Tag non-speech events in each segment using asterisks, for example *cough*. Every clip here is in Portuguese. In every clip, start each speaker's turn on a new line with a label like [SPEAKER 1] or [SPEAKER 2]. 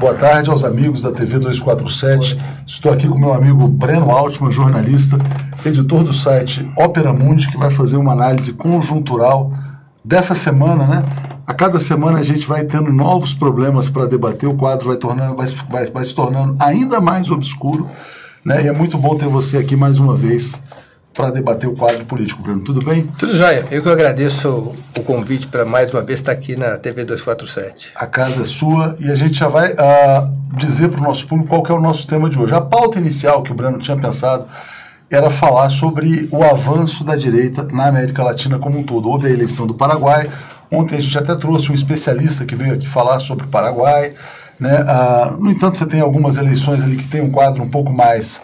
[SPEAKER 1] Boa tarde aos amigos da TV 247. Estou aqui com meu amigo Breno Altman, jornalista, editor do site Opera Mundi, que vai fazer uma análise conjuntural dessa semana, né? A cada semana a gente vai tendo novos problemas para debater, o quadro vai, tornando, vai, vai, vai se tornando ainda mais obscuro, né? E é muito bom ter você aqui mais uma vez para debater o quadro político, Bruno. Tudo bem?
[SPEAKER 2] Tudo jóia. Eu que agradeço o convite para mais uma vez estar aqui na TV 247.
[SPEAKER 1] A casa é sua e a gente já vai uh, dizer para o nosso público qual é o nosso tema de hoje. A pauta inicial que o Bruno tinha pensado era falar sobre o avanço da direita na América Latina como um todo. Houve a eleição do Paraguai. Ontem a gente até trouxe um especialista que veio aqui falar sobre o Paraguai. Né? Uh, no entanto, você tem algumas eleições ali que tem um quadro um pouco mais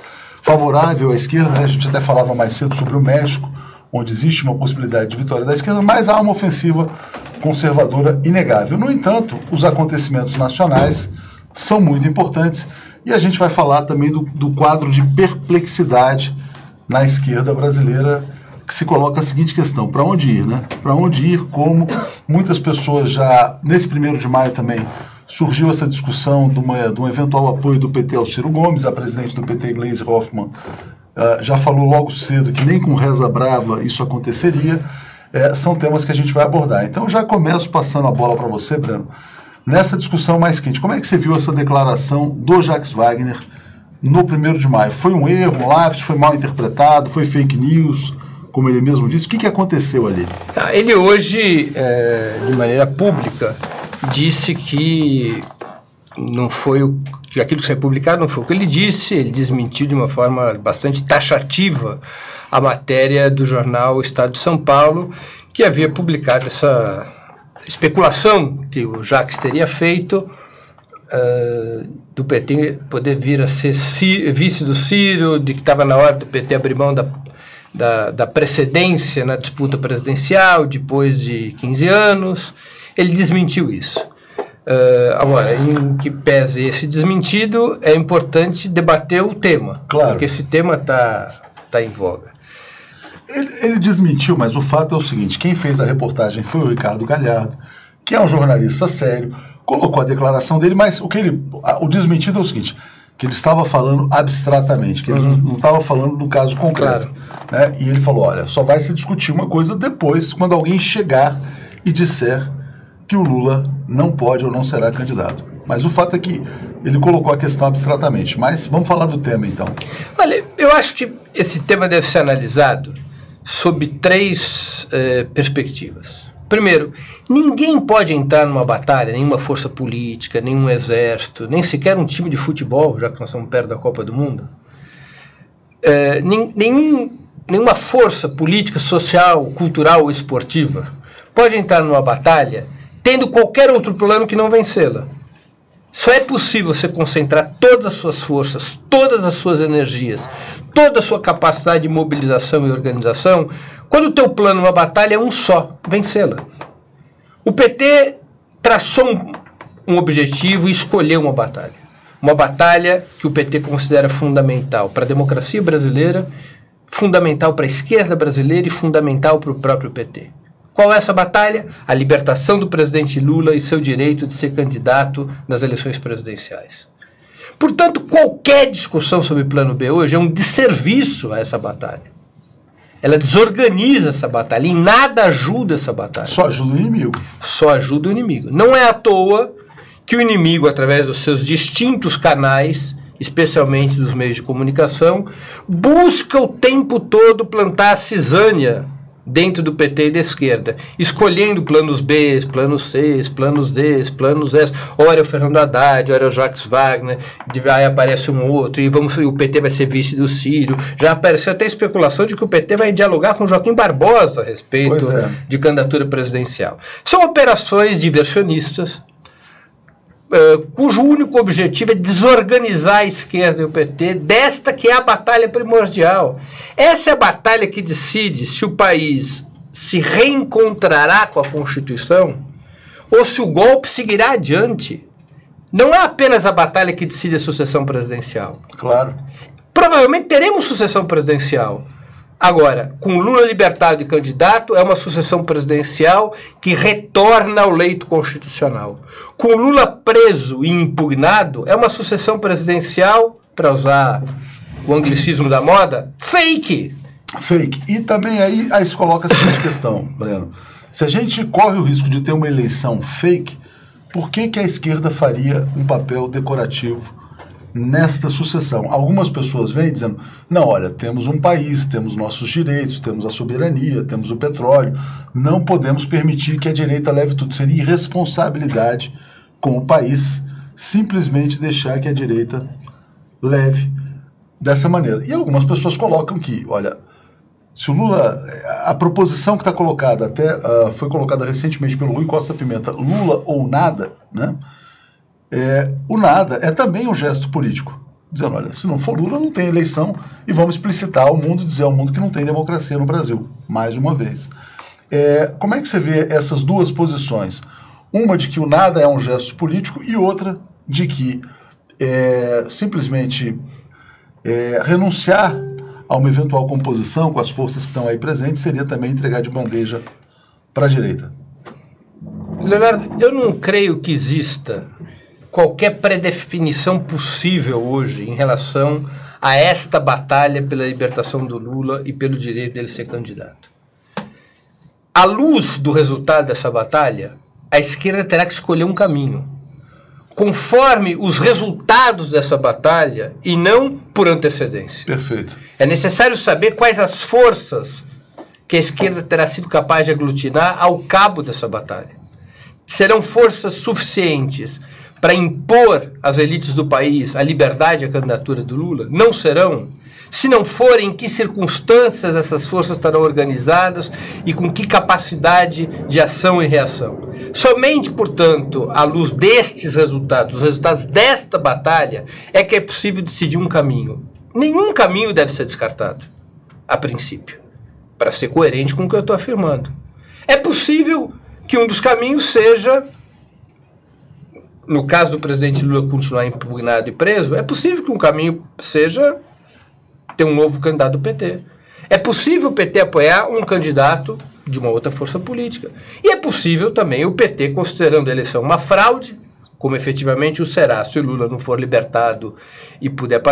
[SPEAKER 1] favorável à esquerda, né? a gente até falava mais cedo sobre o México, onde existe uma possibilidade de vitória da esquerda, mas há uma ofensiva conservadora inegável. No entanto, os acontecimentos nacionais são muito importantes e a gente vai falar também do, do quadro de perplexidade na esquerda brasileira que se coloca a seguinte questão: para onde ir, né? Para onde ir? Como muitas pessoas já nesse primeiro de maio também surgiu essa discussão de, uma, de um eventual apoio do PT ao Ciro Gomes, a presidente do PT, Gleisi Hoffmann, uh, já falou logo cedo que nem com reza brava isso aconteceria. É, são temas que a gente vai abordar. Então já começo passando a bola para você, Breno. Nessa discussão mais quente, como é que você viu essa declaração do Jacques Wagner no 1 de maio? Foi um erro, um lápis, foi mal interpretado, foi fake news? como ele mesmo disse, o que, que aconteceu ali?
[SPEAKER 2] Ah, ele hoje, é, de maneira pública, disse que não foi o que aquilo que foi publicado não foi o que ele disse, ele desmentiu de uma forma bastante taxativa a matéria do jornal Estado de São Paulo, que havia publicado essa especulação que o Jacques teria feito uh, do PT poder vir a ser vice do Ciro, de que estava na hora do PT abrir mão da, da, da precedência na disputa presidencial depois de 15 anos ele desmentiu isso. Uh, agora, em que pese esse desmentido, é importante debater o tema.
[SPEAKER 1] Claro.
[SPEAKER 2] Porque esse tema está tá em voga.
[SPEAKER 1] Ele, ele, desmentiu, mas o fato é o seguinte: quem fez a reportagem foi o Ricardo Galhardo, que é um jornalista sério, colocou a declaração dele, mas o que ele. O desmentido é o seguinte: que ele estava falando abstratamente, que ele uhum. não estava falando no caso concreto. Claro. Né? E ele falou: olha, só vai se discutir uma coisa depois, quando alguém chegar e disser que o Lula não pode ou não será candidato. Mas o fato é que ele colocou a questão abstratamente. Mas vamos falar do tema então.
[SPEAKER 2] Olha, eu acho que esse tema deve ser analisado sob três eh, perspectivas. Primeiro, ninguém pode entrar numa batalha, nenhuma força política, nenhum exército, nem sequer um time de futebol, já que nós estamos perto da Copa do Mundo. Eh, nenhum, nenhuma força política, social, cultural ou esportiva pode entrar numa batalha tendo qualquer outro plano que não vencê-la. Só é possível você concentrar todas as suas forças, todas as suas energias, toda a sua capacidade de mobilização e organização, quando o teu plano uma batalha é um só, vencê-la. O PT traçou um, um objetivo e escolheu uma batalha. Uma batalha que o PT considera fundamental para a democracia brasileira, fundamental para a esquerda brasileira e fundamental para o próprio PT. Qual é essa batalha? A libertação do presidente Lula e seu direito de ser candidato nas eleições presidenciais. Portanto, qualquer discussão sobre plano B hoje é um desserviço a essa batalha. Ela desorganiza essa batalha e nada ajuda essa batalha.
[SPEAKER 1] Só ajuda o inimigo.
[SPEAKER 2] Só ajuda o inimigo. Não é à toa que o inimigo, através dos seus distintos canais, especialmente dos meios de comunicação, busca o tempo todo plantar a cisânia dentro do PT e da esquerda, escolhendo planos B, planos C, planos D, planos S. Ora é o Fernando Haddad, ora é o Jacques Wagner, aí aparece um outro, e vamos, o PT vai ser vice do Ciro. Já apareceu até especulação de que o PT vai dialogar com Joaquim Barbosa a respeito é. de candidatura presidencial. São operações diversionistas, Uh, cujo único objetivo é desorganizar a esquerda e o PT desta que é a batalha primordial. Essa é a batalha que decide se o país se reencontrará com a Constituição ou se o golpe seguirá adiante. Não é apenas a batalha que decide a sucessão presidencial.
[SPEAKER 1] Claro.
[SPEAKER 2] Provavelmente teremos sucessão presidencial, Agora, com Lula libertado e candidato, é uma sucessão presidencial que retorna ao leito constitucional. Com Lula preso e impugnado, é uma sucessão presidencial, para usar o anglicismo da moda, fake.
[SPEAKER 1] Fake. E também aí, aí se coloca a seguinte questão, Breno. Se a gente corre o risco de ter uma eleição fake, por que, que a esquerda faria um papel decorativo nesta sucessão. Algumas pessoas vêm dizendo: não, olha, temos um país, temos nossos direitos, temos a soberania, temos o petróleo, não podemos permitir que a direita leve tudo. Seria irresponsabilidade com o país simplesmente deixar que a direita leve dessa maneira. E algumas pessoas colocam que, olha, se o Lula, a proposição que está colocada, até uh, foi colocada recentemente pelo Rui Costa Pimenta, Lula ou nada, né? É, o nada é também um gesto político. Dizendo, olha, se não for Lula, não tem eleição e vamos explicitar ao mundo, dizer ao mundo que não tem democracia no Brasil, mais uma vez. É, como é que você vê essas duas posições? Uma de que o nada é um gesto político e outra de que é, simplesmente é, renunciar a uma eventual composição com as forças que estão aí presentes seria também entregar de bandeja para a direita.
[SPEAKER 2] Leonardo, eu não creio que exista qualquer predefinição possível hoje em relação a esta batalha pela libertação do Lula e pelo direito dele ser candidato. À luz do resultado dessa batalha, a esquerda terá que escolher um caminho, conforme os resultados dessa batalha e não por antecedência.
[SPEAKER 1] Perfeito.
[SPEAKER 2] É necessário saber quais as forças que a esquerda terá sido capaz de aglutinar ao cabo dessa batalha. Serão forças suficientes para impor às elites do país a liberdade a candidatura do Lula? Não serão. Se não forem, em que circunstâncias essas forças estarão organizadas e com que capacidade de ação e reação? Somente, portanto, à luz destes resultados, os resultados desta batalha, é que é possível decidir um caminho. Nenhum caminho deve ser descartado, a princípio, para ser coerente com o que eu estou afirmando. É possível que um dos caminhos seja no caso do presidente Lula continuar impugnado e preso, é possível que um caminho seja ter um novo candidato do PT. É possível o PT apoiar um candidato de uma outra força política. E é possível também o PT, considerando a eleição uma fraude, como efetivamente o será se o Lula não for libertado e, puder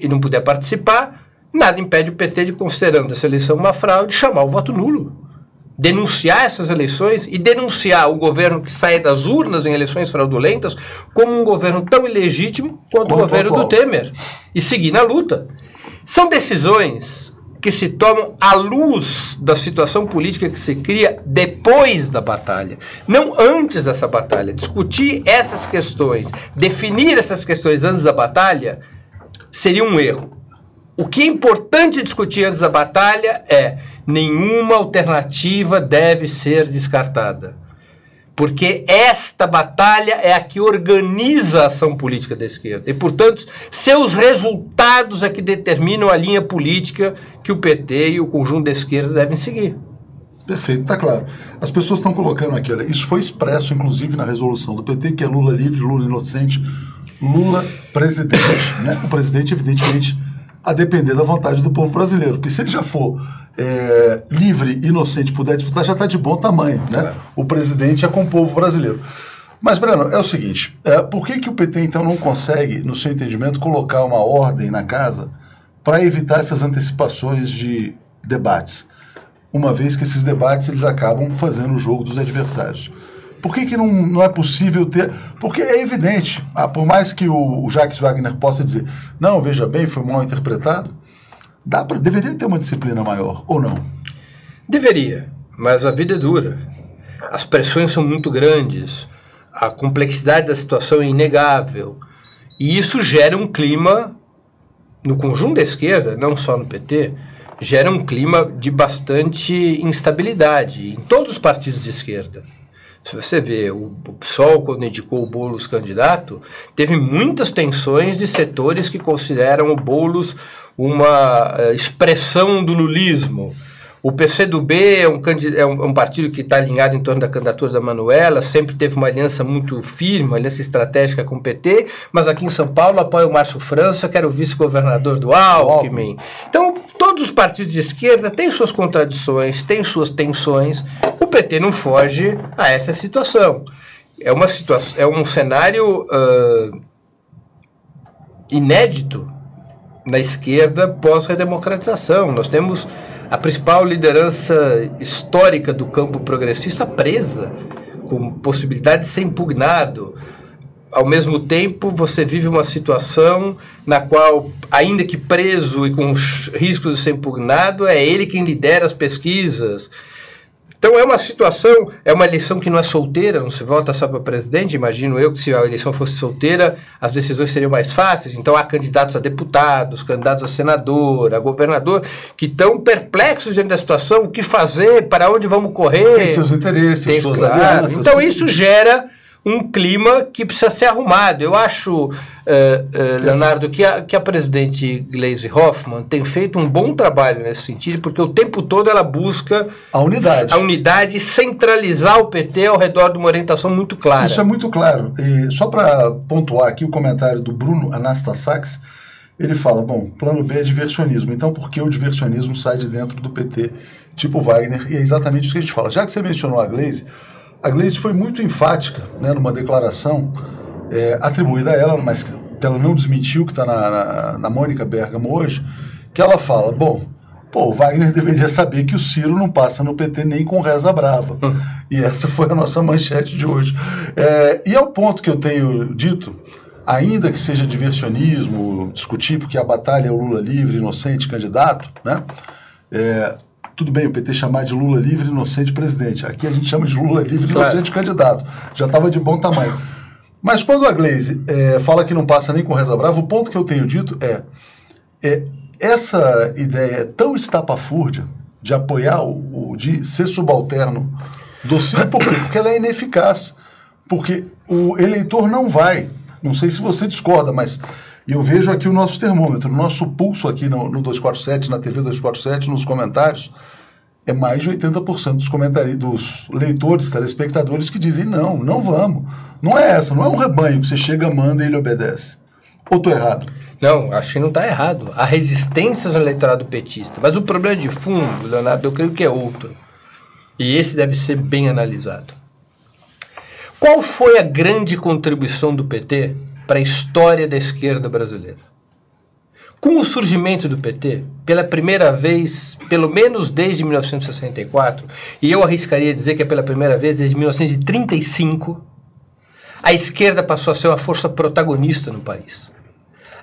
[SPEAKER 2] e não puder participar, nada impede o PT de, considerando essa eleição uma fraude, chamar o voto nulo denunciar essas eleições e denunciar o governo que sai das urnas em eleições fraudulentas como um governo tão ilegítimo quanto o governo do Temer e seguir na luta. São decisões que se tomam à luz da situação política que se cria depois da batalha, não antes dessa batalha. Discutir essas questões, definir essas questões antes da batalha, seria um erro. O que é importante discutir antes da batalha é nenhuma alternativa deve ser descartada. Porque esta batalha é a que organiza a ação política da esquerda. E, portanto, seus resultados é que determinam a linha política que o PT e o conjunto da esquerda devem seguir.
[SPEAKER 1] Perfeito, está claro. As pessoas estão colocando aqui, olha, isso foi expresso, inclusive, na resolução do PT, que é Lula livre, Lula inocente, Lula presidente. Né? O presidente, evidentemente, a depender da vontade do povo brasileiro. Porque se ele já for é, livre, inocente, puder disputar, já está de bom tamanho. Né? É. O presidente é com o povo brasileiro. Mas, Breno, é o seguinte: é, por que, que o PT então não consegue, no seu entendimento, colocar uma ordem na casa para evitar essas antecipações de debates? Uma vez que esses debates eles acabam fazendo o jogo dos adversários. Por que, que não, não é possível ter. Porque é evidente, ah, por mais que o, o Jacques Wagner possa dizer, não, veja bem, foi mal interpretado, dá pra, deveria ter uma disciplina maior, ou não?
[SPEAKER 2] Deveria, mas a vida é dura. As pressões são muito grandes, a complexidade da situação é inegável. E isso gera um clima, no conjunto da esquerda, não só no PT, gera um clima de bastante instabilidade em todos os partidos de esquerda. Se você vê, o, PSOL, quando indicou o Boulos candidato, teve muitas tensões de setores que consideram o Boulos uma uh, expressão do lulismo. O PCdoB é um, é um, é um partido que está alinhado em torno da candidatura da Manuela, sempre teve uma aliança muito firme, uma aliança estratégica com o PT, mas aqui em São Paulo apoia o Márcio França, que era o vice-governador do Alckmin. Então, Todos os partidos de esquerda têm suas contradições, têm suas tensões. O PT não foge a essa situação. É, uma situação, é um cenário uh, inédito na esquerda pós-redemocratização. Nós temos a principal liderança histórica do campo progressista presa, com possibilidade de ser impugnado ao mesmo tempo, você vive uma situação na qual, ainda que preso e com riscos de ser impugnado, é ele quem lidera as pesquisas. Então é uma situação, é uma eleição que não é solteira, não se vota só para presidente. Imagino eu que se a eleição fosse solteira, as decisões seriam mais fáceis. Então há candidatos a deputados, candidatos a senador, a governador, que estão perplexos diante da situação, o que fazer, para onde vamos correr.
[SPEAKER 1] Tem seus interesses, tem, suas claro. alianças.
[SPEAKER 2] Então isso gera um clima que precisa ser arrumado. Eu acho, uh, uh, Leonardo, que a, que a presidente Gleisi Hoffmann tem feito um bom trabalho nesse sentido, porque o tempo todo ela busca
[SPEAKER 1] a unidade,
[SPEAKER 2] a unidade centralizar o PT ao redor de uma orientação muito clara.
[SPEAKER 1] Isso é muito claro. E só para pontuar aqui o comentário do Bruno Anastasax, ele fala, bom, plano B é diversionismo, então por que o diversionismo sai de dentro do PT, tipo Wagner? E é exatamente isso que a gente fala. Já que você mencionou a Gleisi, a Gleice foi muito enfática né, numa declaração é, atribuída a ela, mas que ela não desmentiu, que está na, na, na Mônica Bergamo hoje, que ela fala, bom, pô, o Wagner *laughs* deveria saber que o Ciro não passa no PT nem com reza brava. *laughs* E essa foi a nossa manchete de hoje. É, e é o ponto que eu tenho dito, ainda que seja diversionismo, discutir porque a batalha é o Lula livre, inocente, candidato, né? É, tudo bem, o PT chamar de Lula livre, inocente presidente. Aqui a gente chama de Lula livre, claro. inocente candidato. Já estava de bom tamanho. Mas quando a Glaze é, fala que não passa nem com reza brava, o ponto que eu tenho dito é, é essa ideia é tão estapafúrdia de apoiar, o, o, de ser subalterno do Ciro, por quê? Porque ela é ineficaz. Porque o eleitor não vai. Não sei se você discorda, mas e eu vejo aqui o nosso termômetro, o nosso pulso aqui no, no 247, na TV 247, nos comentários, é mais de 80% dos comentários, dos leitores, telespectadores que dizem não, não vamos. Não é essa, não é um rebanho que você chega, manda e ele obedece. Ou estou errado?
[SPEAKER 2] Não, acho que não está errado. Há resistências no eleitorado petista. Mas o problema de fundo, Leonardo, eu creio que é outro. E esse deve ser bem analisado. Qual foi a grande contribuição do PT para a história da esquerda brasileira. Com o surgimento do PT, pela primeira vez, pelo menos desde 1964, e eu arriscaria dizer que é pela primeira vez desde 1935, a esquerda passou a ser uma força protagonista no país.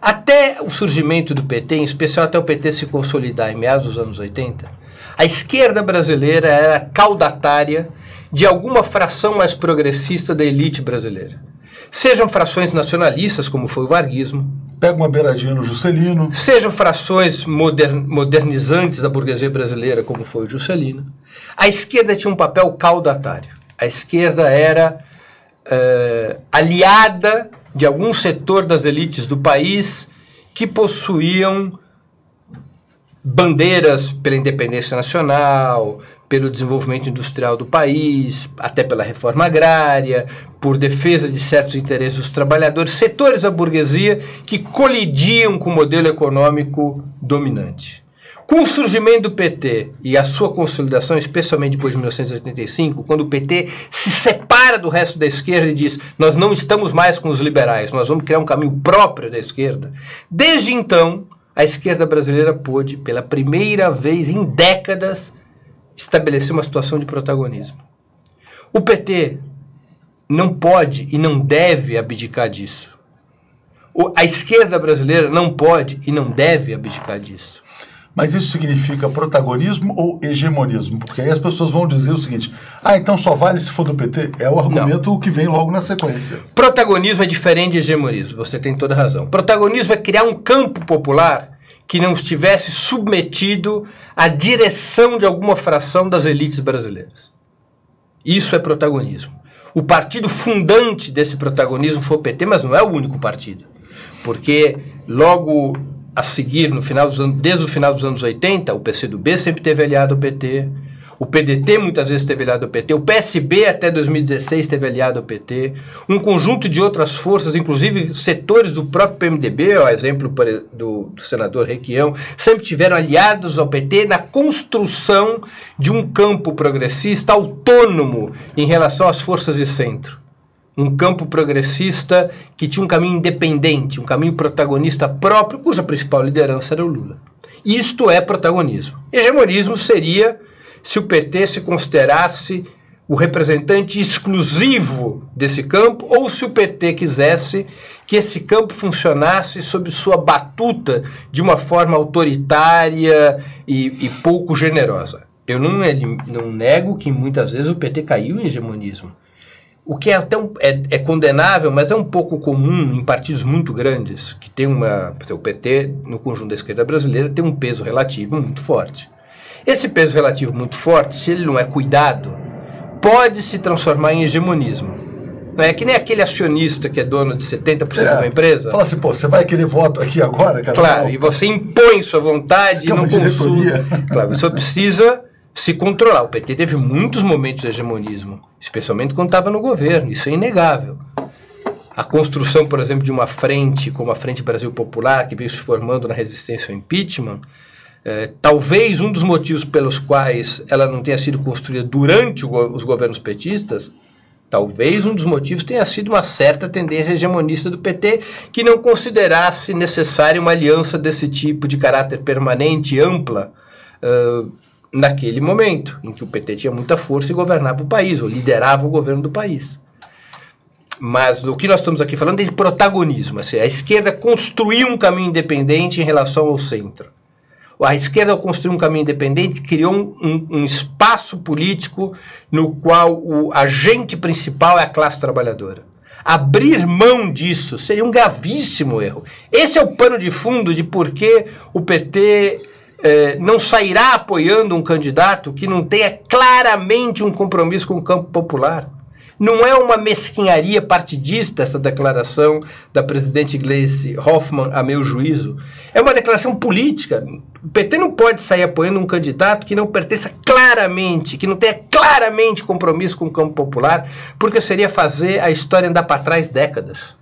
[SPEAKER 2] Até o surgimento do PT, em especial até o PT se consolidar em meados dos anos 80, a esquerda brasileira era caudatária de alguma fração mais progressista da elite brasileira Sejam frações nacionalistas, como foi o varguismo.
[SPEAKER 1] Pega uma beiradinha no Juscelino.
[SPEAKER 2] Sejam frações modern, modernizantes da burguesia brasileira, como foi o Juscelino. A esquerda tinha um papel caudatário. A esquerda era uh, aliada de algum setor das elites do país que possuíam bandeiras pela independência nacional, pelo desenvolvimento industrial do país, até pela reforma agrária, por defesa de certos interesses dos trabalhadores, setores da burguesia que colidiam com o modelo econômico dominante. Com o surgimento do PT e a sua consolidação, especialmente depois de 1985, quando o PT se separa do resto da esquerda e diz: Nós não estamos mais com os liberais, nós vamos criar um caminho próprio da esquerda. Desde então, a esquerda brasileira pôde, pela primeira vez em décadas, estabelecer uma situação de protagonismo. O PT não pode e não deve abdicar disso. A esquerda brasileira não pode e não deve abdicar disso.
[SPEAKER 1] Mas isso significa protagonismo ou hegemonismo? Porque aí as pessoas vão dizer o seguinte: ah, então só vale se for do PT? É o argumento não. que vem logo na sequência.
[SPEAKER 2] Protagonismo é diferente de hegemonismo, você tem toda razão. Protagonismo é criar um campo popular que não estivesse submetido à direção de alguma fração das elites brasileiras. Isso é protagonismo. O partido fundante desse protagonismo foi o PT, mas não é o único partido. Porque logo a seguir, no final dos anos, desde o final dos anos 80, o PCdoB sempre teve aliado ao PT, O PDT muitas vezes esteve aliado ao PT, o PSB até 2016 esteve aliado ao PT, um conjunto de outras forças, inclusive setores do próprio PMDB, o exemplo do, do senador Requião, sempre tiveram aliados ao PT na construção de um campo progressista autônomo em relação às forças de centro um campo progressista que tinha um caminho independente, um caminho protagonista próprio, cuja principal liderança era o Lula. Isto é protagonismo. Hegemonismo seria se o PT se considerasse o representante exclusivo desse campo ou se o PT quisesse que esse campo funcionasse sob sua batuta de uma forma autoritária e, e pouco generosa. Eu não, não nego que muitas vezes o PT caiu em hegemonismo. O que é até um, é, é, condenável, mas é um pouco comum em partidos muito grandes, que tem uma. O PT, no conjunto da esquerda brasileira, tem um peso relativo muito forte. Esse peso relativo muito forte, se ele não é cuidado, pode se transformar em hegemonismo. Não é que nem aquele acionista que é dono de 70% é, de uma empresa.
[SPEAKER 1] Fala assim, pô, você vai querer voto aqui agora, cara?
[SPEAKER 2] Claro, e você impõe sua vontade e não consulta. Claro, você precisa se controlar. O PT teve muitos momentos de hegemonismo, especialmente quando estava no governo, isso é inegável. A construção, por exemplo, de uma frente como a Frente Brasil Popular, que veio se formando na resistência ao impeachment, é, talvez um dos motivos pelos quais ela não tenha sido construída durante o, os governos petistas, talvez um dos motivos tenha sido uma certa tendência hegemonista do PT que não considerasse necessária uma aliança desse tipo de caráter permanente, ampla, uh, naquele momento, em que o PT tinha muita força e governava o país, ou liderava o governo do país. Mas o que nós estamos aqui falando é de protagonismo. Assim, a esquerda construiu um caminho independente em relação ao centro. A esquerda, ao construir um caminho independente, criou um, um, um espaço político no qual o agente principal é a classe trabalhadora. Abrir mão disso seria um gravíssimo erro. Esse é o pano de fundo de por que o PT é, não sairá apoiando um candidato que não tenha claramente um compromisso com o campo popular. Não é uma mesquinharia partidista essa declaração da presidente Gleice Hoffmann, a meu juízo. É uma declaração política. O PT não pode sair apoiando um candidato que não pertença claramente, que não tenha claramente compromisso com o campo popular, porque seria fazer a história andar para trás décadas.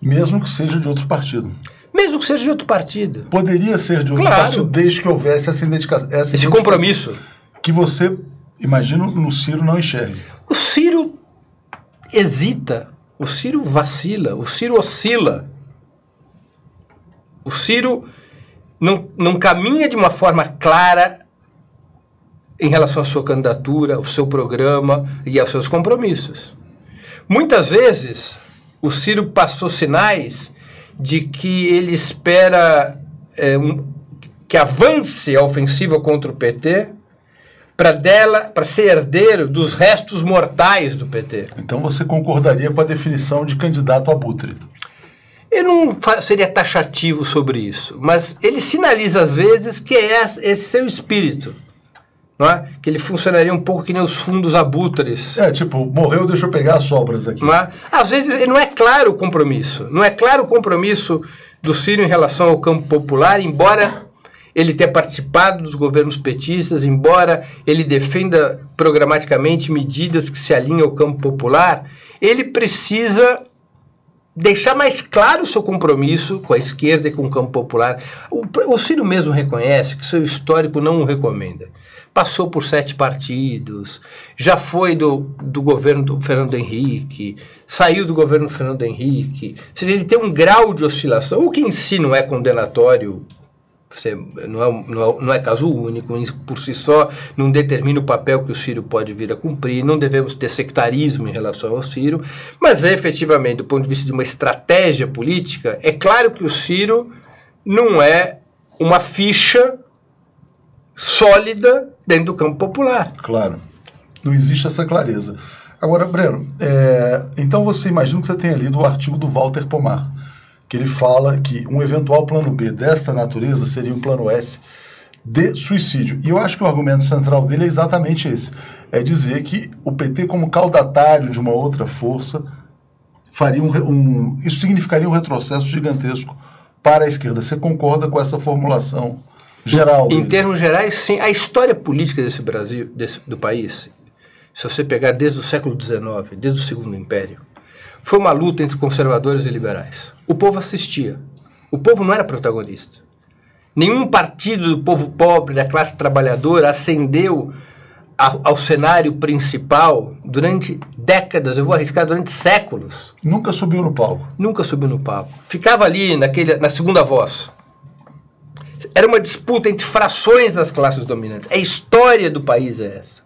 [SPEAKER 1] Mesmo que seja de outro partido.
[SPEAKER 2] Mesmo que seja de outro partido.
[SPEAKER 1] Poderia ser de outro claro. partido desde que houvesse essa, identificação.
[SPEAKER 2] Esse compromisso.
[SPEAKER 1] Que você, imagino, no Ciro não enxergue.
[SPEAKER 2] O Ciro hesita, o Ciro vacila, o Ciro oscila. O Ciro não, não caminha de uma forma clara em relação à sua candidatura, ao seu programa e aos seus compromissos. Muitas vezes, o Ciro passou sinais de que ele espera é, um, que avance a ofensiva contra o PT para dela para ser herdeiro dos restos mortais do PT.
[SPEAKER 1] Então você concordaria com a definição de candidato abutre?
[SPEAKER 2] Eu não seria taxativo sobre isso, mas ele sinaliza às vezes que é esse seu espírito não é? Que ele funcionaria um pouco que nem os fundos abutres.
[SPEAKER 1] É, tipo, morreu, deixa eu pegar as sobras aqui.
[SPEAKER 2] Não é? Às vezes não é claro o compromisso. Não é claro o compromisso do Ciro em relação ao campo popular, embora ele tenha participado dos governos petistas, embora ele defenda programaticamente medidas que se alinham ao campo popular, ele precisa deixar mais claro o seu compromisso com a esquerda e com o campo popular. O, o Ciro mesmo reconhece que seu histórico não o recomenda passou por sete partidos, já foi do, do governo do Fernando Henrique, saiu do governo do Fernando Henrique. Ou seja, ele tem um grau de oscilação, o que em si não é condenatório, não é, não é, não é caso único, por si só não determina o papel que o Ciro pode vir a cumprir, não devemos ter sectarismo em relação ao Ciro, mas efetivamente, do ponto de vista de uma estratégia política, é claro que o Ciro não é uma ficha sólida dentro do campo popular.
[SPEAKER 1] Claro. Não existe essa clareza. Agora, Breno, é, então você imagina que você tenha lido o artigo do Walter Pomar, que ele fala que um eventual plano B desta natureza seria um plano S de suicídio. E eu acho que o argumento central dele é exatamente esse: é dizer que o PT, como caudatário de uma outra força, faria um, um isso significaria um retrocesso gigantesco para a esquerda. Você concorda com essa formulação Geral.
[SPEAKER 2] Em termos gerais, sim. A história política desse Brasil, desse, do país, se você pegar desde o século XIX, desde o Segundo Império, foi uma luta entre conservadores e liberais. O povo assistia. O povo não era protagonista. Nenhum partido do povo pobre, da classe trabalhadora, ascendeu ao, cenário principal durante décadas, eu vou arriscar durante séculos.
[SPEAKER 1] Nunca subiu no palco.
[SPEAKER 2] Nunca subiu no palco. Ficava ali naquele, na segunda voz. Era uma disputa entre frações das classes dominantes. A história do país é essa.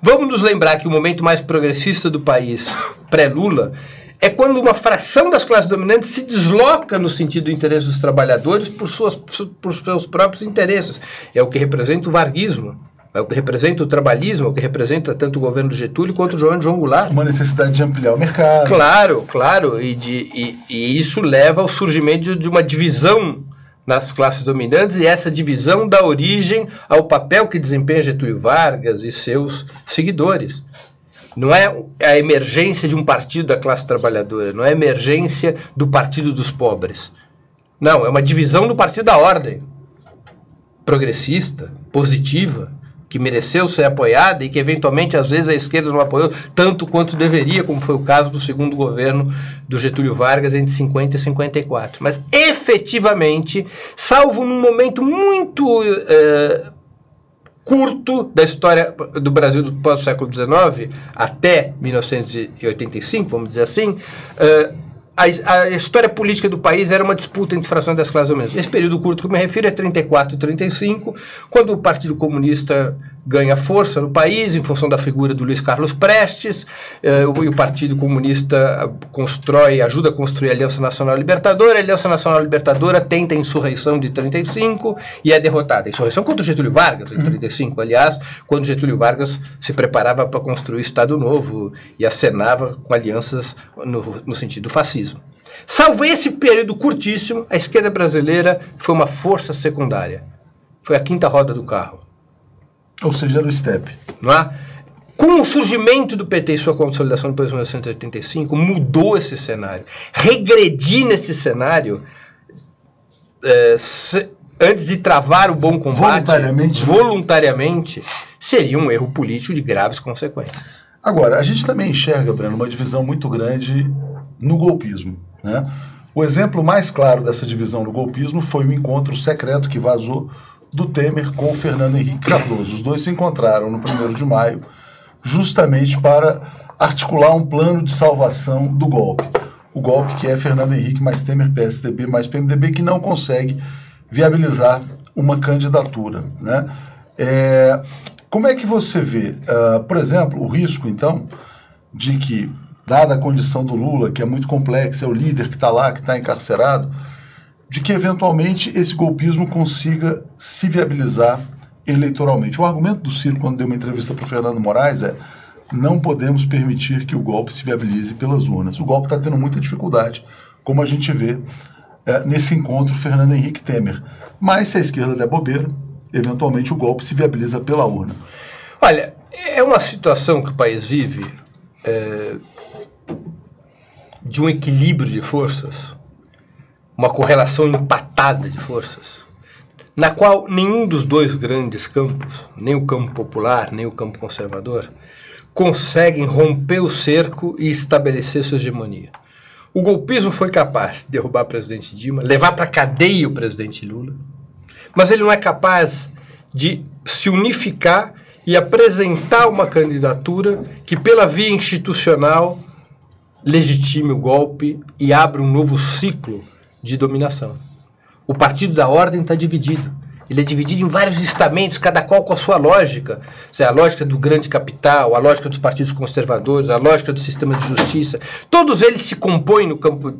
[SPEAKER 2] Vamos nos lembrar que o momento mais progressista do país, pré-Lula, é quando uma fração das classes dominantes se desloca no sentido do interesse dos trabalhadores por, suas, por seus próprios interesses. É o que representa o varguismo. É o que representa o trabalhismo, é o que representa tanto o governo do Getúlio quanto o João João Goulart.
[SPEAKER 1] Uma necessidade de ampliar o mercado.
[SPEAKER 2] Claro, claro. E, de, e, e isso leva ao surgimento de uma divisão nas classes dominantes e essa divisão dá origem ao papel que desempenha Getúlio Vargas e seus seguidores. Não é a emergência de um partido da classe trabalhadora, não é a emergência do partido dos pobres. Não, é uma divisão do partido da ordem progressista, positiva, que mereceu ser apoiada e que eventualmente às vezes a esquerda não apoiou tanto quanto deveria, como foi o caso do segundo governo do Getúlio Vargas entre 50 e 54. Mas efetivamente, salvo num momento muito uh, curto da história do Brasil do pós-século XIX até 1985, vamos dizer assim, uh, a, a, história política do país era uma disputa entre frações das classes dominantes. Esse período curto que eu me refiro é 34 e 35, quando o Partido Comunista ganha força no país em função da figura do Luiz Carlos Prestes, eh, e o Partido Comunista constrói, ajuda a construir a Aliança Nacional Libertadora. A Aliança Nacional Libertadora tenta a insurreição de 35 e é derrotada. A insurreição contra Getúlio Vargas, em 35, aliás, quando Getúlio Vargas se preparava para construir o Estado Novo e acenava com alianças no, no sentido do fascismo. Salvo esse período curtíssimo, a esquerda brasileira foi uma força secundária. Foi a quinta roda do carro.
[SPEAKER 1] Ou seja, era o STEP.
[SPEAKER 2] Não é? Com o surgimento do PT e sua consolidação depois de 1985, mudou esse cenário. Regredir nesse cenário, é, se, antes de travar o bom combate,
[SPEAKER 1] voluntariamente,
[SPEAKER 2] voluntariamente, seria um erro político de graves consequências.
[SPEAKER 1] Agora, a gente também enxerga, Breno, uma divisão muito grande no golpismo. Né? O exemplo mais claro dessa divisão no golpismo foi o encontro secreto que vazou do Temer com o Fernando Henrique Cardoso. Os dois se encontraram no 1 de maio, justamente para articular um plano de salvação do golpe. O golpe que é Fernando Henrique mais Temer PSDB mais PMDB, que não consegue viabilizar uma candidatura. Né? É, como é que você vê, uh, por exemplo, o risco, então, de que, dada a condição do Lula, que é muito complexa, é o líder que está lá, que está encarcerado, de que eventualmente esse golpismo consiga se viabilizar eleitoralmente. O argumento do Ciro, quando deu uma entrevista para o Fernando Moraes, é não podemos permitir que o golpe se viabilize pelas urnas. O golpe está tendo muita dificuldade, como a gente vê é, nesse encontro Fernando Henrique Temer. Mas se a esquerda der bobeira, eventualmente o golpe se viabiliza pela urna.
[SPEAKER 2] Olha, é uma situação que o país vive é, de um equilíbrio de forças uma correlação empatada de forças, na qual nenhum dos dois grandes campos, nem o campo popular, nem o campo conservador, conseguem romper o cerco e estabelecer sua hegemonia. O golpismo foi capaz de derrubar o presidente Dilma, levar para cadeia o presidente Lula, mas ele não é capaz de se unificar e apresentar uma candidatura que, pela via institucional, legitime o golpe e abra um novo ciclo de dominação. O partido da ordem está dividido. Ele é dividido em vários estamentos, cada qual com a sua lógica. Seja, a lógica do grande capital, a lógica dos partidos conservadores, a lógica do sistema de justiça. Todos eles se compõem no campo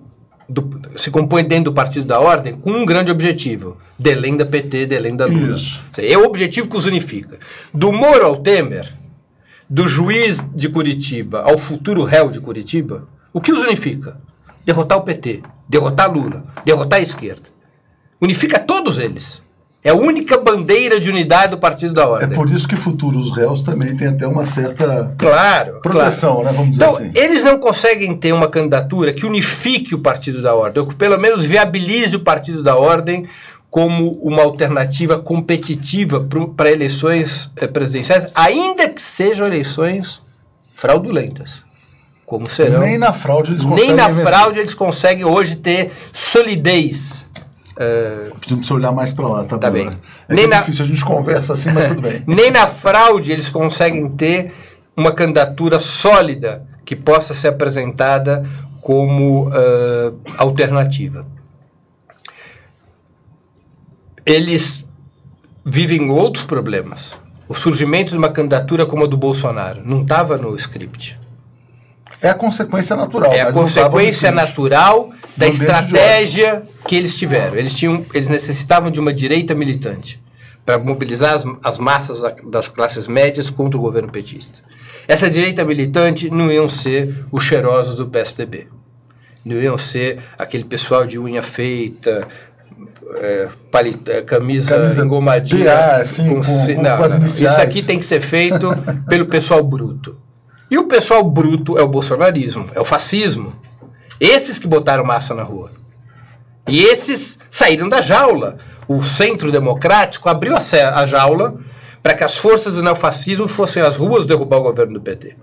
[SPEAKER 2] do, se compõem dentro do partido da ordem com um grande objetivo: delém da PT, delém da Lula. Isso. É o objetivo que os unifica. Do Moro ao Temer, do juiz de Curitiba ao futuro réu de Curitiba, o que os unifica? Derrotar o PT derrotar Lula, derrotar a esquerda. Unifica todos eles. É a única bandeira de unidade do Partido da Ordem.
[SPEAKER 1] É por isso que futuros réus também têm até uma certa
[SPEAKER 2] claro,
[SPEAKER 1] proteção,
[SPEAKER 2] claro.
[SPEAKER 1] né? Vamos dizer
[SPEAKER 2] então,
[SPEAKER 1] assim.
[SPEAKER 2] Eles não conseguem ter uma candidatura que unifique o Partido da Ordem, ou que pelo menos viabilize o Partido da Ordem como uma alternativa competitiva para eleições eh, presidenciais, ainda que sejam eleições fraudulentas. Como serão.
[SPEAKER 1] Nem na fraude eles conseguem.
[SPEAKER 2] Nem na
[SPEAKER 1] vencer.
[SPEAKER 2] fraude eles conseguem hoje ter solidez. eh,
[SPEAKER 1] Precisamos olhar mais pra lá, tá,
[SPEAKER 2] Tá bem.
[SPEAKER 1] É
[SPEAKER 2] Nem
[SPEAKER 1] é
[SPEAKER 2] na-
[SPEAKER 1] difícil, a gente conversa assim, mas tudo bem. *laughs*
[SPEAKER 2] Nem na fraude eles conseguem ter uma candidatura sólida que possa ser apresentada como ah, alternativa. Eles vivem outros problemas. O surgimento de uma candidatura como a do Bolsonaro não estava no script.
[SPEAKER 1] É a consequência natural.
[SPEAKER 2] É a
[SPEAKER 1] não
[SPEAKER 2] consequência natural da estratégia que eles tiveram. Eles, tinham, eles necessitavam de uma direita militante para mobilizar as, as massas da- das classes médias contra o governo petista. Essa direita militante não iam ser os cheirosos do PSDB. Não iam ser aquele pessoal de unha feita, é, pali- é, camisa,
[SPEAKER 1] Camisa
[SPEAKER 2] engomadinha.
[SPEAKER 1] PA, assim, com- com- com iniciais.
[SPEAKER 2] Isso aqui tem que ser feito pelo pessoal bruto. E o pessoal bruto é o bolsonarismo, é o fascismo. Esses que botaram massa na rua. E esses saíram da jaula. O centro democrático abriu a, a jaula para que as forças do neofascismo fossem às ruas derrubar o governo do PT.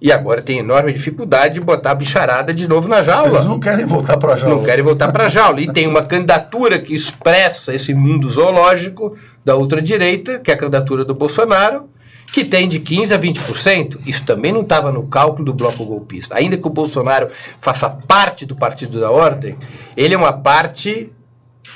[SPEAKER 2] E agora tem enorme dificuldade de botar a bicharada de novo na jaula.
[SPEAKER 1] Eles não querem voltar pra jaula.
[SPEAKER 2] Não querem voltar para a jaula. E tem uma candidatura que expressa esse mundo zoológico da ultradireita, que é a candidatura do Bolsonaro, que tem de 15% a 20%. Isso também não estava no cálculo do bloco golpista. Ainda que o Bolsonaro faça parte do Partido da Ordem, ele é uma parte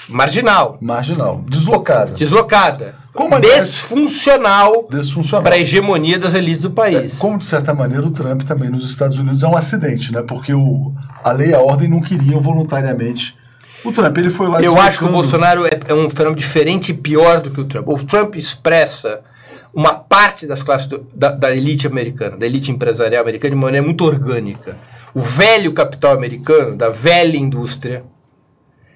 [SPEAKER 2] marginal,
[SPEAKER 1] Marginal. Deslocada.
[SPEAKER 2] deslocada,
[SPEAKER 1] Como,
[SPEAKER 2] desfuncional
[SPEAKER 1] Desfuncional.
[SPEAKER 2] para a hegemonia das elites do país.
[SPEAKER 1] Como, de certa maneira, o Trump também nos Estados Unidos é um acidente, né? Porque o, a lei e a ordem não queriam voluntariamente. O Trump, ele foi lá
[SPEAKER 2] Eu acho que o Bolsonaro é, é um fenômeno diferente e pior do que o Trump. O Trump expressa uma parte das classes do- da, da elite americana, da elite empresarial americana, de maneira muito orgânica. O velho capital americano, da velha indústria,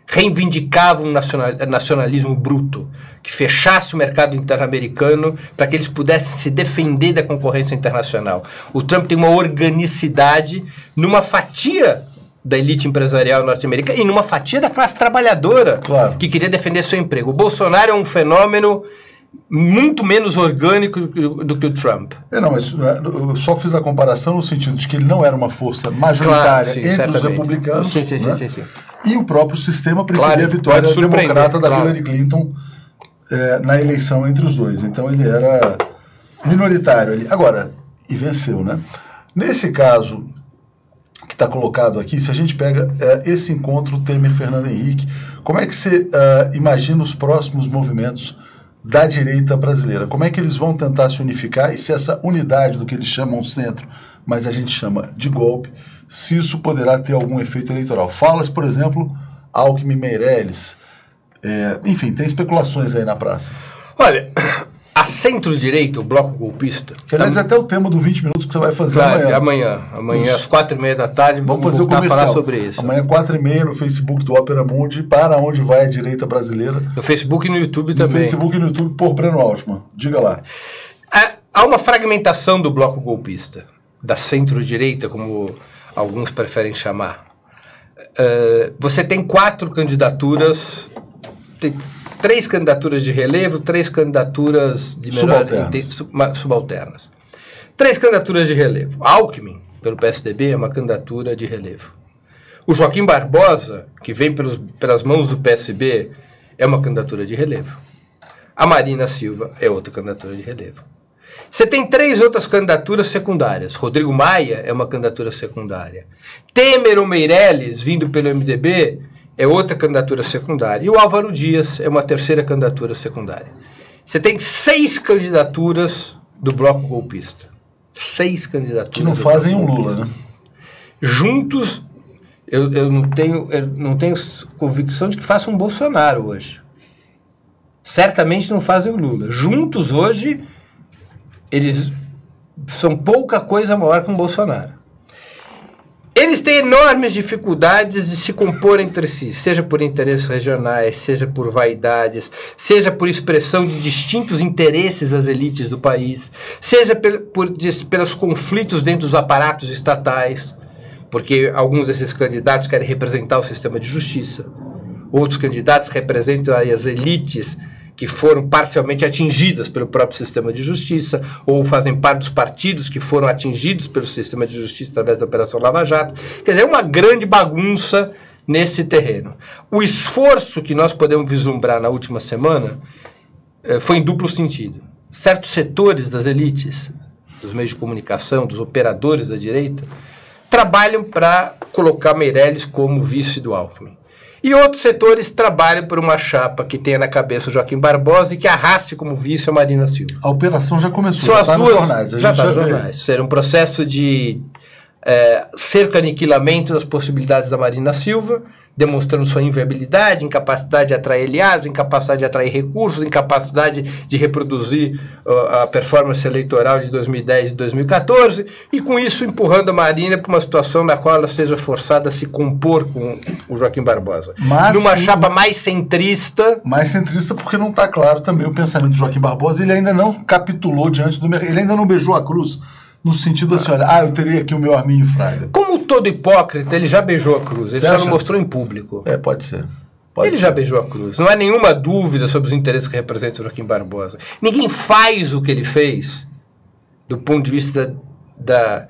[SPEAKER 2] reivindicava um nacional- nacionalismo bruto, que fechasse o mercado interno americano para que eles pudessem se defender da concorrência internacional. O Trump tem uma organicidade numa fatia da elite empresarial norte-americana e numa fatia da classe trabalhadora
[SPEAKER 1] Claro.
[SPEAKER 2] que queria defender seu emprego. O Bolsonaro é um fenômeno muito menos orgânico do que, o Trump.
[SPEAKER 1] É, não, mas é, eu só fiz a comparação no sentido de que ele não era uma força majoritária
[SPEAKER 2] sim,
[SPEAKER 1] entre os
[SPEAKER 2] certamente.
[SPEAKER 1] republicanos.
[SPEAKER 2] Sim, sim, sim,
[SPEAKER 1] né?
[SPEAKER 2] sim, sim.
[SPEAKER 1] E o próprio sistema preferia
[SPEAKER 2] Claro,
[SPEAKER 1] a vitória democrata da
[SPEAKER 2] claro.
[SPEAKER 1] Hillary Clinton é, na eleição entre os dois. Então ele era minoritário ali. Agora, e venceu, né? Nesse caso que está colocado aqui, se a gente pega é, esse encontro Temer-Fernando Henrique, como é que você é, imagina os próximos movimentos da direita brasileira? Como é que eles vão tentar se unificar e se essa unidade do que eles chamam centro, mas a gente chama de golpe, se isso poderá ter algum efeito eleitoral? Fala-se, por exemplo, Alckmin Meirelles, é, enfim, tem especulações aí na praça.
[SPEAKER 2] Olha, centro-direita, o bloco golpista.
[SPEAKER 1] Aliás, é até o tema do 20 minutos que você vai fazer
[SPEAKER 2] Claro,
[SPEAKER 1] amanhã.
[SPEAKER 2] amanhã. Amanhã,
[SPEAKER 1] Isso.
[SPEAKER 2] às quatro e meia da tarde,
[SPEAKER 1] Vamos
[SPEAKER 2] vamos,
[SPEAKER 1] fazer o
[SPEAKER 2] a
[SPEAKER 1] comercial.
[SPEAKER 2] falar sobre isso.
[SPEAKER 1] Amanhã, 4 e meia, no Facebook do Ópera Mundi, para onde vai a direita brasileira.
[SPEAKER 2] No Facebook e no YouTube
[SPEAKER 1] No
[SPEAKER 2] também.
[SPEAKER 1] Facebook e no YouTube por Breno Altman. Diga lá.
[SPEAKER 2] Há- Há uma fragmentação do bloco golpista, da centro-direita, como alguns preferem chamar. Eh, você tem quatro candidaturas, tem três candidaturas de relevo, três candidaturas de menor
[SPEAKER 1] Subalternas.
[SPEAKER 2] sub- subalternas. Três candidaturas de relevo. Alckmin, pelo PSDB, é uma candidatura de relevo. O Joaquim Barbosa, que vem pelos, pelas mãos do PSB, é uma candidatura de relevo. A Marina Silva é outra candidatura de relevo. Você tem três outras candidaturas secundárias. Rodrigo Maia é uma candidatura secundária. Temer ou Meirelles, vindo pelo MDB, é outra candidatura secundária. E o Álvaro Dias é uma terceira candidatura secundária. Você tem seis candidaturas do bloco golpista. Seis candidaturas.
[SPEAKER 1] Que não fazem um Lula,
[SPEAKER 2] golpista
[SPEAKER 1] né?
[SPEAKER 2] juntos, eu, eu não tenho eu não tenho convicção de que façam um Bolsonaro hoje. Certamente não fazem o Lula. Juntos hoje, eles são pouca coisa maior que um Bolsonaro. Eles têm enormes dificuldades de se compor entre si, seja por interesses regionais, seja por vaidades, seja por expressão de distintos interesses das elites do país, seja por, dis- pelos conflitos dentro dos aparatos estatais, porque alguns desses candidatos querem representar o sistema de justiça. outros candidatos representam as elites que foram parcialmente atingidas pelo próprio sistema de justiça, ou fazem parte dos partidos que foram atingidos pelo sistema de justiça através da Operação Lava Jato. Quer dizer, é uma grande bagunça nesse terreno. O esforço que nós podemos vislumbrar na última semana eh, foi em duplo sentido. Certos setores das elites, dos meios de comunicação, dos operadores da direita, trabalham para colocar Meirelles como vice do Alckmin. E outros setores trabalham por uma chapa que tenha na cabeça o Joaquim Barbosa e que arraste como vice a Marina Silva.
[SPEAKER 1] A operação já começou,
[SPEAKER 2] São
[SPEAKER 1] já
[SPEAKER 2] as
[SPEAKER 1] tá
[SPEAKER 2] duas,
[SPEAKER 1] jornais.
[SPEAKER 2] Já está nos jornais. Será um processo de é, cerco aniquilamento das possibilidades da Marina Silva, demonstrando sua inviabilidade, incapacidade de atrair aliados, incapacidade de atrair recursos, incapacidade de reproduzir uh, a performance eleitoral de 2010 e 2014, e com isso empurrando a Marina para uma situação na qual ela seja forçada a se compor com o Joaquim Barbosa.
[SPEAKER 1] Mas-
[SPEAKER 2] Numa chapa mais centrista,
[SPEAKER 1] Mais centrista porque não está claro também o pensamento do Joaquim Barbosa. Ele ainda não capitulou diante do mercado. Ele ainda não beijou a cruz no sentido assim, olha, ah, eu teria aqui o meu Armínio Fraga.
[SPEAKER 2] como todo hipócrita, ele já beijou a cruz, ele
[SPEAKER 1] Você
[SPEAKER 2] só
[SPEAKER 1] acha?
[SPEAKER 2] não mostrou em público.
[SPEAKER 1] É, pode ser. Pode
[SPEAKER 2] ele
[SPEAKER 1] ser.
[SPEAKER 2] já beijou a cruz. Não há nenhuma dúvida sobre os interesses que representa o Joaquim Barbosa. Ninguém faz o que ele fez do ponto de vista da,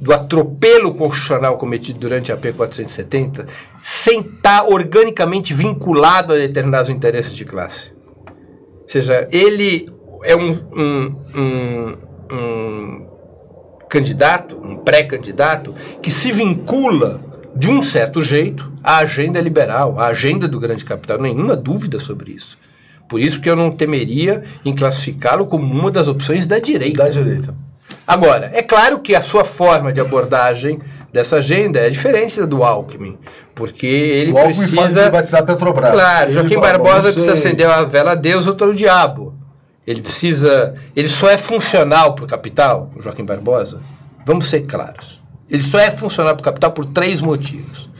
[SPEAKER 2] do atropelo constitucional cometido durante a P470 sem estar organicamente vinculado a determinados interesses de classe. Ou seja, ele é um, um, um, um candidato, um pré-candidato, que se vincula de um certo jeito à agenda liberal, à agenda do grande capital. Nenhuma dúvida sobre isso. Por isso que eu não temeria em classificá-lo como uma das opções da direita.
[SPEAKER 1] Da direita.
[SPEAKER 2] Agora, é claro que a sua forma de abordagem dessa agenda é diferente da do Alckmin, porque ele
[SPEAKER 1] o Alckmin faz
[SPEAKER 2] precisa...
[SPEAKER 1] privatizar a Petrobras.
[SPEAKER 2] Claro,
[SPEAKER 1] Ele
[SPEAKER 2] Joaquim Barbosa precisa acender uma vela a Deus, outra ao diabo. Ele precisa. Ele só é funcional para o capital, o Joaquim Barbosa. Vamos ser claros. Ele só é funcional para o capital por três motivos.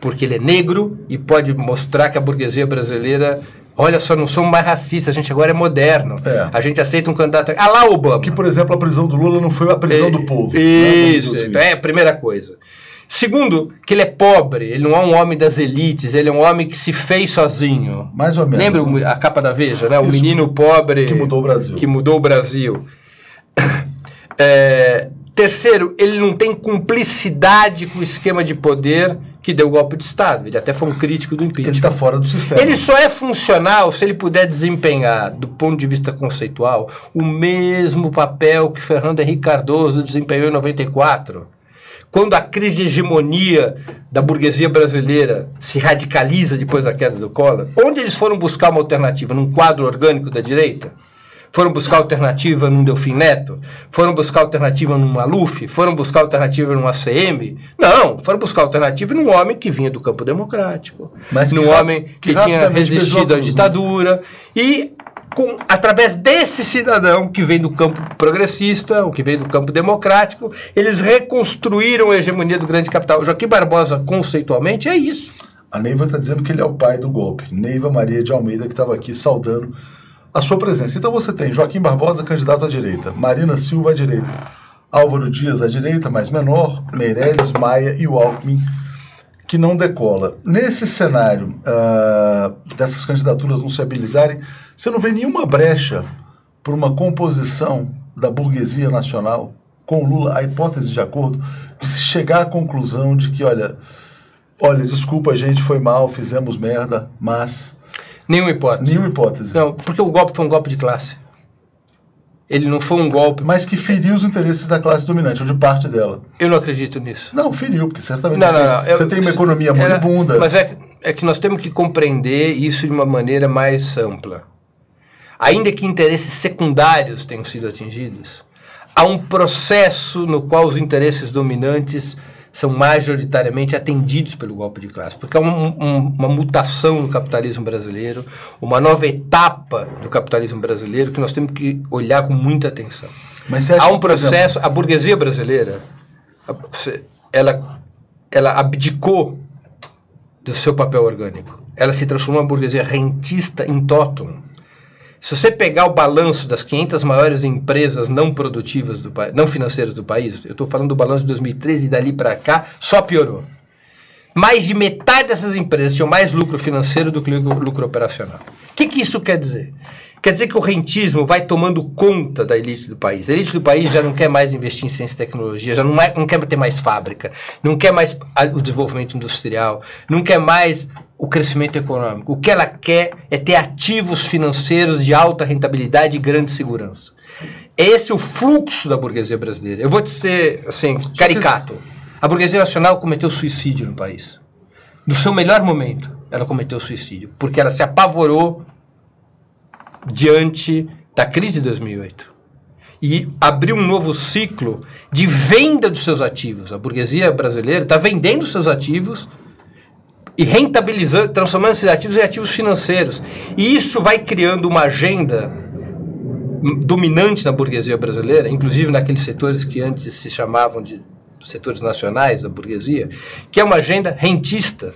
[SPEAKER 2] Porque ele é negro e pode mostrar que a burguesia brasileira. Olha só, não somos mais racistas, a gente agora é moderno.
[SPEAKER 1] É.
[SPEAKER 2] A gente aceita um candidato. Ah lá, Obama.
[SPEAKER 1] Que, por exemplo, a prisão do Lula não foi a prisão do povo. né?
[SPEAKER 2] Isso,
[SPEAKER 1] dizer
[SPEAKER 2] então é a primeira coisa. Segundo, que ele é pobre, ele não é um homem das elites, ele é um homem que se fez sozinho.
[SPEAKER 1] Mais ou menos.
[SPEAKER 2] Lembra o- a capa da Veja, né? O
[SPEAKER 1] Isso.
[SPEAKER 2] menino pobre
[SPEAKER 1] Que mudou o Brasil.
[SPEAKER 2] Que mudou o Brasil. *coughs* É, terceiro, ele não tem cumplicidade com o esquema de poder que deu o golpe de Estado. Ele até foi um crítico do impeachment.
[SPEAKER 1] Ele está fora do sistema.
[SPEAKER 2] Ele só é funcional se ele puder desempenhar, do ponto de vista conceitual, o mesmo papel que Fernando Henrique Cardoso desempenhou em 94. Quando a crise de hegemonia da burguesia brasileira se radicaliza depois da queda do Collor, onde eles foram buscar uma alternativa? Num quadro orgânico da direita? Foram buscar alternativa num Delfim Neto? Foram buscar alternativa num Maluf? Foram buscar alternativa num ACM? Não, foram buscar alternativa num homem que vinha do campo democrático.
[SPEAKER 1] Mas
[SPEAKER 2] num homem
[SPEAKER 1] que
[SPEAKER 2] que, tinha resistido à
[SPEAKER 1] né?
[SPEAKER 2] ditadura. E com, através desse cidadão que vem do campo progressista, o que vem do campo democrático, eles reconstruíram a hegemonia do grande capital. Joaquim Barbosa, conceitualmente, é isso.
[SPEAKER 1] A Neiva está dizendo que ele é o pai do golpe. Neiva Maria de Almeida, que estava aqui saudando a sua presença. Então você tem Joaquim Barbosa, candidato à direita. Marina Silva à direita. Álvaro Dias à direita, mais menor. Meirelles, Maia e o Alckmin, que não decola. Nesse cenário ah, dessas candidaturas não se habilizarem, você não vê nenhuma brecha por uma composição da burguesia nacional com Lula, a hipótese de acordo, de se chegar à conclusão de que, olha, olha, desculpa, gente, foi mal, fizemos merda, mas
[SPEAKER 2] Nenhuma hipótese.
[SPEAKER 1] nenhuma hipótese.
[SPEAKER 2] Não, porque o golpe foi um golpe de classe. Ele não foi um golpe.
[SPEAKER 1] Mas que feriu os interesses da classe dominante, ou de parte dela.
[SPEAKER 2] Eu não acredito nisso.
[SPEAKER 1] Não, feriu, porque certamente
[SPEAKER 2] Não,
[SPEAKER 1] você,
[SPEAKER 2] não,
[SPEAKER 1] tem,
[SPEAKER 2] não. Eu-
[SPEAKER 1] você tem uma economia
[SPEAKER 2] era-
[SPEAKER 1] moribunda.
[SPEAKER 2] Mas é, é que nós temos que compreender isso de uma maneira mais ampla. Ainda que interesses secundários tenham sido atingidos, há um processo no qual os interesses dominantes são majoritariamente atendidos pelo golpe de classe, porque é um- um- uma mutação no capitalismo brasileiro, uma nova etapa do capitalismo brasileiro que nós temos que olhar com muita atenção.
[SPEAKER 1] Mas
[SPEAKER 2] Há um processo, a burguesia brasileira, ela, ela abdicou do seu papel orgânico. Ela se transformou em uma burguesia rentista em totum. Se você pegar o balanço das 500 maiores empresas não produtivas do país, não financeiras do país, eu estou falando do balanço de 2013 e dali para cá, só piorou. mais de metade dessas empresas tinham mais lucro financeiro do que lucro, operacional. O que, que isso quer dizer? Quer dizer que o rentismo vai tomando conta da elite do país. A elite do país já não quer mais investir em ciência e tecnologia, já não, não quer ter mais fábrica, não quer mais o desenvolvimento industrial, não quer mais o crescimento econômico. O que ela quer é ter ativos financeiros de alta rentabilidade e grande segurança. Esse é o fluxo da burguesia brasileira. Eu vou te ser assim, caricato. A burguesia nacional cometeu suicídio no país. No seu melhor momento, ela cometeu suicídio, porque ela se apavorou diante da crise de 2008 e abriu um novo ciclo de venda dos seus ativos. A burguesia brasileira está vendendo seus ativos e rentabilizando, transformando esses ativos em ativos financeiros. E isso vai criando uma agenda dominante na burguesia brasileira, inclusive naqueles setores que antes se chamavam de setores nacionais da burguesia, que é uma agenda rentista.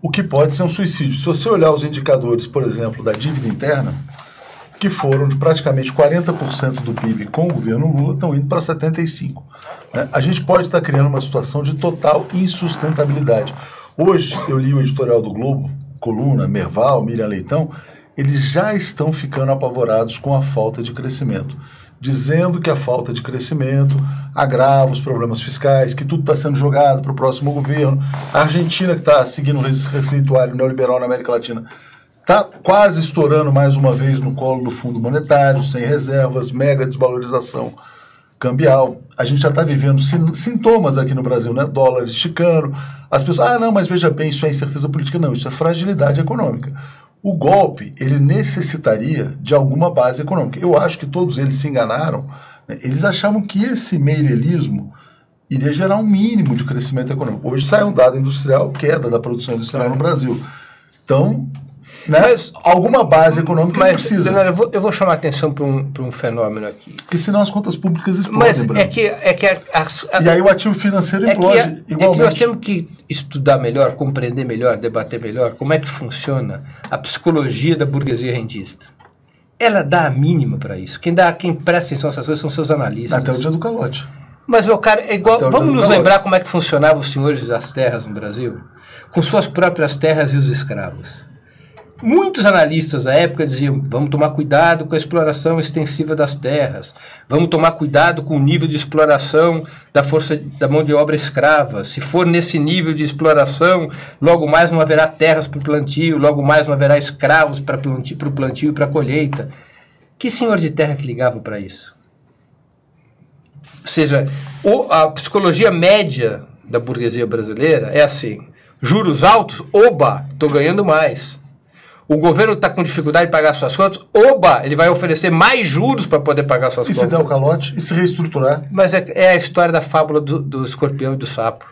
[SPEAKER 1] O que pode ser um suicídio. Se você olhar os indicadores, por exemplo, da dívida interna, que foram de praticamente 40% do PIB com o governo Lula, estão indo para 75%. Né? A gente pode estar criando uma situação de total insustentabilidade. Hoje, eu li o editorial do Globo, Coluna, Merval, Miriam Leitão, eles já estão ficando apavorados com a falta de crescimento, dizendo que a falta de crescimento agrava os problemas fiscais, que tudo está sendo jogado para o próximo governo. A Argentina, que está seguindo o receituário neoliberal na América Latina, Está quase estourando mais uma vez no colo do Fundo Monetário, sem reservas, mega desvalorização cambial. A gente já está vivendo sintomas aqui no Brasil, né? Dólar esticando. As pessoas, ah, não, mas veja bem, isso é incerteza política. Não, isso é fragilidade econômica. O golpe, ele necessitaria de alguma base econômica. Eu acho que todos eles se enganaram. Né? Eles achavam que esse meirelismo iria gerar um mínimo de crescimento econômico. Hoje sai um dado industrial, queda da produção industrial no Brasil. Então, né? Mas, alguma base econômica
[SPEAKER 2] mas,
[SPEAKER 1] precisa.
[SPEAKER 2] Leonardo, eu, vou, eu vou chamar a atenção para um, um fenômeno aqui.
[SPEAKER 1] Porque senão as contas públicas explodem,
[SPEAKER 2] Mas é que, é que a,
[SPEAKER 1] a, a, E aí o ativo financeiro é implode
[SPEAKER 2] que, igualmente. É que nós temos que estudar melhor, compreender melhor, debater melhor como é que funciona a psicologia da burguesia rentista. Ela dá a mínima para isso. Quem dá, quem presta atenção nessas coisas são seus analistas.
[SPEAKER 1] Até o dia do calote.
[SPEAKER 2] Mas, meu cara, é igual. Vamos nos lembrar como é que funcionavam os senhores das terras no Brasil? Com suas próprias terras e os escravos. Muitos analistas da época diziam: vamos tomar cuidado com a exploração extensiva das terras, vamos tomar cuidado com o nível de exploração da força da mão de obra escrava. Se for nesse nível de exploração, logo mais não haverá terras para o plantio, logo mais não haverá escravos para plantio, o plantio e para a colheita. Que senhor de terra que ligava para isso? Ou seja, a psicologia média da burguesia brasileira é assim: juros altos, oba, estou ganhando mais o governo está com dificuldade de pagar suas contas, oba, ele vai oferecer mais juros para poder pagar suas
[SPEAKER 1] e
[SPEAKER 2] contas.
[SPEAKER 1] E se der o calote? E se reestruturar?
[SPEAKER 2] Mas é, é a história da fábula do, do escorpião e do sapo.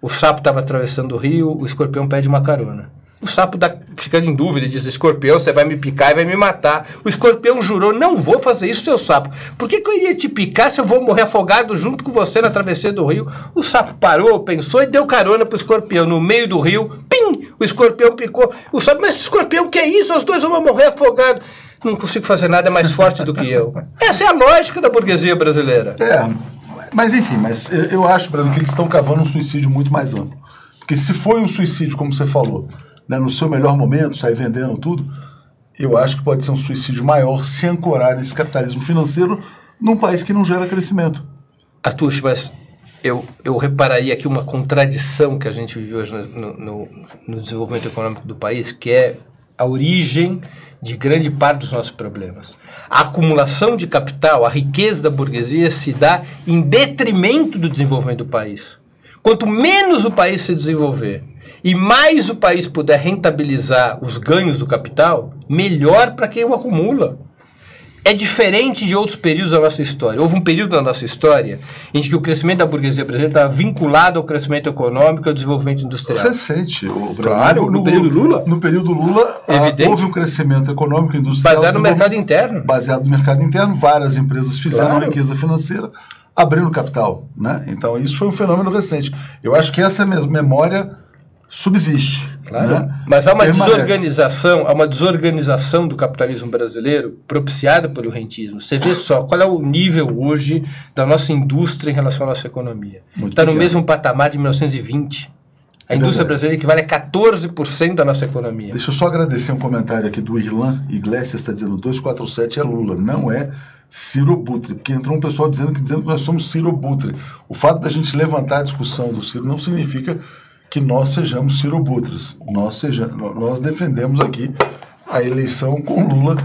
[SPEAKER 2] O sapo estava atravessando o rio, o escorpião pede uma carona. O sapo dá, fica em dúvida e diz: Escorpião, você vai me picar e vai me matar. O escorpião jurou: Não vou fazer isso, seu sapo. Por que, que eu iria te picar se eu vou morrer afogado junto com você na travessia do rio? O sapo parou, pensou e deu carona pro escorpião. No meio do rio, O escorpião picou. O sapo, mas escorpião, que é isso? Os dois vão morrer afogados. Não consigo fazer nada, mais forte do que eu. *laughs* Essa é a lógica da burguesia brasileira.
[SPEAKER 1] É, mas enfim, mas eu acho, Bruno, que eles estão cavando um suicídio muito mais amplo. Porque se foi um suicídio, como você falou, né, no seu melhor momento, sair vendendo tudo, eu acho que pode ser um suicídio maior se ancorar nesse capitalismo financeiro num país que não gera crescimento.
[SPEAKER 2] Atush, mas eu, eu repararia aqui uma contradição que a gente vive hoje no, no, no desenvolvimento econômico do país, que é a origem de grande parte dos nossos problemas. A acumulação de capital, a riqueza da burguesia se dá em detrimento do desenvolvimento do país. Quanto menos o país se desenvolver e mais o país puder rentabilizar os ganhos do capital, melhor para quem o acumula. É diferente de outros períodos da nossa história. Houve um período da nossa história em que o crescimento da burguesia brasileira estava vinculado ao crescimento econômico e ao desenvolvimento industrial.
[SPEAKER 1] Recente. O,
[SPEAKER 2] claro, no, no, período Lula.
[SPEAKER 1] No período Lula, ah, houve um crescimento econômico e industrial.
[SPEAKER 2] Baseado no mercado interno.
[SPEAKER 1] Baseado no mercado interno. Várias empresas fizeram claro. riqueza financeira abrindo capital. Né? Então, isso foi um fenômeno recente. Eu acho que essa memória subsiste. Claro. Né?
[SPEAKER 2] Mas há uma Permanece. desorganização, há uma desorganização do capitalismo brasileiro propiciada pelo rentismo. Você vê só qual é o nível hoje da nossa indústria em relação à nossa economia. Está no mesmo patamar de 1920. A indústria brasileira equivale a 14% da nossa economia.
[SPEAKER 1] Deixa eu só agradecer um comentário aqui do Irlan Iglesias, está dizendo 247 é Lula, não é Ciro Butre, porque entrou um pessoal dizendo que, dizendo que nós somos Ciro Butre. O fato da gente levantar a discussão do Ciro não significa que nós sejamos Ciro Butres. Nós, seja, nós defendemos aqui a eleição com Lula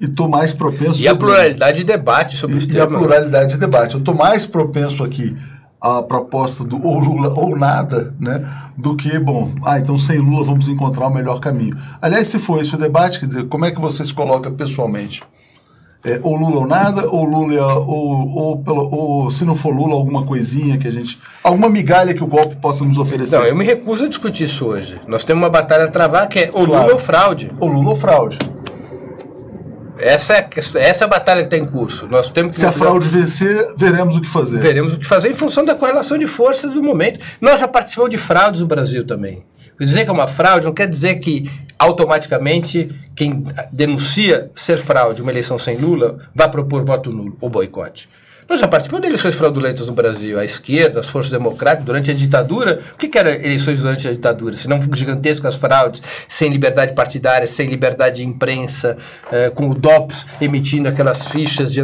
[SPEAKER 1] e estou mais propenso...
[SPEAKER 2] E a pluralidade de debate sobre
[SPEAKER 1] e,
[SPEAKER 2] o
[SPEAKER 1] tema. E a pluralidade de debate. Eu estou mais propenso aqui a proposta do ou Lula ou nada, né, do que, bom, ah, então sem Lula vamos encontrar o melhor caminho. Aliás, se for esse o debate, quer dizer, como é que você se coloca pessoalmente? É, ou Lula ou nada, ou Lula, ou, ou, ou se não for Lula, alguma coisinha que a gente. alguma migalha que o golpe possa nos oferecer.
[SPEAKER 2] Não, eu me recuso a discutir isso hoje. Nós temos uma batalha a travar que é ou claro. Lula ou fraude.
[SPEAKER 1] Ou Lula ou fraude.
[SPEAKER 2] Essa é, essa é a batalha que está em curso. Nós temos
[SPEAKER 1] Se a fraude vencer, veremos o que fazer.
[SPEAKER 2] Veremos o que fazer em função da correlação de forças do momento. Nós já participamos de fraudes no Brasil também. Dizer que é uma fraude não quer dizer que automaticamente quem denuncia ser fraude uma eleição sem Lula vai propor voto nulo ou boicote. Nós já participamos de eleições fraudulentas no Brasil. A esquerda, as forças democráticas, durante a ditadura. O que, que era eleições durante a ditadura? Se não gigantescas fraudes, sem liberdade partidária, sem liberdade de imprensa, eh, com o DOPS emitindo aquelas fichas de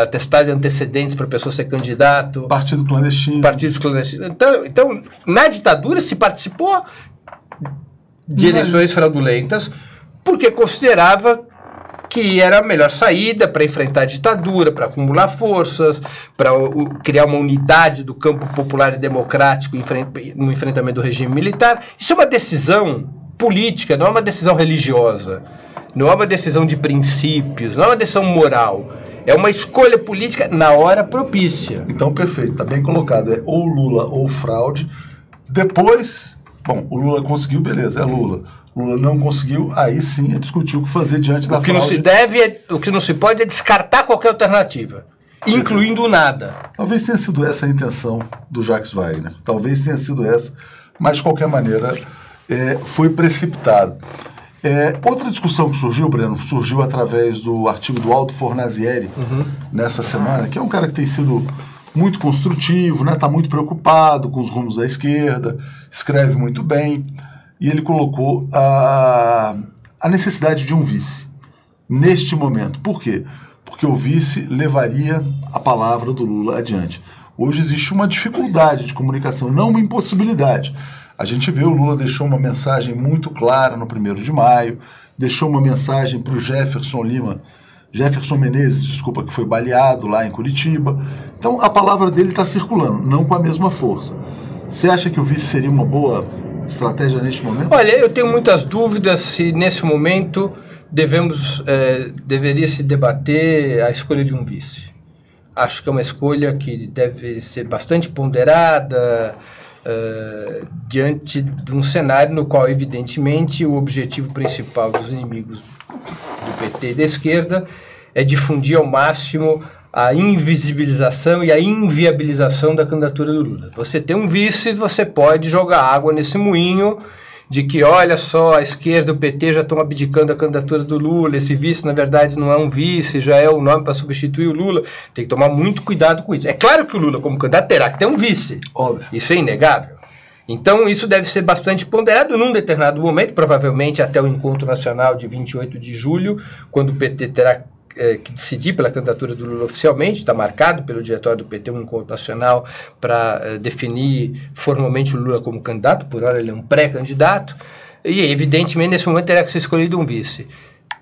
[SPEAKER 2] atestado de antecedentes para a pessoa ser candidato.
[SPEAKER 1] Partido clandestino.
[SPEAKER 2] Partidos clandestinos. Então, então, na ditadura se participou de eleições fraudulentas porque considerava que era a melhor saída para enfrentar a ditadura, para acumular forças, para criar uma unidade do campo popular e democrático no enfrentamento do regime militar. Isso é uma decisão política, não é uma decisão religiosa, não é uma decisão de princípios, não é uma decisão moral. É uma escolha política na hora propícia.
[SPEAKER 1] Então, perfeito, está bem colocado. É ou Lula ou fraude. Depois, bom, o Lula conseguiu, beleza, é Lula Lula não conseguiu, aí sim é discutir o que fazer diante da
[SPEAKER 2] o que fraude. Não se deve é, o que não se pode é descartar qualquer alternativa, incluindo nada.
[SPEAKER 1] Talvez tenha sido essa a intenção do Jacques Wagner. Talvez tenha sido essa, mas de qualquer maneira é, foi precipitado. É, outra discussão que surgiu, Breno, surgiu através do artigo do Aldo Fornazieri uhum. nessa semana, que é um cara que tem sido muito construtivo, está né, tá muito preocupado com os rumos da esquerda, escreve muito bem e ele colocou a, a necessidade de um vice neste momento. Por quê? Porque o vice levaria a palavra do Lula adiante. Hoje existe uma dificuldade de comunicação, não uma impossibilidade. A gente vê o Lula deixou uma mensagem muito clara no 1 de maio, deixou uma mensagem para o Jefferson Lima, Jefferson Menezes, desculpa, que foi baleado lá em Curitiba. Então a palavra dele está circulando, não com a mesma força. Você acha que o vice seria uma boa estratégia neste momento?
[SPEAKER 2] Olha, eu tenho muitas dúvidas se nesse momento devemos é, deveria se debater a escolha de um vice. Acho que é uma escolha que deve ser bastante ponderada uh, diante de um cenário no qual, evidentemente, o objetivo principal dos inimigos do PT e da esquerda é difundir ao máximo a invisibilização e a inviabilização da candidatura do Lula. Você tem um vice, você pode jogar água nesse moinho de que, olha só, a esquerda e o PT já estão abdicando a candidatura do Lula, esse vice, na verdade, não é um vice, já é o nome para substituir o Lula. Tem que tomar muito cuidado com isso. É claro que o Lula, como candidato, terá que ter um vice.
[SPEAKER 1] Óbvio.
[SPEAKER 2] Isso é inegável. Então, isso deve ser bastante ponderado num determinado momento, provavelmente até o encontro nacional de 28 de julho, quando o PT terá é, que decidir pela candidatura do Lula oficialmente, está marcado pelo diretório do PT um encontro nacional para é, definir formalmente o Lula como candidato, por hora ele é um pré-candidato, e evidentemente nesse momento terá que ser escolhido um vice.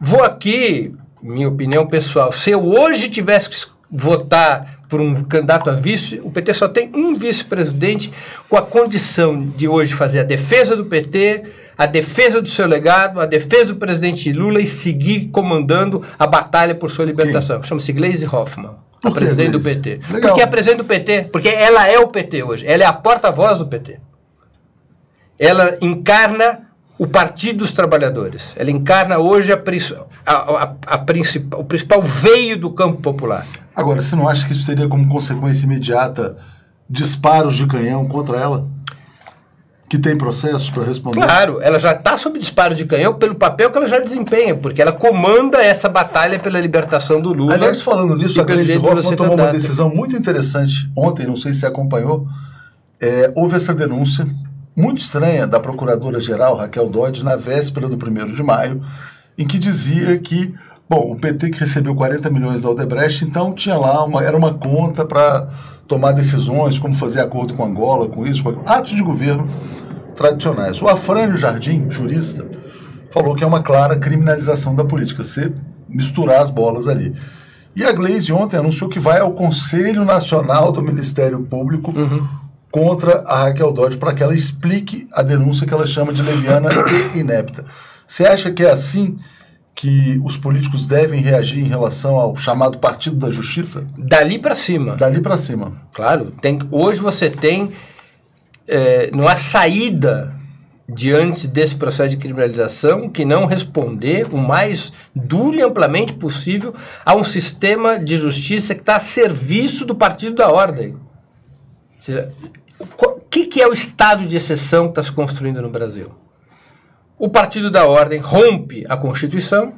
[SPEAKER 2] Vou aqui, minha opinião pessoal, se eu hoje tivesse que votar por um candidato a vice, o PT só tem um vice-presidente com a condição de hoje fazer a defesa do PT, a defesa do seu legado, a defesa do presidente Lula e seguir comandando a batalha por sua libertação. Chama-se Gleisi Hoffmann. a presidente do PT. Legal. Porque é a presidente do PT. Porque ela é o PT hoje. Ela é a porta-voz do PT. Ela encarna o Partido dos Trabalhadores. Ela encarna hoje a, a, a, a principal, o principal veio do campo popular.
[SPEAKER 1] Agora, você não acha que isso teria como consequência imediata disparos de canhão contra ela? que tem processos para responder?
[SPEAKER 2] Claro, ela já está sob disparo de canhão pelo papel que ela já desempenha, porque ela comanda essa batalha pela libertação do Lula.
[SPEAKER 1] Aliás, falando nisso, a Gleisi Hoffmann tomou uma decisão muito interessante ontem, não sei se você acompanhou. É, houve essa denúncia muito estranha da procuradora-geral Raquel Dodge na véspera do 1 de maio, em que dizia que, bom, o PT que recebeu 40 milhões da Odebrecht, então tinha lá, uma, era uma conta para tomar decisões, como fazer acordo com Angola, com isso, com atos de governo tradicionais. O Afrânio Jardim, jurista, falou que é uma clara criminalização da política, você misturar as bolas ali. E a Glaze ontem anunciou que vai ao Conselho Nacional do Ministério Público uhum. Contra a Raquel Dodge para que ela explique a denúncia que ela chama de leviana *coughs* e inepta. Você acha que é assim que os políticos devem reagir em relação ao chamado Partido da Justiça?
[SPEAKER 2] Dali para cima.
[SPEAKER 1] Dali para cima.
[SPEAKER 2] Claro. Tem, hoje você tem. É, não há saída diante desse processo de criminalização que não responder o mais duro e amplamente possível a um sistema de justiça que está a serviço do partido da ordem. Ou seja, o que, que é o estado de exceção que está se construindo no Brasil? O partido da ordem rompe a Constituição,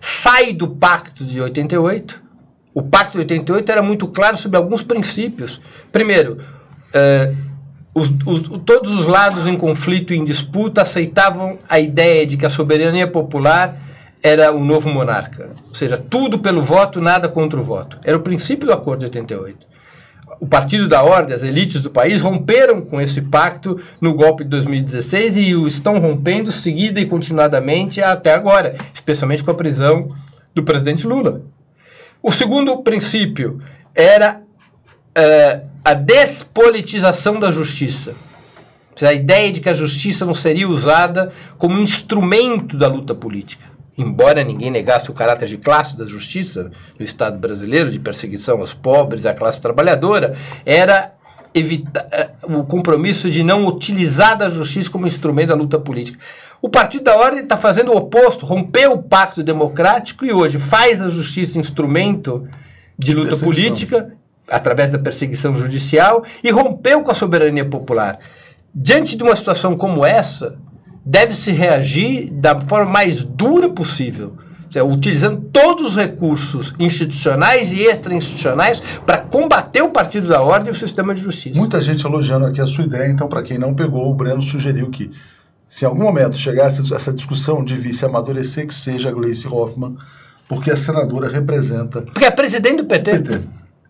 [SPEAKER 2] sai do Pacto de 88. O Pacto de 88 era muito claro sobre alguns princípios. Primeiro, uh, os, os, todos os lados em conflito e em disputa aceitavam a ideia de que a soberania popular era o novo monarca. Ou seja, tudo pelo voto, nada contra o voto. Era o princípio do Acordo de 88. O Partido da Ordem, as elites do país, romperam com esse pacto no golpe de 2016 e o estão rompendo seguida e continuadamente até agora, especialmente com a prisão do presidente Lula. O segundo princípio era uh, a despolitização da justiça. A ideia de que a justiça não seria usada como instrumento da luta política. Embora ninguém negasse o caráter de classe da justiça no Estado brasileiro, de perseguição aos pobres à classe trabalhadora, era evitar eh, o compromisso de não utilizar a justiça como instrumento da luta política. O Partido da Ordem está fazendo o oposto, rompeu o pacto democrático e hoje faz a justiça instrumento de luta política através da perseguição judicial e rompeu com a soberania popular. Diante de uma situação como essa, deve-se reagir da forma mais dura possível, utilizando todos os recursos institucionais e extra-institucionais para combater o Partido da Ordem e o sistema de justiça.
[SPEAKER 1] Muita gente elogiando aqui a sua ideia, então, para quem não pegou, o Breno sugeriu que, se em algum momento chegasse essa discussão de vice amadurecer, que seja a Gleice Hoffmann, porque a senadora representa.
[SPEAKER 2] Porque é presidente do PT. PT.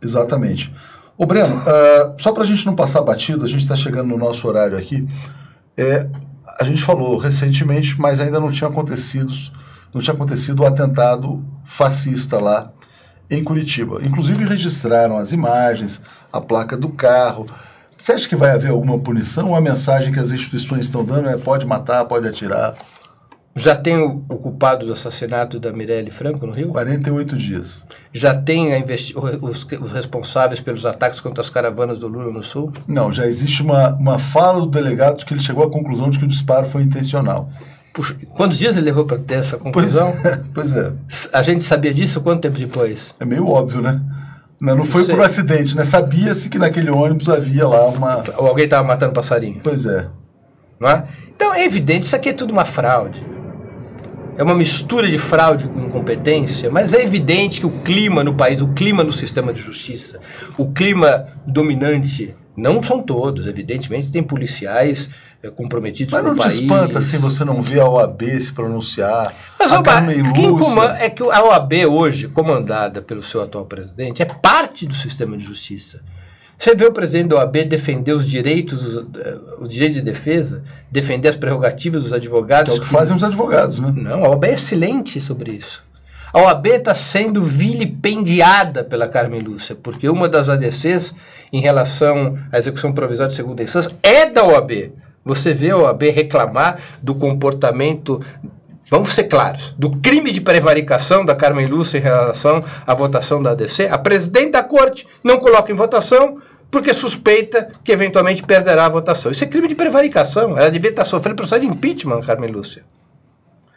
[SPEAKER 1] Exatamente. Ô Breno, uh, só para a gente não passar batido, a gente está chegando no nosso horário aqui. É, a gente falou recentemente, mas ainda não tinha acontecido, não tinha acontecido o atentado fascista lá em Curitiba. Inclusive registraram as imagens, a placa do carro. Você acha que vai haver alguma punição? A mensagem que as instituições estão dando é pode matar, pode atirar?
[SPEAKER 2] Já tem o, o, culpado do assassinato da Mirelle Franco no Rio?
[SPEAKER 1] 48 dias.
[SPEAKER 2] Já tem os, os, responsáveis pelos ataques contra as caravanas do Lula no Sul?
[SPEAKER 1] Não, já existe uma, uma fala do delegado de que ele chegou à conclusão de que o disparo foi intencional.
[SPEAKER 2] Puxa, quantos dias ele levou para ter essa conclusão?
[SPEAKER 1] Pois *laughs* é, pois é.
[SPEAKER 2] A gente sabia disso quanto tempo depois?
[SPEAKER 1] É meio óbvio, né? Não, não foi Sei. por acidente, né? Sabia-se que naquele ônibus havia lá uma.
[SPEAKER 2] Ou alguém estava matando passarinho.
[SPEAKER 1] Pois é.
[SPEAKER 2] Não é? Então é evidente, isso aqui é tudo uma fraude é uma mistura de fraude com incompetência, mas é evidente que o clima no país, o clima no sistema de justiça, o clima dominante, não são todos, evidentemente tem policiais é, comprometidos
[SPEAKER 1] mas
[SPEAKER 2] com o
[SPEAKER 1] país. Mas não te espanta se você não vê a OAB se pronunciar?
[SPEAKER 2] Mas a quem comanda, é que a OAB hoje, comandada pelo seu atual presidente, é parte do sistema de justiça. Você vê o presidente da OAB defender os direitos, eh, o direito de defesa, defender as prerrogativas dos advogados.
[SPEAKER 1] Que é o que fazem os advogados, né?
[SPEAKER 2] Não, a OAB é excelente sobre isso. A OAB está sendo vilipendiada pela Carmen Lúcia, porque uma das ADCs em relação à execução provisória de segunda instância é da OAB. Você vê a OAB reclamar do comportamento Vamos ser claros. Do crime de prevaricação da Carmen Lúcia em relação à votação da ADC, a presidente da corte não coloca em votação porque suspeita que eventualmente perderá a votação. Isso é crime de prevaricação. Ela devia estar sofrendo processo de impeachment, Carmen Lúcia.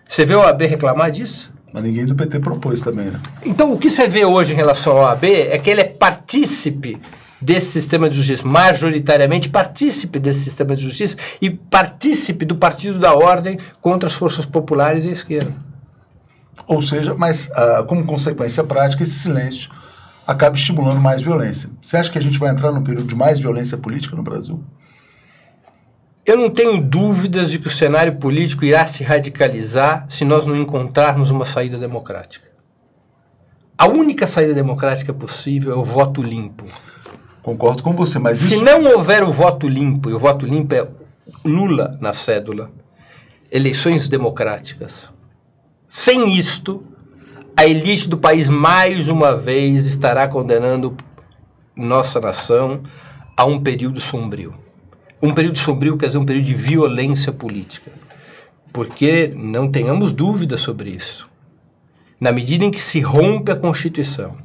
[SPEAKER 2] Você vê a OAB reclamar disso?
[SPEAKER 1] Mas ninguém do PT propôs também, né?
[SPEAKER 2] Então, o que você vê hoje em relação ao OAB é que ele é partícipe desse sistema de justiça, majoritariamente partícipe desse sistema de justiça e partícipe do Partido da Ordem contra as forças populares e a esquerda.
[SPEAKER 1] Ou seja, mas uh, como consequência prática, esse silêncio acaba estimulando mais violência. Você acha que a gente vai entrar num período de mais violência política no Brasil?
[SPEAKER 2] Eu não tenho dúvidas de que o cenário político irá se radicalizar se nós não encontrarmos uma saída democrática. A única saída democrática possível é o voto limpo.
[SPEAKER 1] Concordo com você, mas
[SPEAKER 2] Se
[SPEAKER 1] isso...
[SPEAKER 2] não houver o voto limpo, e o voto limpo é Lula na cédula, eleições democráticas. Sem isto, a elite do país mais uma vez estará condenando nossa nação a um período sombrio. Um período sombrio quer dizer um período de violência política. Porque não tenhamos dúvida sobre isso. Na medida em que se rompe a Constituição,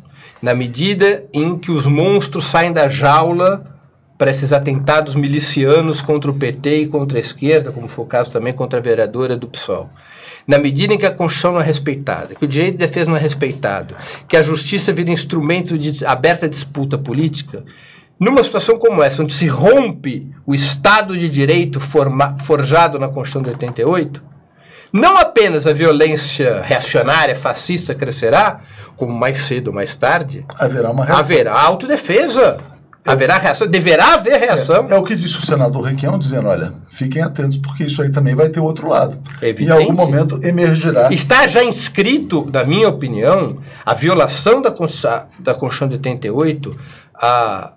[SPEAKER 2] na medida em que os monstros saem da jaula para esses atentados milicianos contra o PT e contra a esquerda, como foi o caso também contra a vereadora do PSOL. Na medida em que a Constituição não é respeitada, que o direito de defesa não é respeitado, que a justiça vira instrumento de aberta disputa política, numa situação como essa, onde se rompe o Estado de Direito forma, forjado na Constituição de 88, não apenas a violência reacionária, fascista crescerá, como mais cedo ou mais tarde,
[SPEAKER 1] haverá uma reação.
[SPEAKER 2] haverá autodefesa. Haverá reação, deverá haver reação.
[SPEAKER 1] É, é, o que disse o senador Requião, dizendo: olha, fiquem atentos, porque isso aí também vai ter outro lado.
[SPEAKER 2] Evidente.
[SPEAKER 1] Em algum momento emergirá.
[SPEAKER 2] Está já inscrito, na minha opinião, a violação da, da Constituição de 88, a,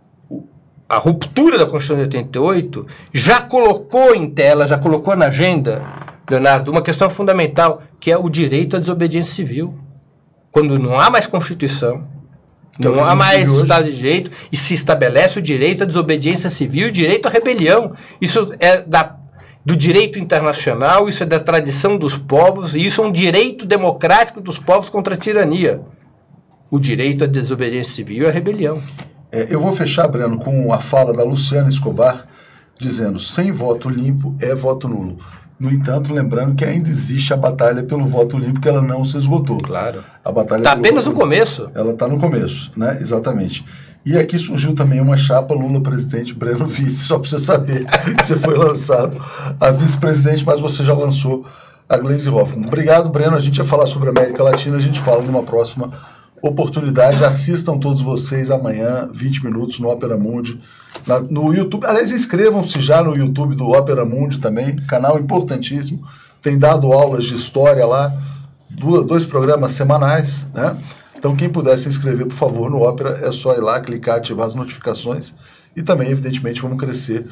[SPEAKER 2] a ruptura da Constituição de 88, já colocou em tela, já colocou na agenda, Leonardo, uma questão fundamental, que é o direito à desobediência civil. Quando não há mais Constituição, então, não há mais Estado de Direito e se estabelece o direito à desobediência civil e o direito à rebelião. Isso é da, do direito internacional, isso é da tradição dos povos e isso é um direito democrático dos povos contra a tirania. O direito à desobediência civil e à rebelião.
[SPEAKER 1] É, eu vou fechar, Breno, com a fala da Luciana Escobar, dizendo: sem voto limpo é voto nulo. No entanto, lembrando que ainda existe a batalha pelo voto limpo, que ela não se esgotou.
[SPEAKER 2] Claro.
[SPEAKER 1] A batalha
[SPEAKER 2] Está apenas no começo.
[SPEAKER 1] Ela está no começo, né? Exatamente. E aqui surgiu também uma chapa Lula presidente, Breno vice, *laughs* só para você saber que você foi lançado a vice-presidente, mas você já lançou a Glaze Hoffman. Obrigado, Breno. A gente ia falar sobre a América Latina, a gente fala numa próxima oportunidade. Assistam todos vocês amanhã, 20 minutos, no Opera Mundi, na, no YouTube. Aliás, inscrevam-se já no YouTube do Opera Mundi também, canal importantíssimo. Tem dado aulas de história lá, dois programas semanais, né? Então, quem puder se inscrever, por favor, no Opera, é só ir lá, clicar, ativar as notificações. E também, evidentemente, vamos crescer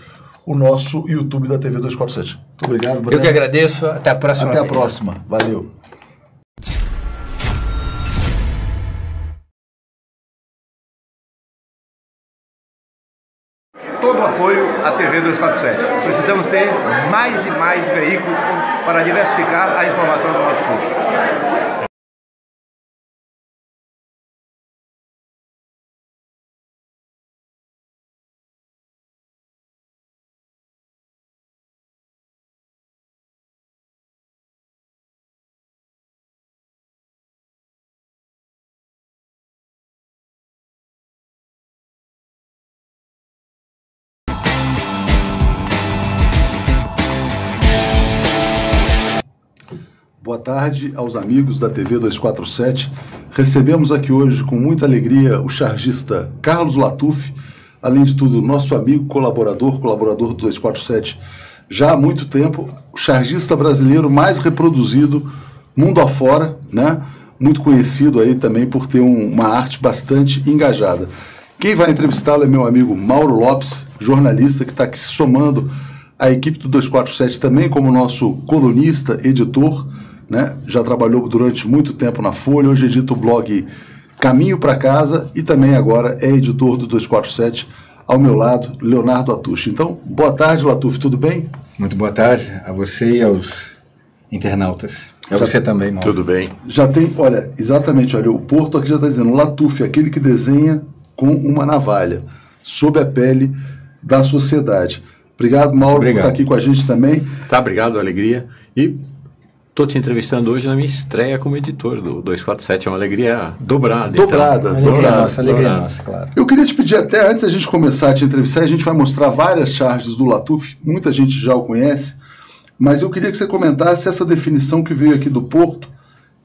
[SPEAKER 1] o nosso YouTube da TV 247. Muito obrigado, Breno.
[SPEAKER 2] Eu que agradeço. Até a próxima.
[SPEAKER 1] Até
[SPEAKER 2] vez.
[SPEAKER 1] a próxima. Valeu.
[SPEAKER 3] TV 247. Precisamos ter mais e mais veículos para diversificar a informação do nosso público.
[SPEAKER 1] Boa tarde aos amigos da TV 247. Recebemos aqui hoje com muita alegria o chargista Carlos Latuf, além de tudo, nosso amigo, colaborador, colaborador do 247 já há muito tempo, o chargista brasileiro mais reproduzido mundo afora, né? Muito conhecido aí também por ter um, uma arte bastante engajada. Quem vai entrevistá-lo é meu amigo Mauro Lopes, jornalista que está aqui se somando à equipe do 247 também como nosso colunista, editor, né? Já trabalhou durante muito tempo na Folha, hoje edita o blog Caminho para Casa e também agora é editor do 247. Ao meu lado, Leonardo Atush. Então, boa tarde, Latuf, tudo bem?
[SPEAKER 4] Muito boa tarde a você e aos internautas. A
[SPEAKER 1] Já-
[SPEAKER 4] você também, Mauro.
[SPEAKER 5] Tudo bem?
[SPEAKER 1] Já tem, olha, exatamente, olha, o Porto aqui já está dizendo, Latuf, aquele que desenha com uma navalha, sob a pele da sociedade. Obrigado, Mauro, por
[SPEAKER 4] Obrigado.
[SPEAKER 1] estar aqui com a gente também.
[SPEAKER 5] Tá, obrigado, alegria. E tô te entrevistando hoje na minha estreia como editor do 247. É uma alegria dobrada.
[SPEAKER 1] Dobrada,
[SPEAKER 5] então.
[SPEAKER 4] Alegria
[SPEAKER 1] dobrada.
[SPEAKER 4] nossa, alegria
[SPEAKER 5] dobrada.
[SPEAKER 4] nossa, claro.
[SPEAKER 1] Eu queria te pedir até, antes da gente começar a te entrevistar, a gente vai mostrar várias charges do Latuf, muita gente já o conhece, mas eu queria que você comentasse essa definição que veio aqui do Porto,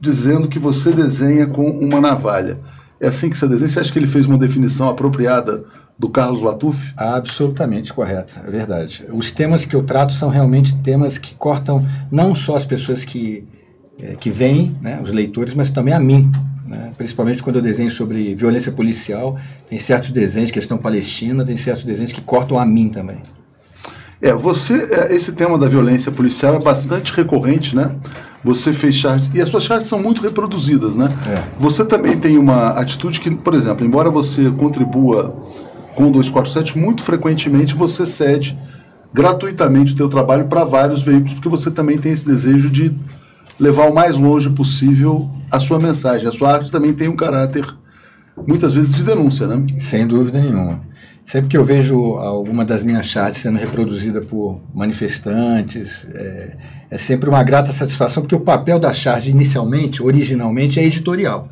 [SPEAKER 1] dizendo que você desenha com uma navalha. É assim que você desenha? Você acha que ele fez uma definição apropriada do Carlos Latuf?
[SPEAKER 4] Absolutamente correto, é verdade. Os temas que eu trato são realmente temas que cortam não só as pessoas que, é, que vêm, né, os leitores, mas também a mim. Né? Principalmente quando eu desenho sobre violência policial, tem certos desenhos, questão palestina, tem certos desenhos que cortam a mim também.
[SPEAKER 1] É, você, é, esse tema da violência policial é bastante recorrente, né? Você fez charges, e as suas charges são muito reproduzidas, né?
[SPEAKER 4] É.
[SPEAKER 1] Você também tem uma atitude que, por exemplo, embora você contribua com o 247, muito frequentemente você cede gratuitamente o teu trabalho para vários veículos, porque você também tem esse desejo de levar o mais longe possível a sua mensagem. A sua arte também tem um caráter, muitas vezes, de denúncia, né?
[SPEAKER 4] Sem dúvida nenhuma. Sempre que eu vejo alguma das minhas charges sendo reproduzida por manifestantes, é, é, sempre uma grata satisfação, porque o papel da charge, inicialmente, originalmente, é editorial.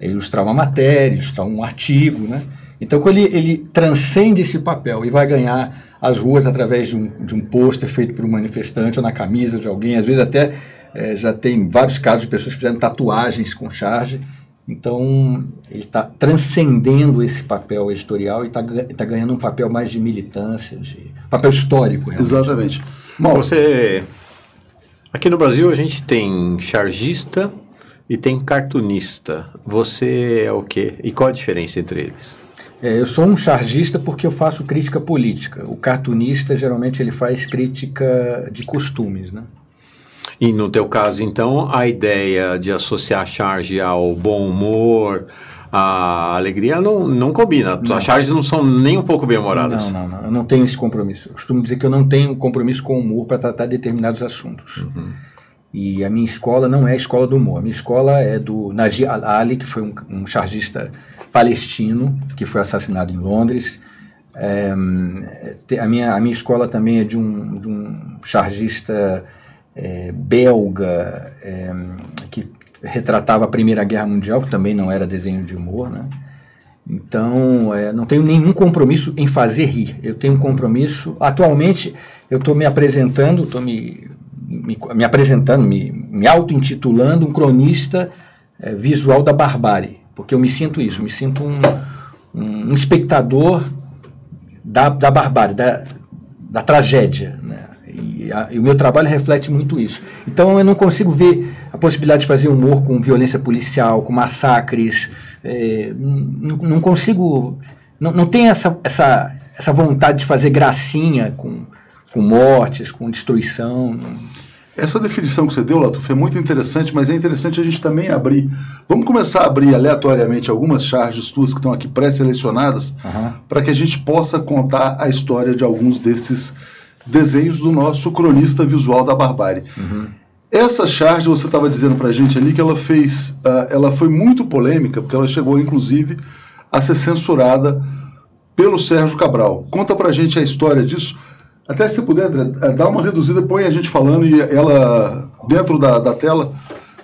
[SPEAKER 4] É ilustrar uma matéria, ilustrar um artigo, né? Então, quando ele, ele transcende esse papel e vai ganhar as ruas através de um, de um pôster feito por um manifestante ou na camisa de alguém, às vezes até é, já tem vários casos de pessoas que fizeram tatuagens com charge, então, ele está transcendendo esse papel editorial e está tá ganhando um papel mais de militância, de papel histórico. Realmente.
[SPEAKER 1] Exatamente.
[SPEAKER 5] Bom, você. Aqui no Brasil a gente tem chargista e tem cartunista. Você é o quê? E qual a diferença entre eles?
[SPEAKER 4] É, eu sou um chargista porque eu faço crítica política. O cartunista geralmente ele faz crítica de costumes, né?
[SPEAKER 5] E no teu caso, então, a ideia de associar a charge ao bom humor, a alegria, não, não combina. Não. As charges não são nem um pouco bem-humoradas.
[SPEAKER 4] Não, não, não. Eu não tenho esse compromisso. Eu costumo dizer que eu não tenho compromisso com o humor para tratar determinados assuntos. Uhum. E a minha escola não é a escola do humor. A minha escola é do Najib Ali, que foi um, um chargista palestino, que foi assassinado em Londres. É, a, minha, a minha escola também é de um, de um chargista é, belga é, que retratava a Primeira Guerra Mundial, que também não era desenho de humor, né? Então, é, não tenho nenhum compromisso em fazer rir. Eu tenho um compromisso. Atualmente, eu estou me apresentando, estou me, me, me, apresentando, me, me auto-intitulando um cronista é, visual da barbárie, porque eu me sinto isso, me sinto um, um, espectador da, da barbárie, da, da tragédia. Né? E, a, e, o meu trabalho reflete muito isso. Então eu não consigo ver a possibilidade de fazer humor com violência policial, com massacres. É, não, não, consigo. Não, não tenho essa, essa, essa vontade de fazer gracinha com, com mortes, com destruição.
[SPEAKER 1] Essa definição que você deu, Latuf, é muito interessante, mas é interessante a gente também abrir. Vamos começar a abrir aleatoriamente algumas charges tuas que estão aqui pré-selecionadas, uhum. para que a gente possa contar a história de alguns desses desenhos do nosso cronista visual da barbárie. Uhum. Essa charge, você estava dizendo para a gente ali que ela fez, uh, ela foi muito polêmica, porque ela chegou inclusive a ser censurada pelo Sérgio Cabral. Conta para a gente a história disso. Até se puder, André, é, dá uma reduzida, põe a gente falando e ela dentro da, da tela.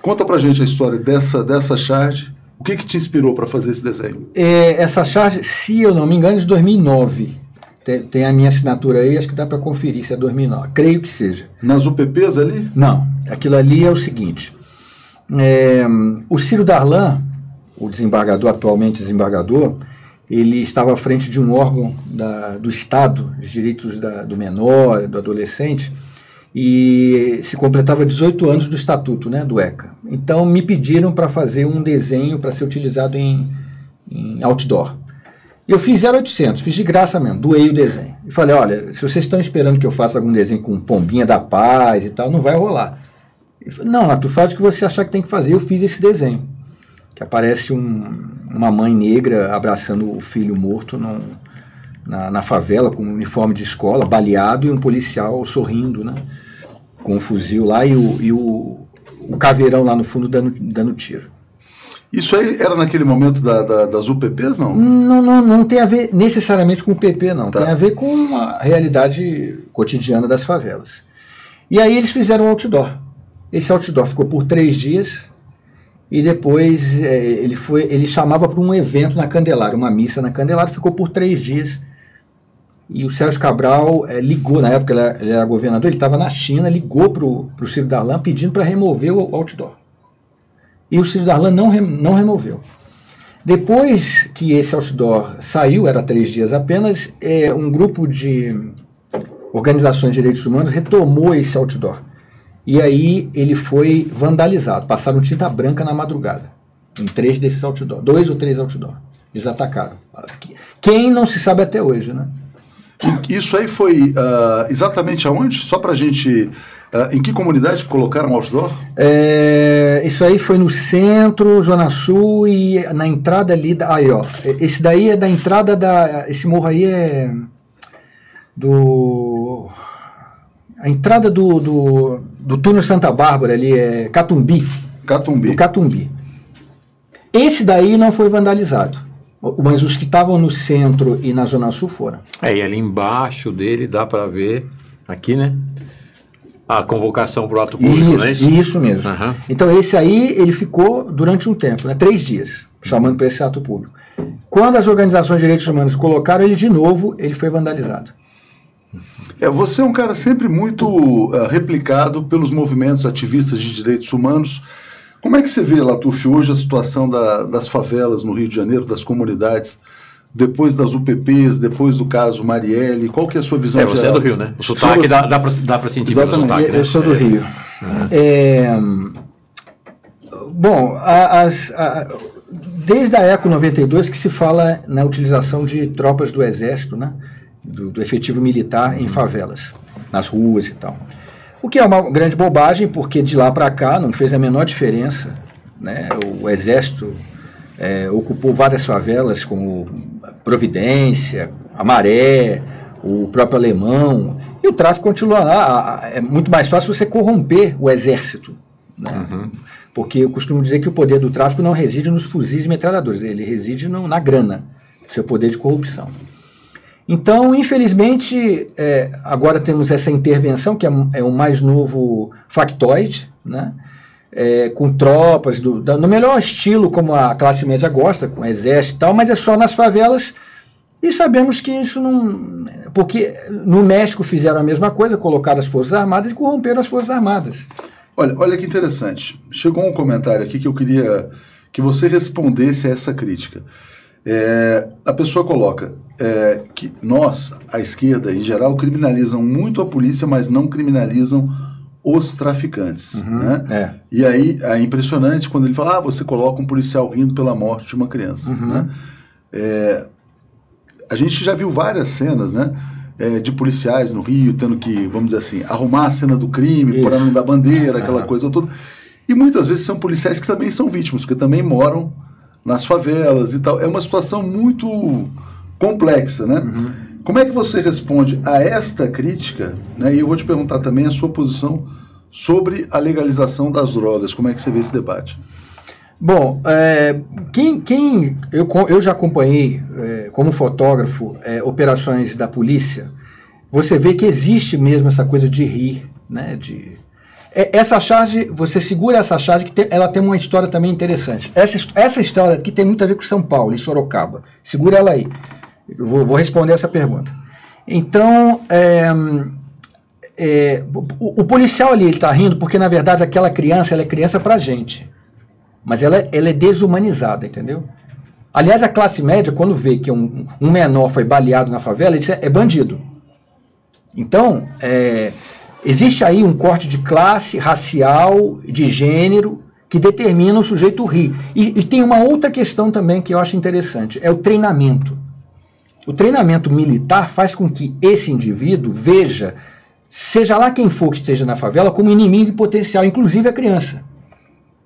[SPEAKER 1] Conta para a gente a história dessa, dessa charge. O que, que te inspirou para fazer esse desenho?
[SPEAKER 4] É, essa charge, se eu não me engano, é de 2009. Tem, tem a minha assinatura aí, acho que dá para conferir se é 2009. Creio que seja.
[SPEAKER 1] Nas UPPs ali?
[SPEAKER 4] Não. Aquilo ali é o seguinte. É, o Ciro Darlan, o desembargador, atualmente desembargador, ele estava à frente de um órgão da, do Estado, de direitos da, do menor, do adolescente, e se completava 18 anos do estatuto, né, do ECA. Então me pediram para fazer um desenho para ser utilizado em, em outdoor. Eu fiz 0800, fiz de graça mesmo, doei o desenho. E falei, olha, se vocês estão esperando que eu faça algum desenho com pombinha da paz e tal, não vai rolar. Falei, não, tu faz o que você achar que tem que fazer. Eu fiz esse desenho. Que aparece um, uma mãe negra abraçando o filho morto no, na, na, favela, com um uniforme de escola, baleado, e um policial sorrindo, né? Com um fuzil lá e o, e o, o caveirão lá no fundo dando, dando tiro.
[SPEAKER 1] Isso aí era naquele momento da, da, das UPPs, não?
[SPEAKER 4] não? Não, não tem a ver necessariamente com o PP, não. Tá. Tem a ver com a realidade cotidiana das favelas. E aí eles fizeram um outdoor. Esse outdoor ficou por três dias e depois é, ele foi, ele chamava para um evento na Candelária, uma missa na Candelária, ficou por três dias. E o Sérgio Cabral é, ligou, na época ele era, ele era governador, ele estava na China, ligou para o Ciro Darlan pedindo para remover o outdoor. E o Ciro Darlan não, não removeu. Depois que esse outdoor saiu, era três dias apenas, é, um grupo de organizações de direitos humanos retomou esse outdoor. E aí ele foi vandalizado. Passaram tinta branca na madrugada. Em três desses outdoor. Dois ou três outdoor. Eles atacaram. Quem não se sabe até hoje, né?
[SPEAKER 1] Isso aí foi uh, exatamente aonde? Só para a gente. Uh, em que comunidade colocaram outdoor?
[SPEAKER 4] É, isso aí foi no centro, Zona Sul e na entrada ali. Da, aí, ó. Esse daí é da entrada da. Esse morro aí é. Do. A entrada do, do, do túnel Santa Bárbara ali é Catumbi.
[SPEAKER 1] Catumbi.
[SPEAKER 4] Do Catumbi. Esse daí não foi vandalizado. Mas os que estavam no centro e na Zona Sul foram.
[SPEAKER 5] É, e ali embaixo dele dá para ver, aqui, né? A convocação para o ato público,
[SPEAKER 4] isso,
[SPEAKER 5] não é
[SPEAKER 4] isso? Isso mesmo. Uhum. Então esse aí, ele ficou durante um tempo, né? três dias, chamando para esse ato público. Quando as organizações de direitos humanos colocaram ele de novo, ele foi vandalizado.
[SPEAKER 1] É, você é um cara sempre muito uh, replicado pelos movimentos ativistas de direitos humanos, como é que você vê, Latuf, hoje a situação da, das favelas no Rio de Janeiro, das comunidades, depois das UPPs, depois do caso Marielle? Qual que é a sua visão
[SPEAKER 5] é, você
[SPEAKER 1] geral?
[SPEAKER 5] é do Rio, né? O sotaque você... dá, dá para sentir
[SPEAKER 4] Exatamente. pelo
[SPEAKER 5] sotaque, né?
[SPEAKER 4] Eu sou do é. Rio. É... Bom, a, as, a, desde a ECO 92 que se fala na utilização de tropas do Exército, né? do, do efetivo militar em favelas, nas ruas e tal. O que é uma grande bobagem, porque de lá para cá não fez a menor diferença. Né? O Exército é, ocupou várias favelas, como Providência, a Maré, o próprio Alemão, e o tráfico continua lá. É muito mais fácil você corromper o Exército. Né? Uhum. Porque eu costumo dizer que o poder do tráfico não reside nos fuzis e metralhadores, ele reside no, na grana, seu poder de corrupção. Então, infelizmente, é, agora temos essa intervenção, que é, é o mais novo factoide, né? É, com tropas, do, da, no melhor estilo como a classe média gosta, com exército e tal, mas é só nas favelas. E sabemos que isso não. Porque no México fizeram a mesma coisa, colocaram as Forças Armadas e corromperam as Forças Armadas.
[SPEAKER 1] Olha, olha que interessante. Chegou um comentário aqui que eu queria que você respondesse a essa crítica. É, a pessoa coloca é, que nós, a esquerda em geral, criminalizam muito a polícia, mas não criminalizam os traficantes. Uhum, né?
[SPEAKER 4] É.
[SPEAKER 1] E aí é impressionante quando ele fala: ah, você coloca um policial rindo pela morte de uma criança. Uhum. Né? É, a gente já viu várias cenas, né? É, de policiais no Rio tendo que, vamos dizer assim, arrumar a cena do crime, por não da bandeira, aquela uhum. coisa toda. E muitas vezes são policiais que também são vítimas, porque também moram nas favelas e tal. É uma situação muito complexa, né? Uhum. Como é que você responde a esta crítica? Né? E eu vou te perguntar também a sua posição sobre a legalização das drogas. Como é que você vê esse debate?
[SPEAKER 4] Bom, é, quem, quem eu, eu já acompanhei é, como fotógrafo é, operações da polícia, você vê que existe mesmo essa coisa de rir, né? De, essa charge, você segura essa charge que ela tem uma história também interessante. Essa, essa história aqui tem muito a ver com São Paulo e Sorocaba. Segura ela aí. Eu vou, vou responder essa pergunta. Então, é, é, o, o, policial ali está rindo porque, na verdade, aquela criança ela é criança para gente. Mas ela, ela é desumanizada, entendeu? Aliás, a classe média, quando vê que um, um menor foi baleado na favela, ele diz, é bandido. Então, é, Existe aí um corte de classe, racial, de gênero, que determina o sujeito rir. E, e, tem uma outra questão também que eu acho interessante: é o treinamento. O treinamento militar faz com que esse indivíduo veja, seja lá quem for que esteja na favela, como inimigo potencial, inclusive a criança.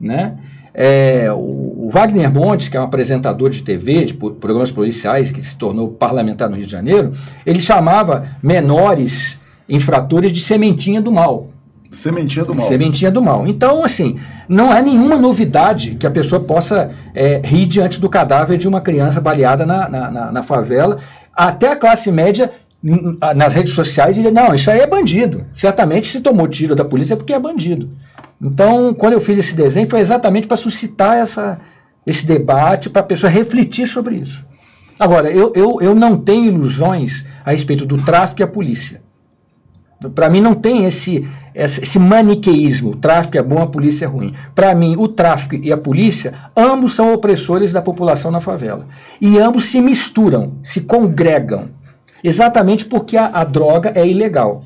[SPEAKER 4] Né? É, o, Wagner Montes, que é um apresentador de TV, de programas policiais, que se tornou parlamentar no Rio de Janeiro, ele chamava menores infratores de sementinha do mal.
[SPEAKER 1] Sementinha do mal.
[SPEAKER 4] Sementinha do mal. Então, assim, não é nenhuma novidade que a pessoa possa é, rir diante do cadáver de uma criança baleada na, na, na, na favela. Até a classe média nas redes sociais diz, não, isso aí é bandido. Certamente se tomou tiro da polícia é porque é bandido. Então, quando eu fiz esse desenho, foi exatamente para suscitar essa, esse debate, para a pessoa refletir sobre isso. Agora, eu, eu, eu não tenho ilusões a respeito do tráfico e a polícia. Para mim não tem esse, esse maniqueísmo. O tráfico é bom, a polícia é ruim. Para mim, o tráfico e a polícia, ambos são opressores da população na favela. E ambos se misturam, se congregam. Exatamente porque a, a droga é ilegal.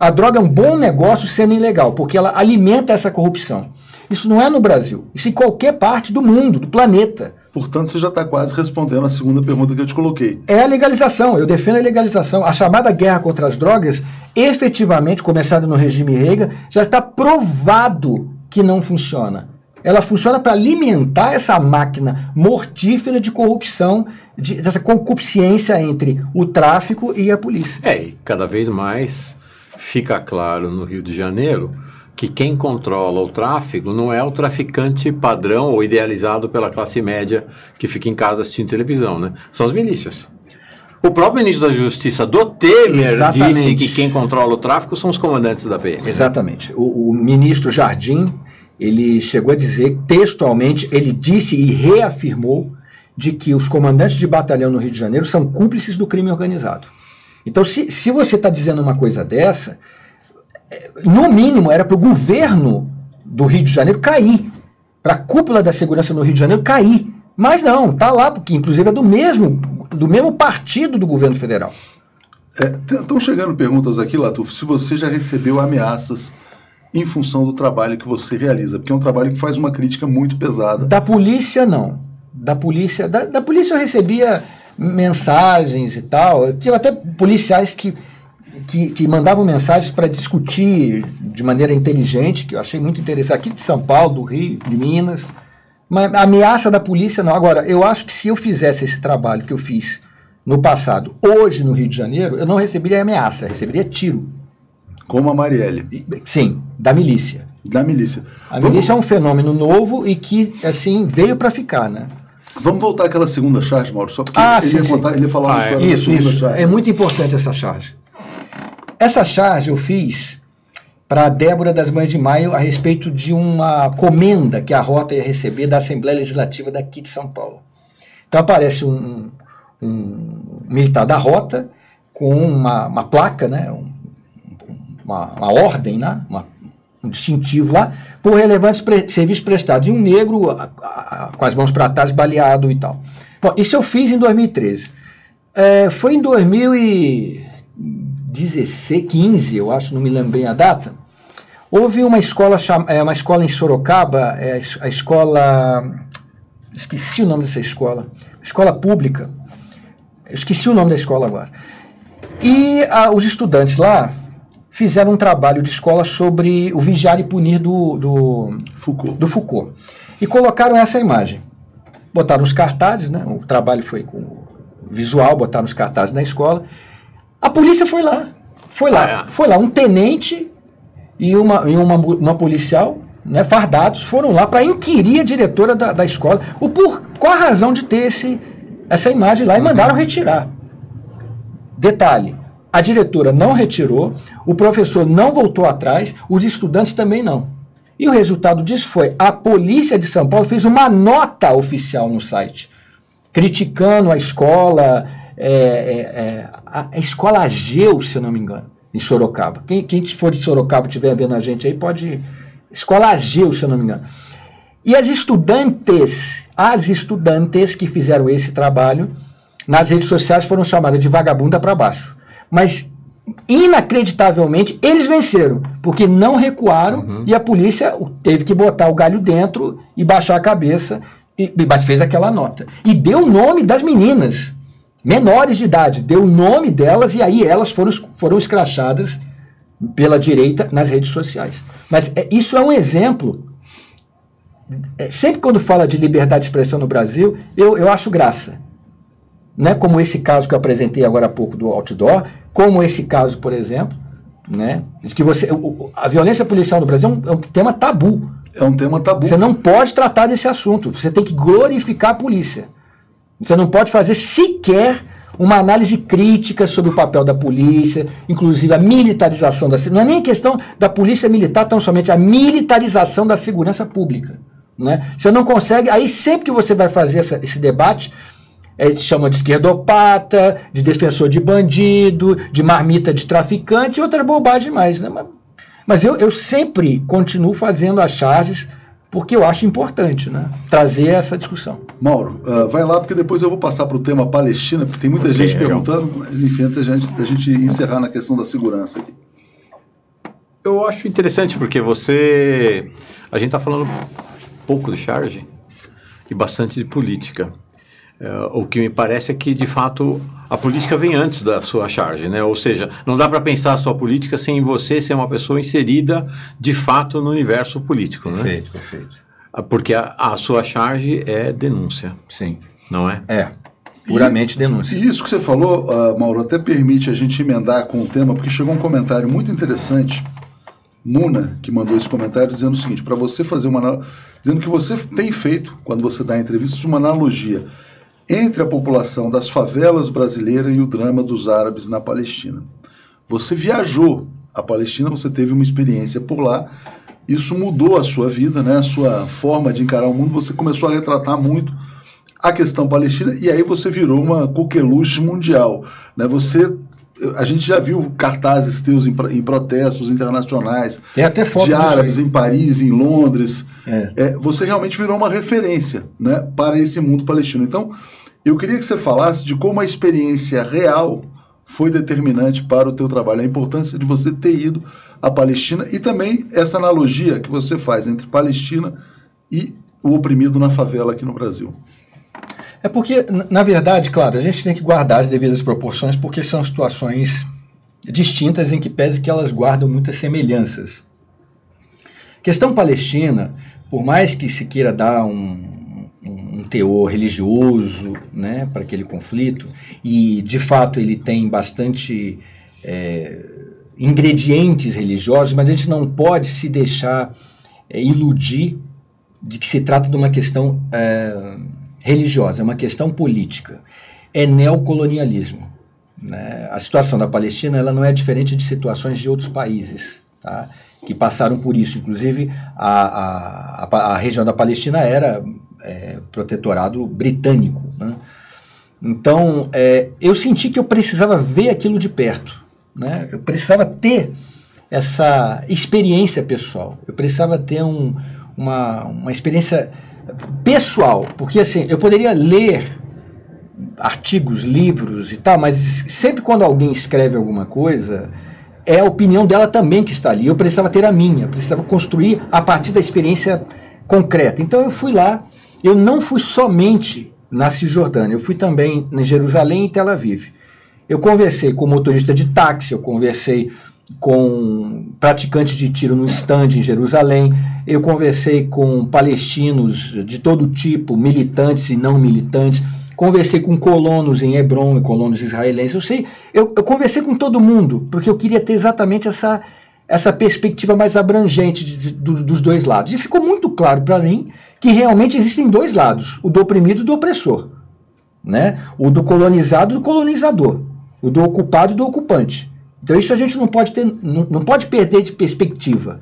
[SPEAKER 4] A droga é um bom negócio sendo ilegal, porque ela alimenta essa corrupção. Isso não é no Brasil, isso em qualquer parte do mundo, do planeta.
[SPEAKER 1] Portanto, você já está quase respondendo a segunda pergunta que eu te coloquei.
[SPEAKER 4] É a legalização, eu defendo a legalização. A chamada guerra contra as drogas, efetivamente, começada no regime Reagan, já está provado que não funciona. Ela funciona para alimentar essa máquina mortífera de corrupção, de, dessa concupiscência entre o tráfico e a polícia.
[SPEAKER 5] É, e cada vez mais fica claro no Rio de Janeiro que quem controla o tráfego não é o traficante padrão ou idealizado pela classe média que fica em casa assistindo televisão, né? São as milícias. O próprio ministro da Justiça do Temer
[SPEAKER 4] Exatamente.
[SPEAKER 5] disse que quem controla o tráfico são os comandantes da PM. né?
[SPEAKER 4] Exatamente. O, o ministro Jardim, ele chegou a dizer textualmente, ele disse e reafirmou de que os comandantes de batalhão no Rio de Janeiro são cúmplices do crime organizado. Então, se, se você está dizendo uma coisa dessa, no mínimo era para o governo do Rio de Janeiro cair, para a cúpula da segurança no Rio de Janeiro cair. Mas não, tá lá, porque inclusive é do mesmo, do mesmo partido do governo federal.
[SPEAKER 1] Estão chegando perguntas aqui, Latuf, se você já recebeu ameaças em função do trabalho que você realiza, porque é um trabalho que faz uma crítica muito pesada.
[SPEAKER 4] Da polícia, não. Da polícia, da, da polícia eu recebia mensagens e tal. Eu tive até policiais que, que, que mandavam mensagens para discutir de maneira inteligente, que eu achei muito interessante, aqui de São Paulo, do Rio, de Minas. Mas a ameaça da polícia, não. Agora, eu acho que se eu fizesse esse trabalho que eu fiz no passado, hoje no Rio de Janeiro, eu não receberia ameaça, eu receberia tiro.
[SPEAKER 1] Como a Marielle,
[SPEAKER 4] Sim, da milícia.
[SPEAKER 1] da milícia.
[SPEAKER 4] A
[SPEAKER 1] Vamos-
[SPEAKER 4] milícia é um fenômeno novo e que, assim, veio para ficar, né?
[SPEAKER 1] Vamos voltar àquela segunda charge, Mauro, só porque
[SPEAKER 4] Ah,
[SPEAKER 1] ele,
[SPEAKER 4] sim,
[SPEAKER 1] ia
[SPEAKER 4] sim.
[SPEAKER 1] contar, ele ia falar
[SPEAKER 5] Ah, é.
[SPEAKER 4] Isso, isso.
[SPEAKER 1] charge.
[SPEAKER 4] É muito importante essa charge. Essa charge eu fiz para a Débora das Mães de Maio a respeito de uma comenda que a Rota ia receber da Assembleia Legislativa daqui de São Paulo. Então aparece um, um militar da Rota com uma, uma placa, né, um- uma, uma ordem, né, uma- um distintivo lá, por relevantes pre- serviços prestados. E um negro a- a- com as mãos para trás, baleado e tal. Bom, isso eu fiz em 2013. É, foi em 2016, 15, eu acho, não me lembro bem a data. Houve uma escola, é, uma escola em Sorocaba, é, a es- a escola. Esqueci o nome dessa escola. Escola pública. Esqueci o nome da escola agora. E ah, os estudantes lá fizeram um trabalho de escola sobre o vigiar e punir do, do,
[SPEAKER 1] Foucault.
[SPEAKER 4] do Foucault. E colocaram essa imagem. Botaram os cartazes, né? o trabalho foi com visual, botaram os cartazes na escola. A polícia foi lá. Foi lá.
[SPEAKER 5] Ah, é.
[SPEAKER 4] Foi lá. Um tenente e uma, e uma, uma policial, né, fardados, foram lá para inquirir a diretora da, da escola. O por, qual a razão de ter esse, essa imagem lá e mandaram retirar. Detalhe: a diretora não retirou, o professor não voltou atrás, os estudantes também não. E o resultado disso foi: a polícia de São Paulo fez uma nota oficial no site, criticando a escola, é, é, é, a, a escola Ageu, se eu não me engano, em Sorocaba. Quem, quem for de Sorocaba e estiver vendo a gente aí pode. Escola Ageu, se eu não me engano. E as estudantes, as estudantes que fizeram esse trabalho, nas redes sociais foram chamadas de vagabunda para baixo. Mas, inacreditavelmente, eles venceram, porque não recuaram e a polícia teve que botar o galho dentro e baixar a cabeça, e, mas fez aquela nota. E deu o nome das meninas, menores de idade, deu o nome delas e aí elas foram, foram escrachadas pela direita nas redes sociais. Mas é, isso é um exemplo é, sempre quando fala de liberdade de expressão no Brasil, eu, eu acho graça. Né? Como esse caso que eu apresentei agora há pouco do outdoor, como esse caso, por exemplo, né? de que você, o- a violência policial no Brasil é um, é um tema tabu.
[SPEAKER 1] É um tema tabu.
[SPEAKER 4] Você não pode tratar desse assunto. Você tem que glorificar a polícia. Você não pode fazer sequer uma análise crítica sobre o papel da polícia, inclusive a militarização da não é nem questão da polícia militar tão somente a militarização da segurança pública, né? Você não consegue, aí sempre que você vai fazer essa- esse debate, é, chama de esquerdopata, de defensor de bandido, de marmita de traficante e outra bobagem mais. Né? Mas, mas eu, eu sempre continuo fazendo as charges porque eu acho importante né, trazer essa discussão.
[SPEAKER 1] Mauro, uh, vai lá, porque depois eu vou passar para o tema Palestina, porque tem muita okay, gente perguntando, enfim, antes da gente, da gente encerrar na questão da segurança aqui.
[SPEAKER 5] Eu acho interessante, porque você. A gente está falando pouco de charge e bastante de política. Uh, o que me parece é que, de fato, a política vem antes da sua charge, né? Ou seja, não dá para pensar a sua política sem você ser uma pessoa inserida, de fato, no universo político,
[SPEAKER 4] né? Perfeito, perfeito.
[SPEAKER 5] Ah, porque a, a sua charge é denúncia.
[SPEAKER 4] Sim.
[SPEAKER 5] Não é?
[SPEAKER 4] É. Puramente
[SPEAKER 1] e,
[SPEAKER 4] denúncia.
[SPEAKER 1] E isso que você falou, uh, Mauro, até permite a gente emendar com o tema, porque chegou um comentário muito interessante Muna, que mandou esse comentário, dizendo o seguinte: para você fazer uma. dizendo que você tem feito, quando você dá entrevistas, uma analogia entre a população das favelas brasileiras e o drama dos árabes na Palestina. Você viajou à Palestina, você teve uma experiência por lá, isso mudou a sua vida, né, a sua forma de encarar o mundo, você começou a retratar muito a questão palestina e aí você virou uma coqueluche mundial. Né? Você a gente já viu cartazes teus em, em protestos internacionais,
[SPEAKER 4] Tem até
[SPEAKER 1] de árabes em Paris, em Londres. É. É, você realmente virou uma referência né, para esse mundo palestino. Então, eu queria que você falasse de como a experiência real foi determinante para o teu trabalho, a importância de você ter ido à Palestina e também essa analogia que você faz entre Palestina e o oprimido na favela aqui no Brasil.
[SPEAKER 4] É porque, na verdade, claro, a gente tem que guardar as devidas proporções porque são situações distintas em que pese que elas guardam muitas semelhanças. Questão palestina, por mais que se queira dar um, um teor religioso né, para aquele conflito, e de fato ele tem bastante é, ingredientes religiosos, mas a gente não pode se deixar é, iludir de que se trata de uma questão é, religiosa, é uma questão política. É neocolonialismo. Né? A situação da Palestina ela não é diferente de situações de outros países tá? que passaram por isso. Inclusive, a, a, a, a região da Palestina era é, protetorado britânico. Né? Então, é, eu senti que eu precisava ver aquilo de perto. Né? Eu precisava ter essa experiência pessoal. Eu precisava ter um, uma, uma experiência pessoal, porque assim, eu poderia ler artigos, livros e tal, mas sempre quando alguém escreve alguma coisa, é a opinião dela também que está ali. Eu precisava ter a minha, precisava construir a partir da experiência concreta. Então eu fui lá, eu não fui somente na Cisjordânia, eu fui também em Jerusalém e Tel Aviv. Eu conversei com motorista de táxi, eu conversei com praticantes de tiro no estande em Jerusalém, eu conversei com palestinos de todo tipo, militantes e não militantes, conversei com colonos em Hebron colonos israelenses. Eu sei, eu, eu, conversei com todo mundo, porque eu queria ter exatamente essa, essa perspectiva mais abrangente de, de, dos, dos dois lados. E ficou muito claro para mim que realmente existem dois lados: o do oprimido e do opressor. Né? O do colonizado e do colonizador. O do ocupado e do ocupante. Então isso a gente não pode ter, não, não pode perder de perspectiva.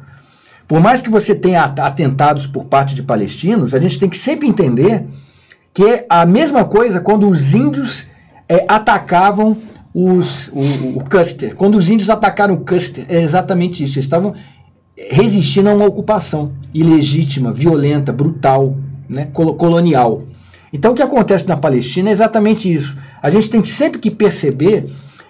[SPEAKER 4] Por mais que você tenha atentados por parte de palestinos, a gente tem que sempre entender que é a mesma coisa quando os índios é, atacavam os, o, o Custer. Quando os índios atacaram o Custer, é exatamente isso. Eles estavam resistindo a uma ocupação ilegítima, violenta, brutal, né, colonial. Então o que acontece na Palestina é exatamente isso. A gente tem sempre que perceber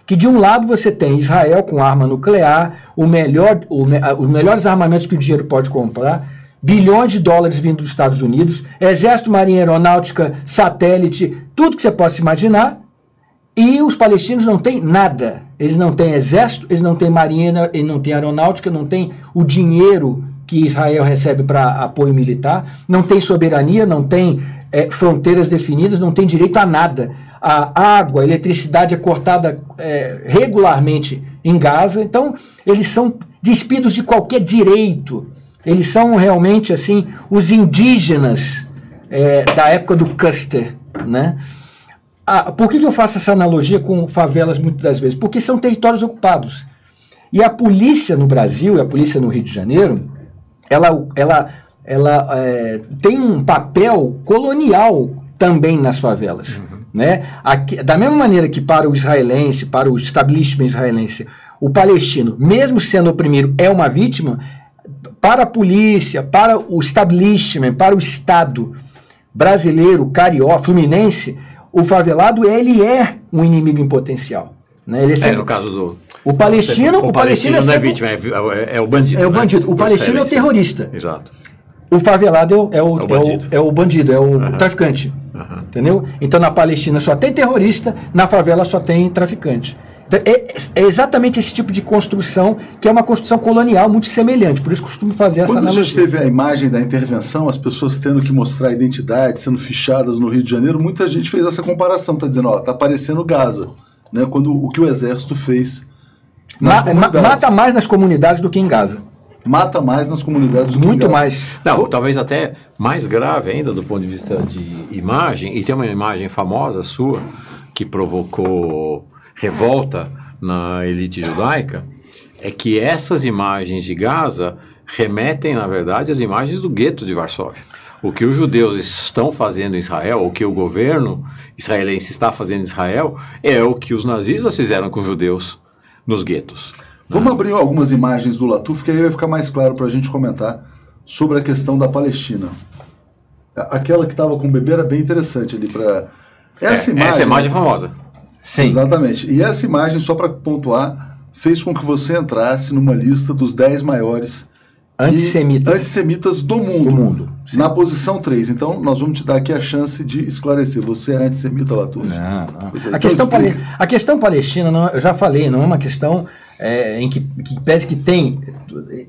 [SPEAKER 4] que de um lado você tem Israel com arma nuclear, o melhor, o, os melhores armamentos que o dinheiro pode comprar, bilhões de dólares vindo dos Estados Unidos, exército, marinha, aeronáutica, satélite, tudo que você possa imaginar, e os palestinos não têm nada. Eles não têm exército, eles não têm marinha, eles não têm aeronáutica, não têm o dinheiro que Israel recebe para apoio militar, não tem soberania, não tem é, fronteiras definidas, não tem direito a nada a água, a eletricidade é cortada é, regularmente em Gaza, então eles são despidos de qualquer direito. Eles são realmente assim os indígenas é, da época do Custer, né? Ah, por que, que eu faço essa analogia com favelas muitas das vezes? Porque são territórios ocupados. E a polícia no Brasil, e a polícia no Rio de Janeiro, ela, ela, ela é, tem um papel colonial também nas favelas. Uhum. Né? Aqui, da mesma maneira que para o israelense, para o establishment israelense, o palestino, mesmo sendo oprimido, é uma vítima, para a polícia, para o establishment, para o Estado brasileiro, carioca, fluminense, o favelado ele é um inimigo em potencial. Né? Ele é,
[SPEAKER 5] sempre, é no caso do.
[SPEAKER 4] O palestino, o,
[SPEAKER 5] o palestino, palestino é não é vítima, é, é, é, o bandido.
[SPEAKER 4] É o né? bandido. Né? O palestino é o terrorista.
[SPEAKER 5] Exato.
[SPEAKER 4] O favelado é o, é o, é o, bandido. É o, bandido, é o uhum. traficante. Uhum. Entendeu? Então na Palestina só tem terrorista, na favela só tem traficante. Então, é, é, exatamente esse tipo de construção, que é uma construção colonial muito semelhante. Por isso costumo fazer essa
[SPEAKER 1] Quando
[SPEAKER 4] analogia.
[SPEAKER 1] a gente teve a imagem da intervenção, as pessoas tendo que mostrar a identidade, sendo fichadas no Rio de Janeiro, muita gente fez essa comparação, está dizendo, ó, tá parecendo Gaza, né? Quando o que o exército fez
[SPEAKER 4] Ma mata mais nas comunidades do que em Gaza.
[SPEAKER 1] Mata mais nas comunidades do
[SPEAKER 4] Muito mais.
[SPEAKER 5] Não, talvez até mais grave ainda do ponto de vista de imagem, e tem uma imagem famosa sua que provocou revolta na elite judaica, é que essas imagens de Gaza remetem, na verdade, às imagens do gueto de Varsóvia. O que os judeus estão fazendo em Israel, o que o governo israelense está fazendo em Israel, é o que os nazistas fizeram com os judeus nos guetos.
[SPEAKER 1] Vamos abrir algumas imagens do Latuf, que aí vai ficar mais claro para a gente comentar sobre a questão da Palestina. Aquela que estava com o bebê era bem interessante ali para.
[SPEAKER 5] Essa, é, imagem, essa imagem é famosa.
[SPEAKER 1] Sim. Exatamente. E essa imagem, só para pontuar, fez com que você entrasse numa lista dos 10 maiores
[SPEAKER 4] antissemitas,
[SPEAKER 1] antissemitas do mundo.
[SPEAKER 4] Do mundo
[SPEAKER 1] na posição 3. Então, nós vamos te dar aqui a chance de esclarecer. Você é antissemita, Latuf?
[SPEAKER 4] Não, não. É, a, então questão a questão palestina, não, eu já falei, não é uma questão é, em que, que pese que tem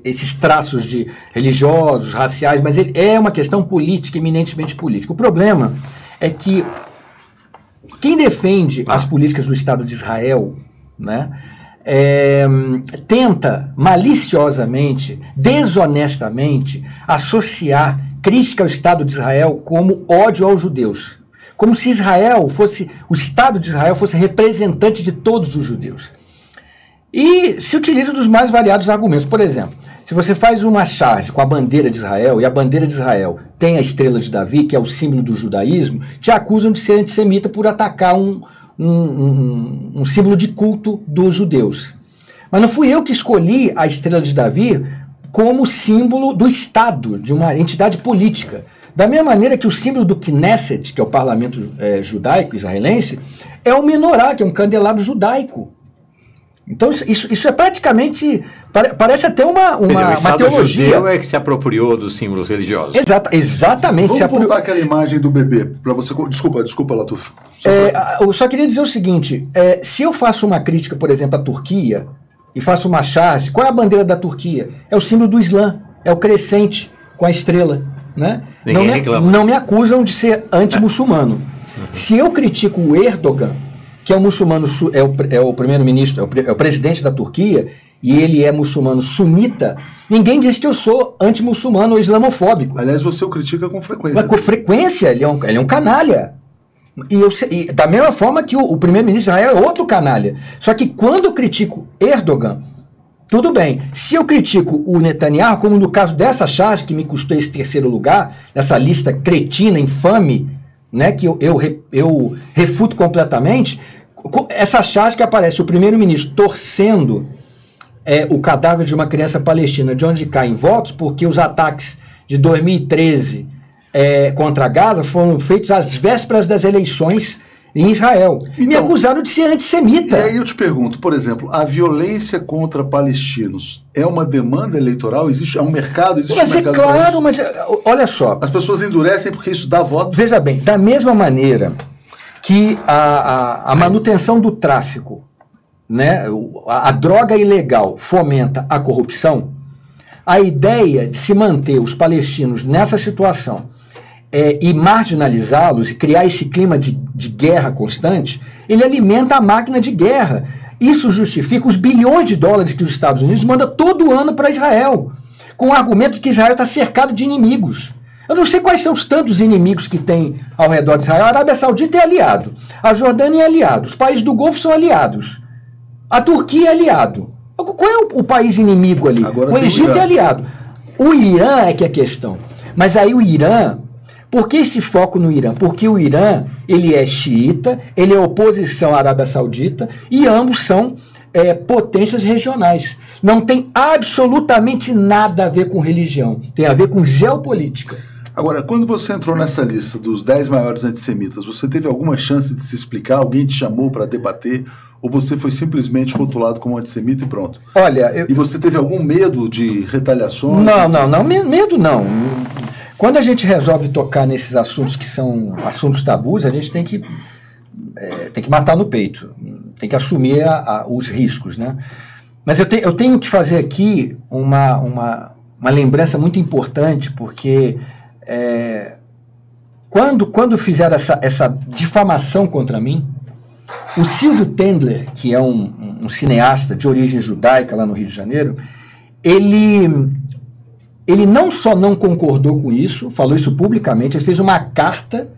[SPEAKER 4] esses traços de religiosos, raciais, mas ele é uma questão política, eminentemente política. O problema é que quem defende as políticas do Estado de Israel, né, é, tenta maliciosamente, desonestamente, associar crítica ao Estado de Israel como ódio aos judeus. Como se Israel fosse, o Estado de Israel fosse representante de todos os judeus. E se utiliza dos mais variados argumentos. Por exemplo, se você faz uma charge com a bandeira de Israel e a bandeira de Israel tem a estrela de Davi, que é o símbolo do judaísmo, te acusam de ser antissemita por atacar um, um, um, um símbolo de culto dos judeus. Mas não fui eu que escolhi a estrela de Davi como símbolo do Estado, de uma entidade política. Da mesma maneira que o símbolo do Knesset, que é o parlamento é, judaico israelense, é o menorá, que é um candelabro judaico. Então isso, isso é praticamente parece até uma uma, dizer, o uma teologia.
[SPEAKER 5] Judeu é que se apropriou dos símbolos religiosos.
[SPEAKER 4] Exata, exatamente.
[SPEAKER 1] Vamos apropri... voltar aquela imagem do bebê para você. Desculpa, desculpa, Latuf.
[SPEAKER 4] Só é, pra... Eu só queria dizer o seguinte: é, se eu faço uma crítica, por exemplo, à Turquia e faço uma charge, qual é a bandeira da Turquia? É o símbolo do Islã, é o crescente com a estrela, né? Não me, não me acusam de ser anti-muçulmano. Uhum. Se eu critico o Erdogan que é o muçulmano, é o, é o primeiro-ministro, é, o, é o presidente da Turquia, e ele é muçulmano sunita, ninguém diz que eu sou anti-muçulmano ou islamofóbico.
[SPEAKER 1] Aliás, você o critica com frequência.
[SPEAKER 4] Mas com frequência, ele é um, ele é um canalha. E, eu, e da mesma forma que o, o primeiro-ministro de Israel é outro canalha. Só que quando eu critico Erdogan, tudo bem. Se eu critico o Netanyahu, como no caso dessa charge que me custou esse terceiro lugar, nessa lista cretina, infame, né, que eu, eu, eu refuto completamente, essa charge que aparece o primeiro-ministro torcendo é, o cadáver de uma criança palestina, de onde caem votos, porque os ataques de 2013 é, contra Gaza foram feitos às vésperas das eleições em Israel. Então, Me acusaram de ser antissemita.
[SPEAKER 1] E aí eu te pergunto, por exemplo, a violência contra palestinos é uma demanda eleitoral? Existe é um mercado? Existe
[SPEAKER 4] mas
[SPEAKER 1] um mercado
[SPEAKER 4] é claro, mas olha só.
[SPEAKER 1] As pessoas endurecem porque isso dá voto?
[SPEAKER 4] Veja bem, da mesma maneira que a, a, a manutenção do tráfico, né, a, a droga ilegal fomenta a corrupção, a ideia de se manter os palestinos nessa situação é, e marginalizá-los e criar esse clima de, de guerra constante, ele alimenta a máquina de guerra. Isso justifica os bilhões de dólares que os Estados Unidos mandam todo ano para Israel, com o argumento de que Israel está cercado de inimigos. Eu não sei quais são os tantos inimigos que tem ao redor de Israel. A Arábia Saudita é aliado. A Jordânia é aliado. Os países do Golfo são aliados. A Turquia é aliado. Qual é o, o país inimigo ali? Agora o Egito o é aliado. O Irã é que é a questão. Mas aí o Irã, Por que esse foco no Irã? Porque o Irã ele é xiita, ele é oposição à Arábia Saudita e ambos são é, potências regionais. Não tem absolutamente nada a ver com religião, tem a ver com geopolítica.
[SPEAKER 1] Agora, quando você entrou nessa lista dos 10 maiores antissemitas, você teve alguma chance de se explicar? Alguém te chamou para debater? Ou você foi simplesmente rotulado como antissemita e pronto?
[SPEAKER 4] Olha, eu...
[SPEAKER 1] E você teve algum medo de retaliações?
[SPEAKER 4] Não, não, não, medo não. Quando a gente resolve tocar nesses assuntos que são assuntos tabus, a gente tem que, é, tem que matar no peito, tem que assumir a, a, os riscos, né? Mas eu, te, eu tenho que fazer aqui uma, uma, uma lembrança muito importante, porque é, quando, quando fizeram essa, essa difamação contra mim, o Silvio Tendler, que é um, um, cineasta de origem judaica lá no Rio de Janeiro, ele, ele não só não concordou com isso, falou isso publicamente, ele fez uma carta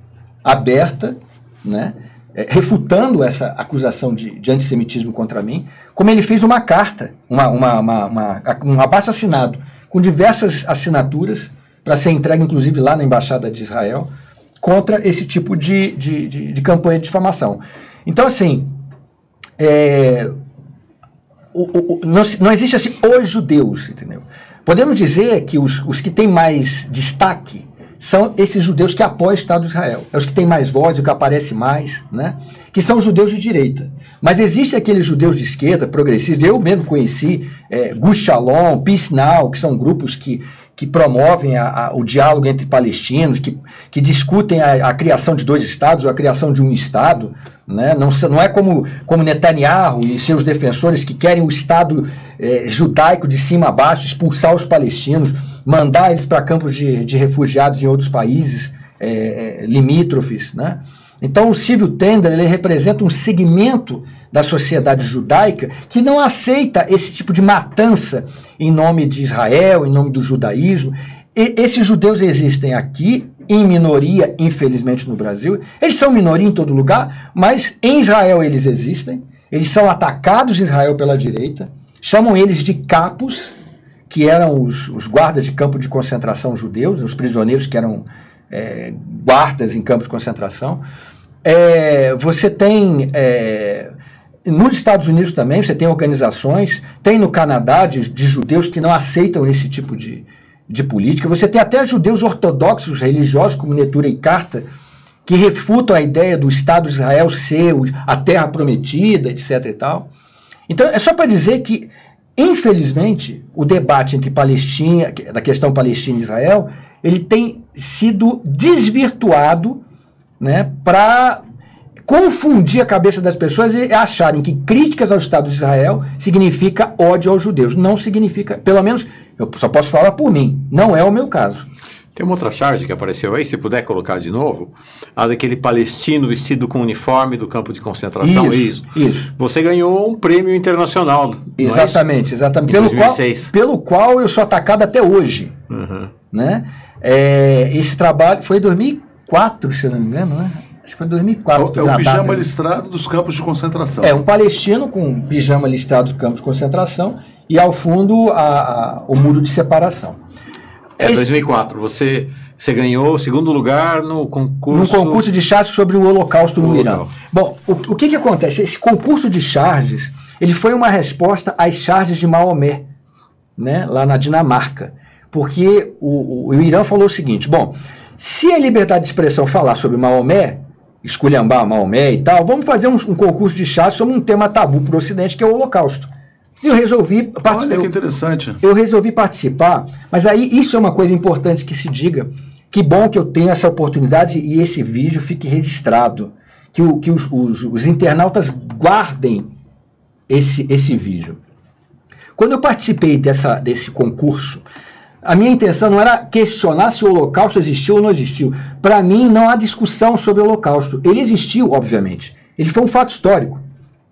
[SPEAKER 4] aberta, né, é, refutando essa acusação de, de, antissemitismo contra mim, como ele fez uma carta, uma, uma, uma, uma um abaixo assinado, com diversas assinaturas, para ser entregue, inclusive, lá na Embaixada de Israel, contra esse tipo de, de, de, de campanha de difamação. Então, assim, é, o, o, não, não, existe assim os judeus, entendeu? Podemos dizer que os, os que têm mais destaque são esses judeus que apoiam o Estado de Israel. É os que têm mais voz, o que aparece mais, né? que são os judeus de direita. Mas existem aqueles judeus de esquerda, progressistas, eu mesmo conheci é, Gus Shalom, Peace Now, que são grupos que que promovem a, a, o diálogo entre palestinos, que, que discutem a, a, criação de dois estados a criação de um estado. Né? Não, não é como, como Netanyahu e seus defensores que querem o estado eh, judaico de cima a baixo, expulsar os palestinos, mandar eles para campos de, de refugiados em outros países eh, limítrofes. Né? Então o Silvio Tender ele representa um segmento da sociedade judaica que não aceita esse tipo de matança em nome de Israel, em nome do judaísmo. E esses judeus existem aqui, em minoria, infelizmente, no Brasil. Eles são minoria em todo lugar, mas em Israel eles existem. Eles são atacados em Israel pela direita. Chamam eles de capos, que eram os, os guardas de campo de concentração judeus, os prisioneiros que eram é, guardas em campos de concentração. É, você tem é, nos Estados Unidos também você tem organizações, tem no Canadá de, de judeus que não aceitam esse tipo de, de política. Você tem até judeus ortodoxos religiosos, como Netura e Carta, que refutam a ideia do Estado de Israel ser a terra prometida, etc. E tal. Então, é só para dizer que, infelizmente, o debate entre Palestina, da questão Palestina e Israel, ele tem sido desvirtuado né, para confundir a cabeça das pessoas e acharem que críticas ao Estado de Israel significa ódio aos judeus. Não significa, pelo menos, eu só posso falar por mim, não é o meu caso.
[SPEAKER 5] Tem uma outra charge que apareceu aí, se puder colocar de novo, a daquele palestino vestido com uniforme do campo de concentração.
[SPEAKER 4] Isso, isso. isso.
[SPEAKER 5] Você ganhou um prêmio internacional.
[SPEAKER 4] Exatamente,
[SPEAKER 5] é
[SPEAKER 4] exatamente. Pelo 2006. qual, pelo qual eu sou atacado até hoje. Uhum. Né? É, esse trabalho foi em 2004, se não me engano, né? Acho que foi 2004.
[SPEAKER 1] É, é o pijama listrado dos campos de concentração.
[SPEAKER 4] É, um palestino com pijama listrado dos campos de concentração e ao fundo a, a, o muro de separação.
[SPEAKER 5] É, Esse, 2004. Você, você ganhou o segundo lugar no concurso...
[SPEAKER 4] No concurso de charges sobre o holocausto no Irã. Bom, o, o que que acontece? Esse concurso de charges, ele foi uma resposta às charges de Maomé, né, lá na Dinamarca. Porque o, o, o Irã falou o seguinte, bom, se a liberdade de expressão falar sobre Maomé, esculhambar Maomé e tal, vamos fazer um, um concurso de chá sobre um tema tabu para o Ocidente, que é o Holocausto. E eu resolvi
[SPEAKER 1] participar. Olha que interessante.
[SPEAKER 4] Eu, eu resolvi participar, mas aí isso é uma coisa importante que se diga. Que bom que eu tenho essa oportunidade e esse vídeo fique registrado. Que, o, que os, os, os internautas guardem esse, esse vídeo. Quando eu participei dessa, desse concurso, a minha intenção não era questionar se o Holocausto existiu ou não existiu. Para mim, não há discussão sobre o Holocausto. Ele existiu, obviamente. Ele foi um fato histórico.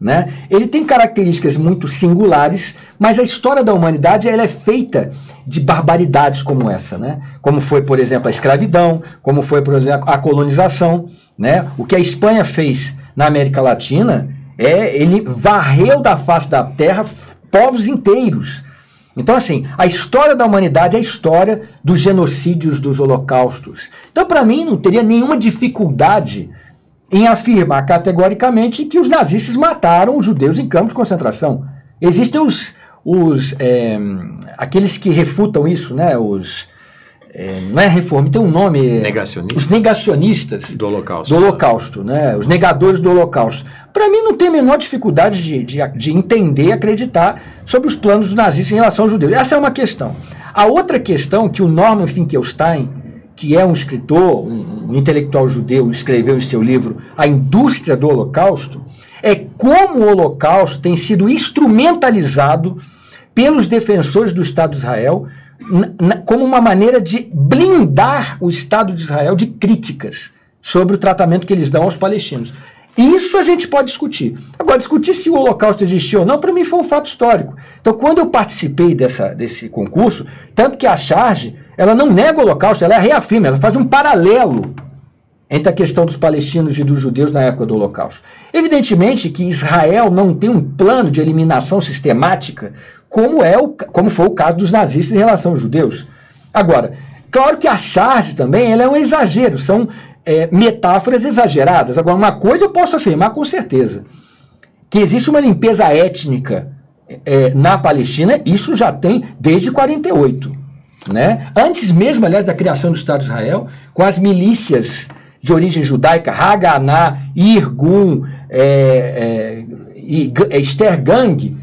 [SPEAKER 4] Né? Ele tem características muito singulares, mas a história da humanidade ela é feita de barbaridades como essa, né? Como foi, por exemplo, a escravidão, como foi, por exemplo, a colonização, né? O que a Espanha fez na América Latina é ele varreu da face da terra povos inteiros Então, assim, a história da humanidade é a história dos genocídios, dos holocaustos. Então, para mim, não teria nenhuma dificuldade em afirmar categoricamente que os nazistas mataram os judeus em campos de concentração. Existem os, os é, aqueles que refutam isso, né? Os é, não é reforma, tem um nome.
[SPEAKER 5] Negacionistas.
[SPEAKER 4] Os negacionistas
[SPEAKER 5] do Holocausto.
[SPEAKER 4] Do Holocausto, né? Os negadores do Holocausto. Para mim não tem a menor dificuldade de, de, de entender e acreditar sobre os planos dos nazistas em relação aos judeus. Essa é uma questão. A outra questão que o Norman Finkelstein, que é um escritor, um, um intelectual judeu, escreveu em seu livro A Indústria do Holocausto, é como o Holocausto tem sido instrumentalizado pelos defensores do Estado de Israel como uma maneira de blindar o Estado de Israel de críticas sobre o tratamento que eles dão aos palestinos. Isso a gente pode discutir. Agora, discutir se o Holocausto existiu ou não, para mim foi um fato histórico. Então, quando eu participei dessa, desse concurso, tanto que a charge, ela não nega o Holocausto, ela reafirma, ela faz um paralelo entre a questão dos palestinos e dos judeus na época do Holocausto. Evidentemente que Israel não tem um plano de eliminação sistemática, como, é o, como foi o caso dos nazistas em relação aos judeus. Agora, claro que a charge também ela é um exagero, são é, metáforas exageradas. Agora, uma coisa eu posso afirmar com certeza: que existe uma limpeza étnica é, na Palestina, isso já tem desde 48. Né? Antes mesmo, aliás, da criação do Estado de Israel, com as milícias de origem judaica, Haganá, Irgun, é, é, é, Gang,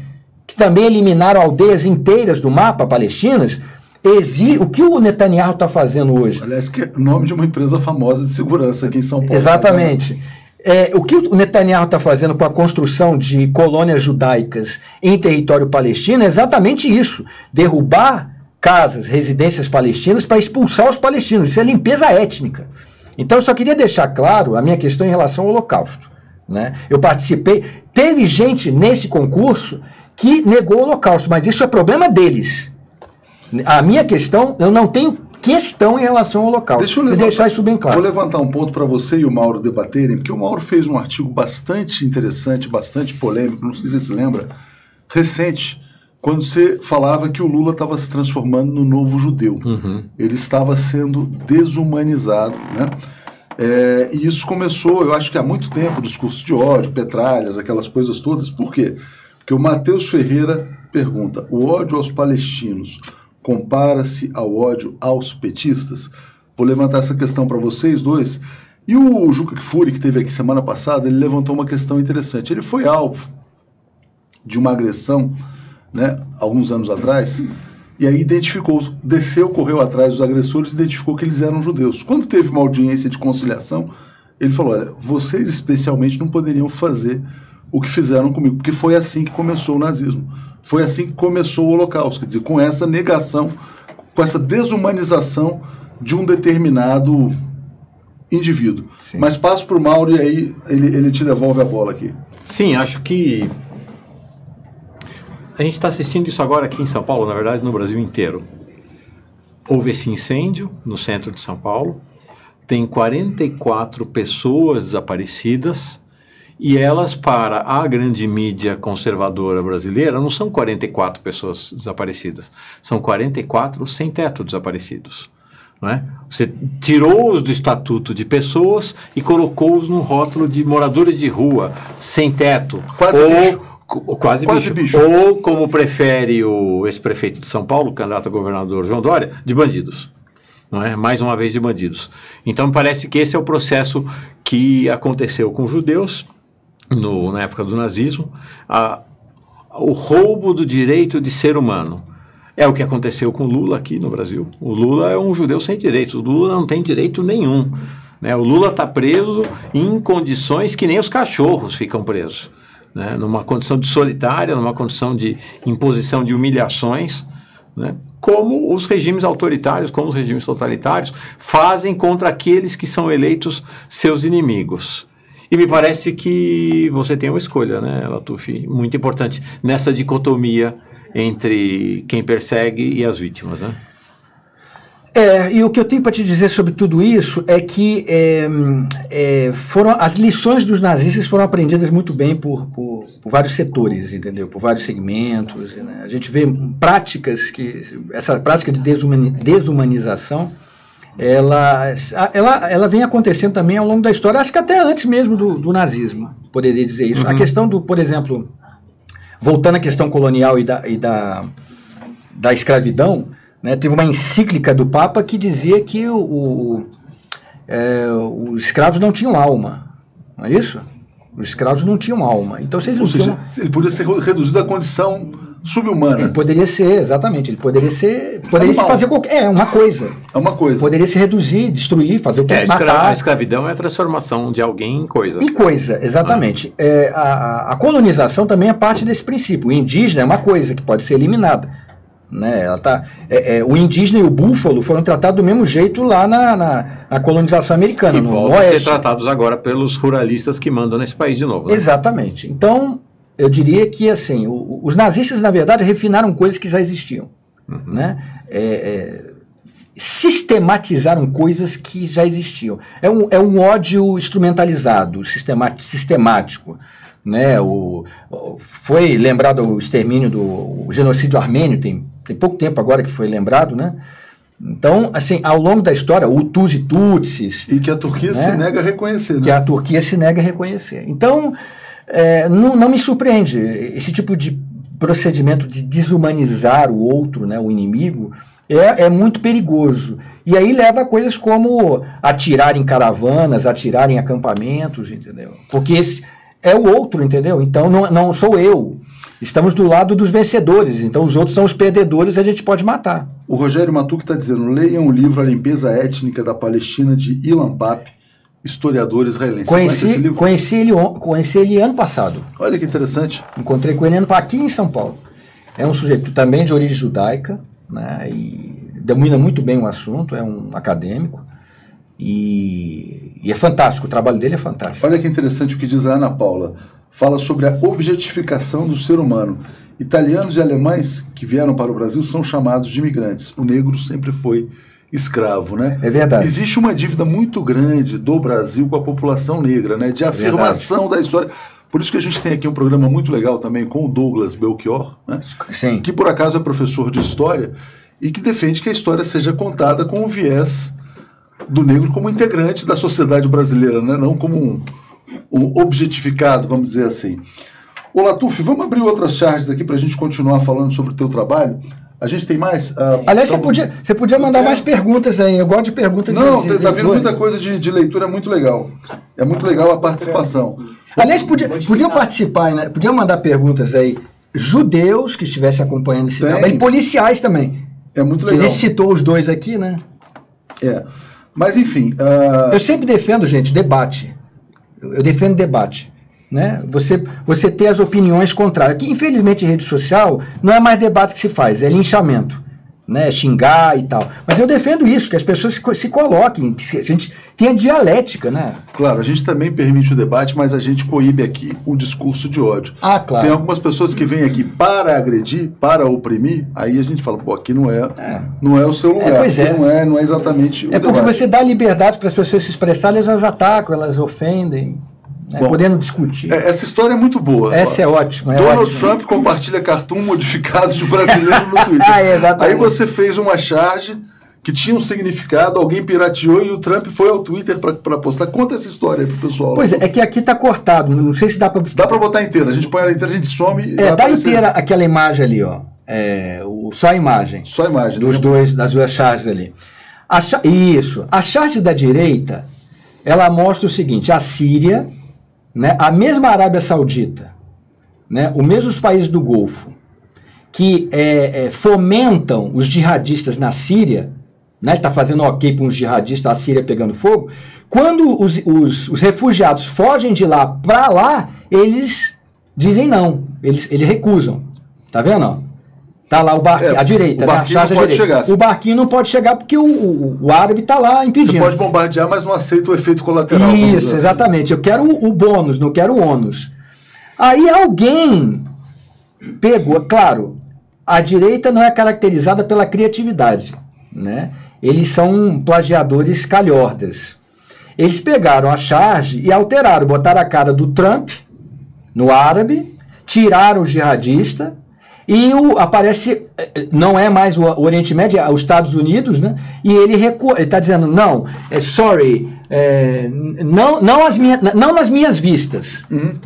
[SPEAKER 4] que também eliminaram aldeias inteiras do mapa palestinas, exi o que o Netanyahu está fazendo hoje?
[SPEAKER 1] Aliás, que é nome de uma empresa famosa de segurança aqui em São Paulo.
[SPEAKER 4] Exatamente. É, o que o Netanyahu está fazendo com a construção de colônias judaicas em território palestino é exatamente isso: derrubar casas, residências palestinas para expulsar os palestinos. Isso é limpeza étnica. Então eu só queria deixar claro a minha questão em relação ao Holocausto. Né? Eu participei, teve gente nesse concurso que negou o Holocausto, mas isso é problema deles. A minha questão, eu não tenho questão em relação ao Holocausto. Deixa eu levantar, deixar isso bem claro.
[SPEAKER 1] Vou levantar um ponto para você e o Mauro debaterem, porque o Mauro fez um artigo bastante interessante, bastante polêmico, não sei se você se lembra, recente, quando você falava que o Lula estava se transformando no novo judeu. Uhum. Ele estava sendo desumanizado, né? É, e isso começou, eu acho que há muito tempo, discurso de ódio, petralhas, aquelas coisas todas. Por quê? Porque o Matheus Ferreira pergunta: o ódio aos palestinos compara-se ao ódio aos petistas? Vou levantar essa questão para vocês dois. E o Juca Kfouri, que teve aqui semana passada, ele levantou uma questão interessante. Ele foi alvo de uma agressão, né, alguns anos atrás, e aí identificou, desceu, correu atrás dos agressores, identificou que eles eram judeus. Quando teve uma audiência de conciliação, ele falou: olha, vocês especialmente não poderiam fazer o que fizeram comigo, porque foi assim que começou o nazismo. Foi assim que começou o Holocausto, quer dizer, com essa negação, com essa desumanização de um determinado indivíduo. Sim. Mas passo para o Mauro e aí ele, ele te devolve a bola aqui.
[SPEAKER 5] Sim, acho que a gente está assistindo isso agora aqui em São Paulo, na verdade no Brasil inteiro. Houve esse incêndio no centro de São Paulo, tem 44 pessoas desaparecidas e elas, para a grande mídia conservadora brasileira, não são 44 pessoas desaparecidas, são 44 sem teto desaparecidos. É? Você tirou-os do estatuto de pessoas e colocou-os no rótulo de moradores de rua, sem teto.
[SPEAKER 1] Quase ou, bicho.
[SPEAKER 5] Quase, quase bicho. bicho. Ou, como prefere o ex-prefeito de São Paulo, candidato a governador João Dória, de bandidos. Não é? Mais uma vez de bandidos. Então parece que esse é o processo que aconteceu com os judeus no, na época do nazismo, a, o roubo do direito de ser humano. É o que aconteceu com Lula aqui no Brasil. O Lula é um judeu sem direitos. O Lula não tem direito nenhum. Né? O Lula está preso em condições que nem os cachorros ficam presos. Né? Numa condição de solitária, numa condição de imposição de humilhações, né? como os regimes autoritários, como os regimes totalitários, fazem contra aqueles que são eleitos seus inimigos. E me parece que você tem uma escolha, né, Latufi, muito importante nessa dicotomia entre quem persegue e as vítimas, né?
[SPEAKER 4] É, e o que eu tenho para te dizer sobre tudo isso é que é, é, foram as lições dos nazistas foram aprendidas muito bem por, por, por vários setores, entendeu? Por vários segmentos. Né? A gente vê práticas que essa prática de desumani, desumanização ela, ela, ela vem acontecendo também ao longo da história, acho que até antes mesmo do, do nazismo, poderia dizer isso. Uhum. A questão do, por exemplo, voltando à questão colonial e da, e da, da escravidão, né, teve uma encíclica do Papa que dizia que o, o é, os escravos não tinham alma. Não é isso? Os escravos não tinham alma. Então, vocês não
[SPEAKER 1] Ou seja,
[SPEAKER 4] tinham...
[SPEAKER 1] ele podia ser reduzido à condição subhumana.
[SPEAKER 4] Ele poderia ser, exatamente. Ele poderia ser. Poderia se fazer qualquer. É, uma coisa.
[SPEAKER 1] É uma coisa.
[SPEAKER 4] Poderia se reduzir, destruir, fazer o que
[SPEAKER 5] é, matar. A escravidão é a transformação de alguém em coisa.
[SPEAKER 4] Em coisa, exatamente. Ah. É, a, a colonização também é parte desse princípio. O indígena é uma coisa que pode ser eliminada. Né? Ela tá, é, é, o indígena e o búfalo foram tratados do mesmo jeito lá na, na, na colonização americana.
[SPEAKER 5] E voltam a ser tratados agora pelos ruralistas que mandam nesse país de novo.
[SPEAKER 4] Né? Exatamente. Então, eu diria que assim, o, os nazistas, na verdade, refinaram coisas que já existiam. Uhum. Né? É, é, sistematizaram coisas que já existiam. É um, é um ódio instrumentalizado, sistemático. Né? O, foi lembrado o extermínio do o genocídio armênio, tem tem pouco tempo agora que foi lembrado, né? Então, assim, ao longo da história, Hutus e Tutsis.
[SPEAKER 1] E que a Turquia né? se nega a reconhecer, né?
[SPEAKER 4] Que a Turquia se nega a reconhecer. Então, é, não, não me surpreende esse tipo de procedimento de desumanizar o outro, né, o inimigo, é, é muito perigoso. E aí leva a coisas como atirar em caravanas, atirar em acampamentos, entendeu? Porque esse é o outro, entendeu? Então não, não sou eu. Estamos do lado dos vencedores, então os outros são os perdedores e a gente pode matar.
[SPEAKER 1] O Rogério Matuque está dizendo: leiam o livro A Limpeza Étnica da Palestina de Ilan Pape, historiador israelense.
[SPEAKER 4] Conheci, conheci, ele, conheci ele ano passado.
[SPEAKER 1] Olha que interessante.
[SPEAKER 4] Encontrei com ele aqui em São Paulo. É um sujeito também de origem judaica, né, e domina muito bem o assunto, é um acadêmico. E, e, é fantástico, o trabalho dele é fantástico.
[SPEAKER 1] Olha que interessante o que diz a Ana Paula fala sobre a objetificação do ser humano. Italianos e alemães que vieram para o Brasil são chamados de imigrantes. O negro sempre foi escravo, né?
[SPEAKER 4] É verdade.
[SPEAKER 1] Existe uma dívida muito grande do Brasil com a população negra, né? De afirmação da história. Por isso que a gente tem aqui um programa muito legal também com o Douglas Belchior, né?
[SPEAKER 4] Sim.
[SPEAKER 1] Que por acaso é professor de história e que defende que a história seja contada com o viés do negro como integrante da sociedade brasileira, né? Não como um o objetificado, vamos dizer assim. Ô Latuf, vamos abrir outras charges aqui para a gente continuar falando sobre o teu trabalho. A gente tem mais? Uh,
[SPEAKER 4] Aliás, então, você, podia, você podia mandar mais perguntas aí. Eu gosto de perguntas
[SPEAKER 1] de Não, de, tá vindo muita coisa de, de leitura, é muito legal. É muito legal a participação.
[SPEAKER 4] Aliás, podia, podiam participar, né? podiam mandar perguntas aí. Judeus que estivessem acompanhando esse trabalho, e policiais também.
[SPEAKER 1] É muito legal.
[SPEAKER 4] a gente citou os dois aqui, né?
[SPEAKER 1] É. Mas enfim. Uh...
[SPEAKER 4] Eu sempre defendo, gente, debate. Eu defendo debate. Né? Você, você ter as opiniões contrárias. Que, infelizmente, em rede social não é mais debate que se faz, é linchamento. Né, xingar e tal. Mas eu defendo isso, que as pessoas se, se coloquem, que a gente tenha dialética, né?
[SPEAKER 1] Claro, a gente também permite o debate, mas a gente coíbe aqui o discurso de ódio.
[SPEAKER 4] Ah, claro.
[SPEAKER 1] Tem algumas pessoas que vêm aqui para agredir, para oprimir, aí a gente fala, pô, aqui não é, é. Não é o seu lugar. É,
[SPEAKER 4] pois é.
[SPEAKER 1] Não é, não é exatamente
[SPEAKER 4] É porque você dá liberdade para as pessoas se expressarem, elas atacam, elas ofendem. Né, Bom, podendo discutir.
[SPEAKER 1] É, essa história é muito boa.
[SPEAKER 4] Essa é ótima. É
[SPEAKER 1] Donald
[SPEAKER 4] ótimo.
[SPEAKER 1] Trump compartilha cartoon modificado de brasileiro no *laughs* Twitter.
[SPEAKER 4] ah, exatamente.
[SPEAKER 1] Aí você fez uma charge que tinha um significado, alguém pirateou e o Trump foi ao Twitter para postar. Conta essa história aí pro pessoal.
[SPEAKER 4] Pois é, é que aqui tá cortado, não sei se dá para
[SPEAKER 1] Dá para botar inteira, a gente põe ela inteira, a gente some.
[SPEAKER 4] É, dá inteira aquela imagem ali, ó. É, o, só a imagem.
[SPEAKER 1] Só a imagem.
[SPEAKER 4] Dos dois, das duas charges ali. A, isso. A charge da direita, ela mostra o seguinte, a Síria né, a mesma Arábia Saudita, né, os mesmos países do Golfo, que é, é, fomentam os jihadistas na Síria, né, está fazendo ok para uns jihadistas, a Síria pegando fogo, quando os, os, os refugiados fogem de lá para lá, eles dizem não, eles, eles recusam. Tá vendo? Tá lá o barquinho, é, à direita, o
[SPEAKER 1] né? barquinho
[SPEAKER 4] não
[SPEAKER 1] pode chegar.
[SPEAKER 4] O barquinho não pode chegar porque o, o, o árabe está lá impedindo. Você
[SPEAKER 1] pode bombardear, mas não aceita o efeito colateral.
[SPEAKER 4] Isso, assim. exatamente. Eu quero o, o bônus, não quero o ônus. Aí alguém pegou, claro, a direita não é caracterizada pela criatividade. né? Eles são plagiadores calhordas. Eles pegaram a charge e alteraram, botaram a cara do Trump no árabe, tiraram o jihadista e o, aparece, eh, não é mais o, o Oriente Médio, é os Estados Unidos, né? E ele está dizendo, não, é, sorry, é, não, não, as minha, não nas minhas vistas,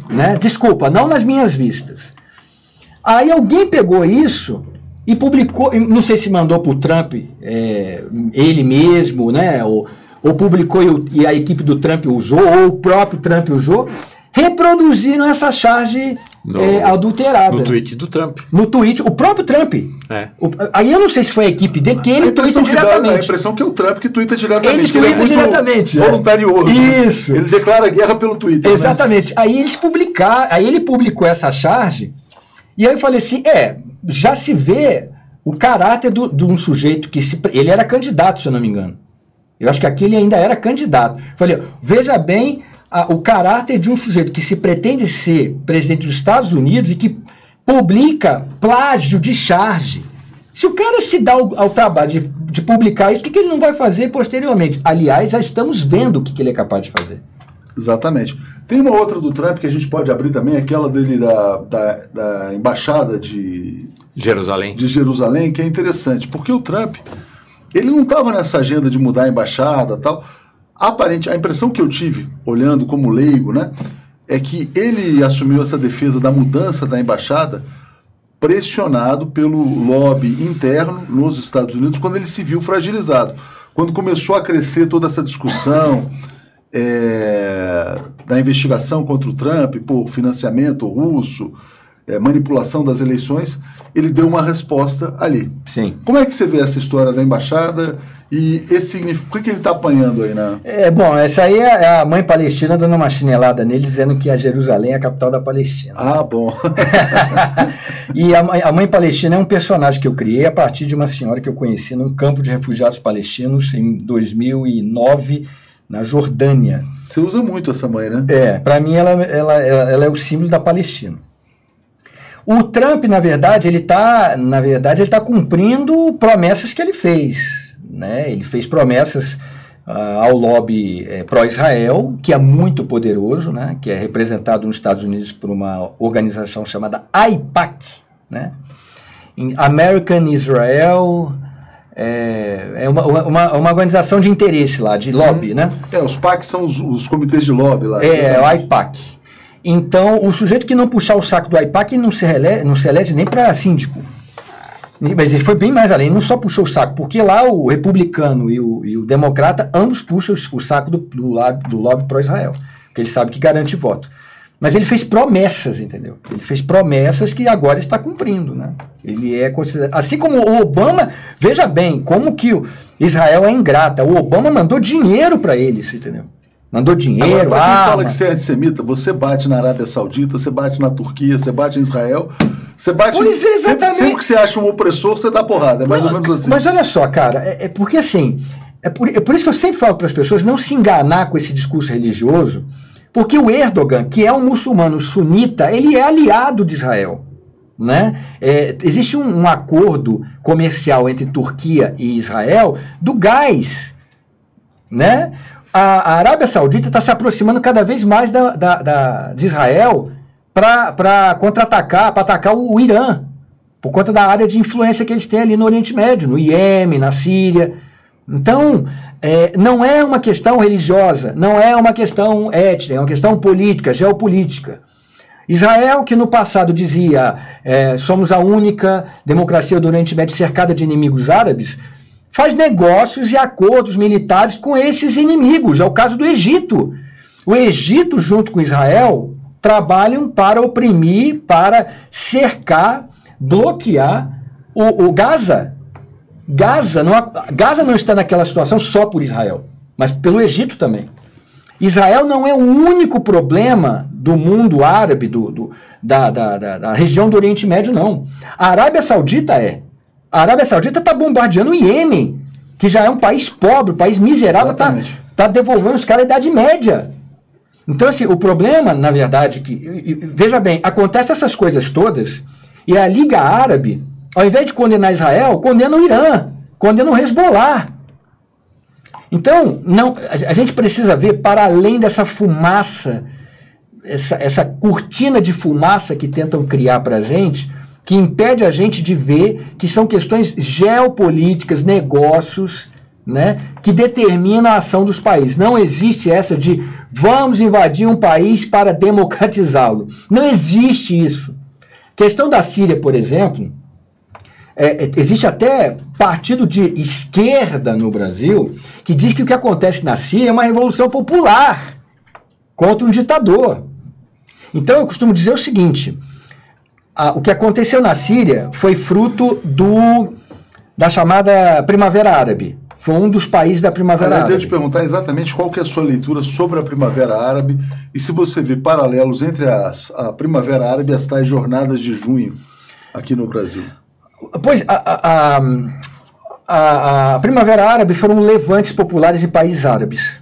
[SPEAKER 4] né? Desculpa, não nas minhas vistas. Aí alguém pegou isso e publicou, não sei se mandou para o Trump, é, ele mesmo, né? Ou, ou publicou e, e a equipe do Trump usou, ou o próprio Trump usou, reproduzindo essa charge
[SPEAKER 5] No-
[SPEAKER 4] é, adulterada.
[SPEAKER 5] No tweet do Trump.
[SPEAKER 4] No tweet, o próprio Trump.
[SPEAKER 5] É.
[SPEAKER 4] O- aí eu não sei se foi a equipe dele, que
[SPEAKER 1] A
[SPEAKER 4] ele tweeta
[SPEAKER 1] que dá, a
[SPEAKER 4] diretamente.
[SPEAKER 1] impressão que é o Trump que twitta diretamente.
[SPEAKER 4] Ele
[SPEAKER 1] é
[SPEAKER 4] twitta
[SPEAKER 1] muito
[SPEAKER 4] diretamente, é.
[SPEAKER 1] Voluntarioso. né?
[SPEAKER 4] Isso.
[SPEAKER 1] Ele declara guerra pelo Twitter. né?
[SPEAKER 4] Exatamente. Aí eles publicaram, aí ele publicou essa charge, e aí eu falei assim: é, já se vê o caráter do- de um sujeito que se. Ele era candidato, se eu não me engano. Eu acho que aqui ele ainda era candidato. Falei, veja bem a- o caráter de um sujeito que se pretende ser presidente dos Estados Unidos e que publica plágio de charge. Se o cara se dá ao, ao trabalho de, de publicar isso, o que, que ele não vai fazer posteriormente? Aliás, já estamos vendo o que, que ele é capaz de fazer.
[SPEAKER 1] Exatamente. Tem uma outra do Trump que a gente pode abrir também, aquela dele da, da, da embaixada de,
[SPEAKER 5] Jerusalém.
[SPEAKER 1] de Jerusalém, que é interessante, porque o Trump, ele não estava nessa agenda de mudar a embaixada tal. Aparente, a impressão que eu tive, olhando como leigo, né, é que ele assumiu essa defesa da mudança da embaixada pressionado pelo lobby interno nos Estados Unidos quando ele se viu fragilizado. Quando começou a crescer toda essa discussão é, da investigação contra o Trump por financiamento russo, é, manipulação das eleições, ele deu uma resposta ali.
[SPEAKER 4] Sim.
[SPEAKER 1] Como é que você vê essa história da embaixada e esse significado? O que, que ele está apanhando aí, né?
[SPEAKER 4] É, bom, essa aí é a mãe palestina dando uma chinelada nele, dizendo que a Jerusalém é a capital da Palestina.
[SPEAKER 1] Ah, bom. *laughs*
[SPEAKER 4] e a mãe, a mãe palestina é um personagem que eu criei a partir de uma senhora que eu conheci num campo de refugiados palestinos em 2009, na Jordânia.
[SPEAKER 1] Você usa muito essa mãe, né?
[SPEAKER 4] É, para mim ela, ela, ela, ela é o símbolo da Palestina. O Trump, na verdade, ele está, na verdade, ele está cumprindo promessas que ele fez, né? Ele fez promessas ah, ao lobby eh, pró-Israel, que é muito poderoso, né? Que é representado nos Estados Unidos por uma organização chamada AIPAC, né? American Israel é, é uma, uma, uma organização de interesse lá, de lobby, né?
[SPEAKER 1] É, os PAC são os, os comitês de lobby lá.
[SPEAKER 4] É, o AIPAC. Então, o sujeito que não puxar o saco do AIPAC não se, rele, não se elege nem para síndico. Mas ele foi bem mais além, não só puxou o saco, porque lá o republicano e o, e o democrata, ambos puxam o, saco do, do, do lobby pró-Israel, porque ele sabe que garante voto. Mas ele fez promessas, entendeu? Ele fez promessas que agora está cumprindo, né? Ele é considerado... Assim como o Obama, veja bem, como que o Israel é ingrata. O Obama mandou dinheiro para eles, entendeu? Mandou
[SPEAKER 1] Agora,
[SPEAKER 4] dinheiro,
[SPEAKER 1] pra quem fala
[SPEAKER 4] arma.
[SPEAKER 1] que você é antissemita, você bate na Arábia Saudita, você bate na Turquia, você bate em Israel, você bate.
[SPEAKER 4] Pois é,
[SPEAKER 1] sempre, sempre que você acha um opressor, você dá porrada. É mais ou menos assim.
[SPEAKER 4] Mas olha só, cara, é, é porque assim, é por, é por isso que eu sempre falo para as pessoas não se enganar com esse discurso religioso, porque o Erdogan, que é um muçulmano sunita, ele é aliado de Israel. Né? É, existe um, um acordo comercial entre Turquia e Israel do gás. Né? A, Arábia Saudita está se aproximando cada vez mais da, da- da- de Israel para contra-atacar, para atacar o, o Irã, por conta da área de influência que eles têm ali no Oriente Médio, no Iêmen, na Síria. Então, é, não é uma questão religiosa, não é uma questão étnica, é uma questão política, geopolítica. Israel, que no passado dizia é, somos a única democracia do Oriente Médio cercada de inimigos árabes, faz negócios e acordos militares com esses inimigos. É o caso do Egito. O Egito, junto com Israel, trabalham para oprimir, para cercar, bloquear o, o Gaza. Gaza não, Gaza não está naquela situação só por Israel, mas pelo Egito também. Israel não é o único problema do mundo árabe, do, do- da, da, da- da região do Oriente Médio, não. A Arábia Saudita é. A Arábia Saudita está bombardeando o Iêmen, que já é um país pobre, um país miserável, está tá devolvendo os caras à Idade Média. Então, assim, o problema, na verdade, que. Veja bem, acontecem essas coisas todas, e a Liga Árabe, ao invés de condenar Israel, condena o Irã. condena o Hezbollah. Então, não, a, a gente precisa ver para além dessa fumaça, essa, essa cortina de fumaça que tentam criar para a gente, que impede a gente de ver que são questões geopolíticas, negócios, né, que determinam a ação dos países. Não existe essa de vamos invadir um país para democratizá-lo. Não existe isso. Questão da Síria, por exemplo, é, é, existe até partido de esquerda no Brasil que diz que o que acontece na Síria é uma revolução popular contra um ditador. Então eu costumo dizer o seguinte: a, o que aconteceu na Síria foi fruto do da chamada Primavera Árabe. Foi um dos países da Primavera
[SPEAKER 1] Aliás,
[SPEAKER 4] Árabe.
[SPEAKER 1] eu ia te perguntar exatamente qual que é a sua leitura sobre a Primavera Árabe e se você vê paralelos entre as, a Primavera Árabe e as tais jornadas de junho aqui no Brasil.
[SPEAKER 4] Pois, a, a, a, a, a Primavera Árabe foram levantes populares em países árabes,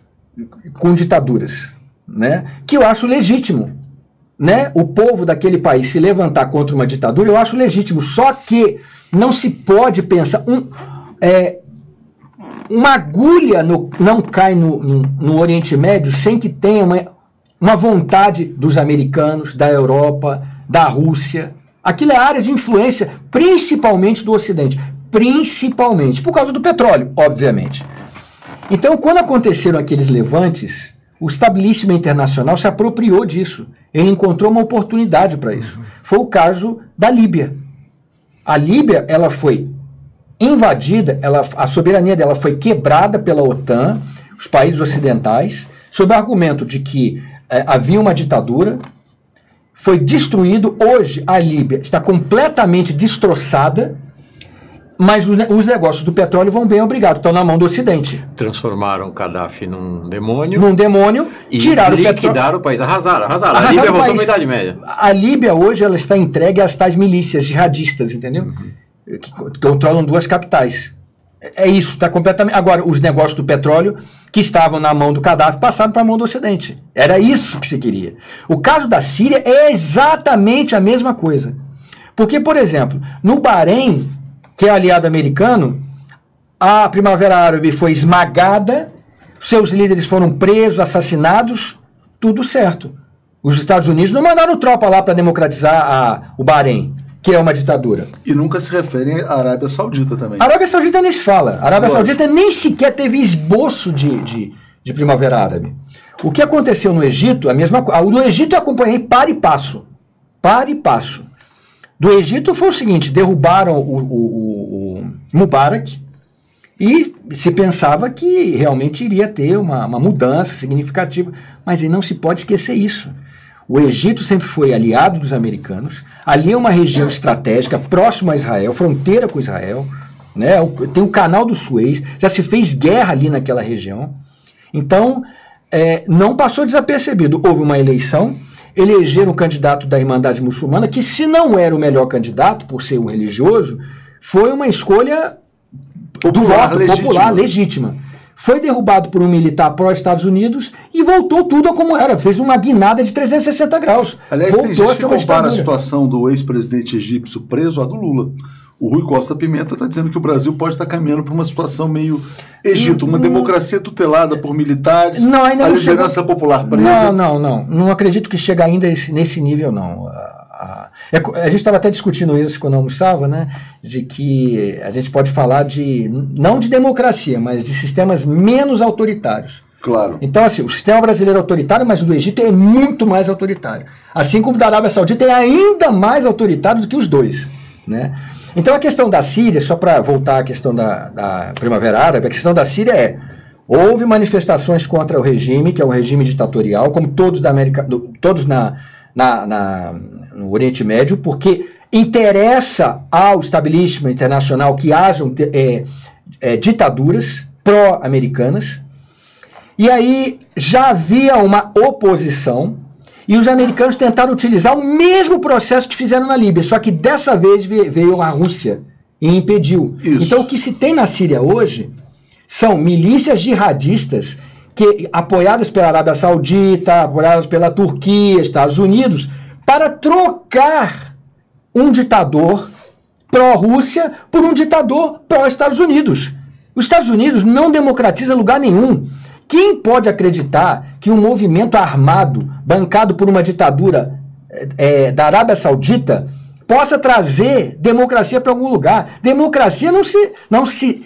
[SPEAKER 4] com ditaduras, né? que eu acho legítimo. Né? O povo daquele país se levantar contra uma ditadura, eu acho legítimo. Só que não se pode pensar. Um, é, uma agulha no, não cai no, no, no, Oriente Médio sem que tenha uma, uma vontade dos americanos, da Europa, da Rússia. Aquilo é área de influência, principalmente do Ocidente. Principalmente, por causa do petróleo, obviamente. Então, quando aconteceram aqueles levantes, o estabelecimento internacional se apropriou disso. Ele encontrou uma oportunidade para isso. Foi o caso da Líbia. A Líbia, ela foi invadida, ela, a soberania dela foi quebrada pela OTAN, os países ocidentais, sob o argumento de que eh, havia uma ditadura, foi destruído. Hoje a Líbia está completamente destroçada, mas os, os negócios do petróleo vão bem, obrigado, estão na mão do Ocidente.
[SPEAKER 5] Transformaram Gaddafi num demônio.
[SPEAKER 4] Num demônio,
[SPEAKER 5] e
[SPEAKER 4] tiraram o
[SPEAKER 5] liquidaram
[SPEAKER 4] petróleo.
[SPEAKER 5] o país, arrasaram, arrasaram.
[SPEAKER 4] Arrasaram
[SPEAKER 5] a Líbia voltou para a Idade Média.
[SPEAKER 4] A Líbia hoje ela está entregue às tais milícias jihadistas, entendeu? Que co- controlam duas capitais. É é isso, está completamente. Agora, os negócios do petróleo que estavam na mão do Gaddafi passaram para a mão do Ocidente. Era isso que se queria. O caso da Síria é exatamente a mesma coisa. Porque, por exemplo, no Bahrein, que é aliado americano, a Primavera Árabe foi esmagada, seus líderes foram presos, assassinados, tudo certo. Os Estados Unidos não mandaram tropa lá para democratizar a- o Bahrein, que é uma ditadura.
[SPEAKER 1] E nunca se referem à Arábia Saudita também.
[SPEAKER 4] A Arábia Saudita nem se fala. A Arábia
[SPEAKER 1] Lógico.
[SPEAKER 4] Saudita nem sequer teve esboço de, de, de Primavera Árabe. O que aconteceu no Egito, a mesma coisa. O do Egito eu acompanhei para e passo. Para e passo. Do Egito foi o seguinte: derrubaram o, o- o- o Mubarak e se pensava que realmente iria ter uma, uma mudança significativa. Mas não se pode esquecer isso. O Egito sempre foi aliado dos americanos. Ali é uma região estratégica, próxima a Israel, fronteira com Israel. Né? Tem o canal do Suez, já se fez guerra ali naquela região. Então, é, não passou desapercebido. Houve uma eleição, elegeram o candidato da Irmandade Muçulmana, que se não era o melhor candidato, por ser um religioso, foi uma escolha do
[SPEAKER 1] Popular,
[SPEAKER 4] voto
[SPEAKER 1] legítima.
[SPEAKER 4] popular legítima. Foi derrubado por um militar pró-Estados Unidos e voltou tudo a como era. Fez uma guinada de 360 graus.
[SPEAKER 1] Aliás,
[SPEAKER 4] voltou
[SPEAKER 1] tem gente
[SPEAKER 4] a
[SPEAKER 1] que compara a situação do ex-presidente egípcio preso à do Lula. O Rui Costa Pimenta está dizendo que o Brasil pode estar caminhando para uma situação meio Egito, uma democracia tutelada por militares,
[SPEAKER 4] Não, ainda
[SPEAKER 1] a
[SPEAKER 4] não
[SPEAKER 1] liderança
[SPEAKER 4] chegou-
[SPEAKER 1] popular presa.
[SPEAKER 4] Não, não, não. Não acredito que chega ainda esse- nesse nível, não. A, a- é a gente estava até discutindo isso quando almoçava, né? De que a gente pode falar de, não de democracia, mas de sistemas menos autoritários.
[SPEAKER 1] Claro.
[SPEAKER 4] Então, assim, o sistema brasileiro é autoritário, mas o do Egito é muito mais autoritário. Assim como o da Arábia Saudita é ainda mais autoritário do que os dois. Né? Então, a questão da Síria, só para voltar à questão da, da Primavera Árabe, a questão da Síria é: houve manifestações contra o regime, que é um regime ditatorial, como todos, da América, do- todos na, na, na- no Oriente Médio, porque interessa ao establishment internacional que hajam é, é, ditaduras pró-americanas. E aí já havia uma oposição e os americanos tentaram utilizar o mesmo processo que fizeram na Líbia, só que dessa vez ve- veio a Rússia e impediu.
[SPEAKER 1] Isso.
[SPEAKER 4] Então o que se tem na Síria hoje são milícias jihadistas que apoiadas pela Arábia Saudita, apoiadas pela Turquia, Estados Unidos, para trocar um ditador pró-Rússia por um ditador pró-Estados Unidos. Os Estados Unidos não democratiza lugar nenhum. Quem pode acreditar que um movimento armado, bancado por uma ditadura é, da Arábia Saudita, possa trazer democracia para algum lugar? Democracia não se, não se,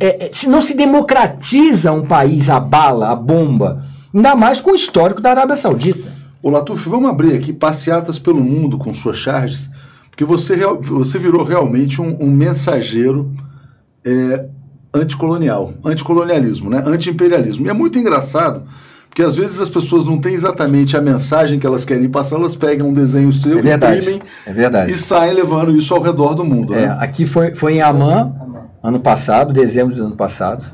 [SPEAKER 4] é, não se democratiza um país a bala, a bomba, ainda mais com o histórico da Arábia Saudita.
[SPEAKER 1] Ô Latuf, vamos abrir aqui passeatas pelo mundo com suas charges, porque você, você virou realmente um, um mensageiro é, anticolonial, anticolonialismo, né? anti-imperialismo. E é muito engraçado, porque às vezes as pessoas não têm exatamente a mensagem que elas querem passar, elas pegam um desenho seu,
[SPEAKER 4] É verdade,
[SPEAKER 1] imprimem
[SPEAKER 4] é verdade.
[SPEAKER 1] e saem levando isso ao redor do mundo.
[SPEAKER 4] É,
[SPEAKER 1] né?
[SPEAKER 4] aqui foi, foi em Amman, ano passado, dezembro do ano passado.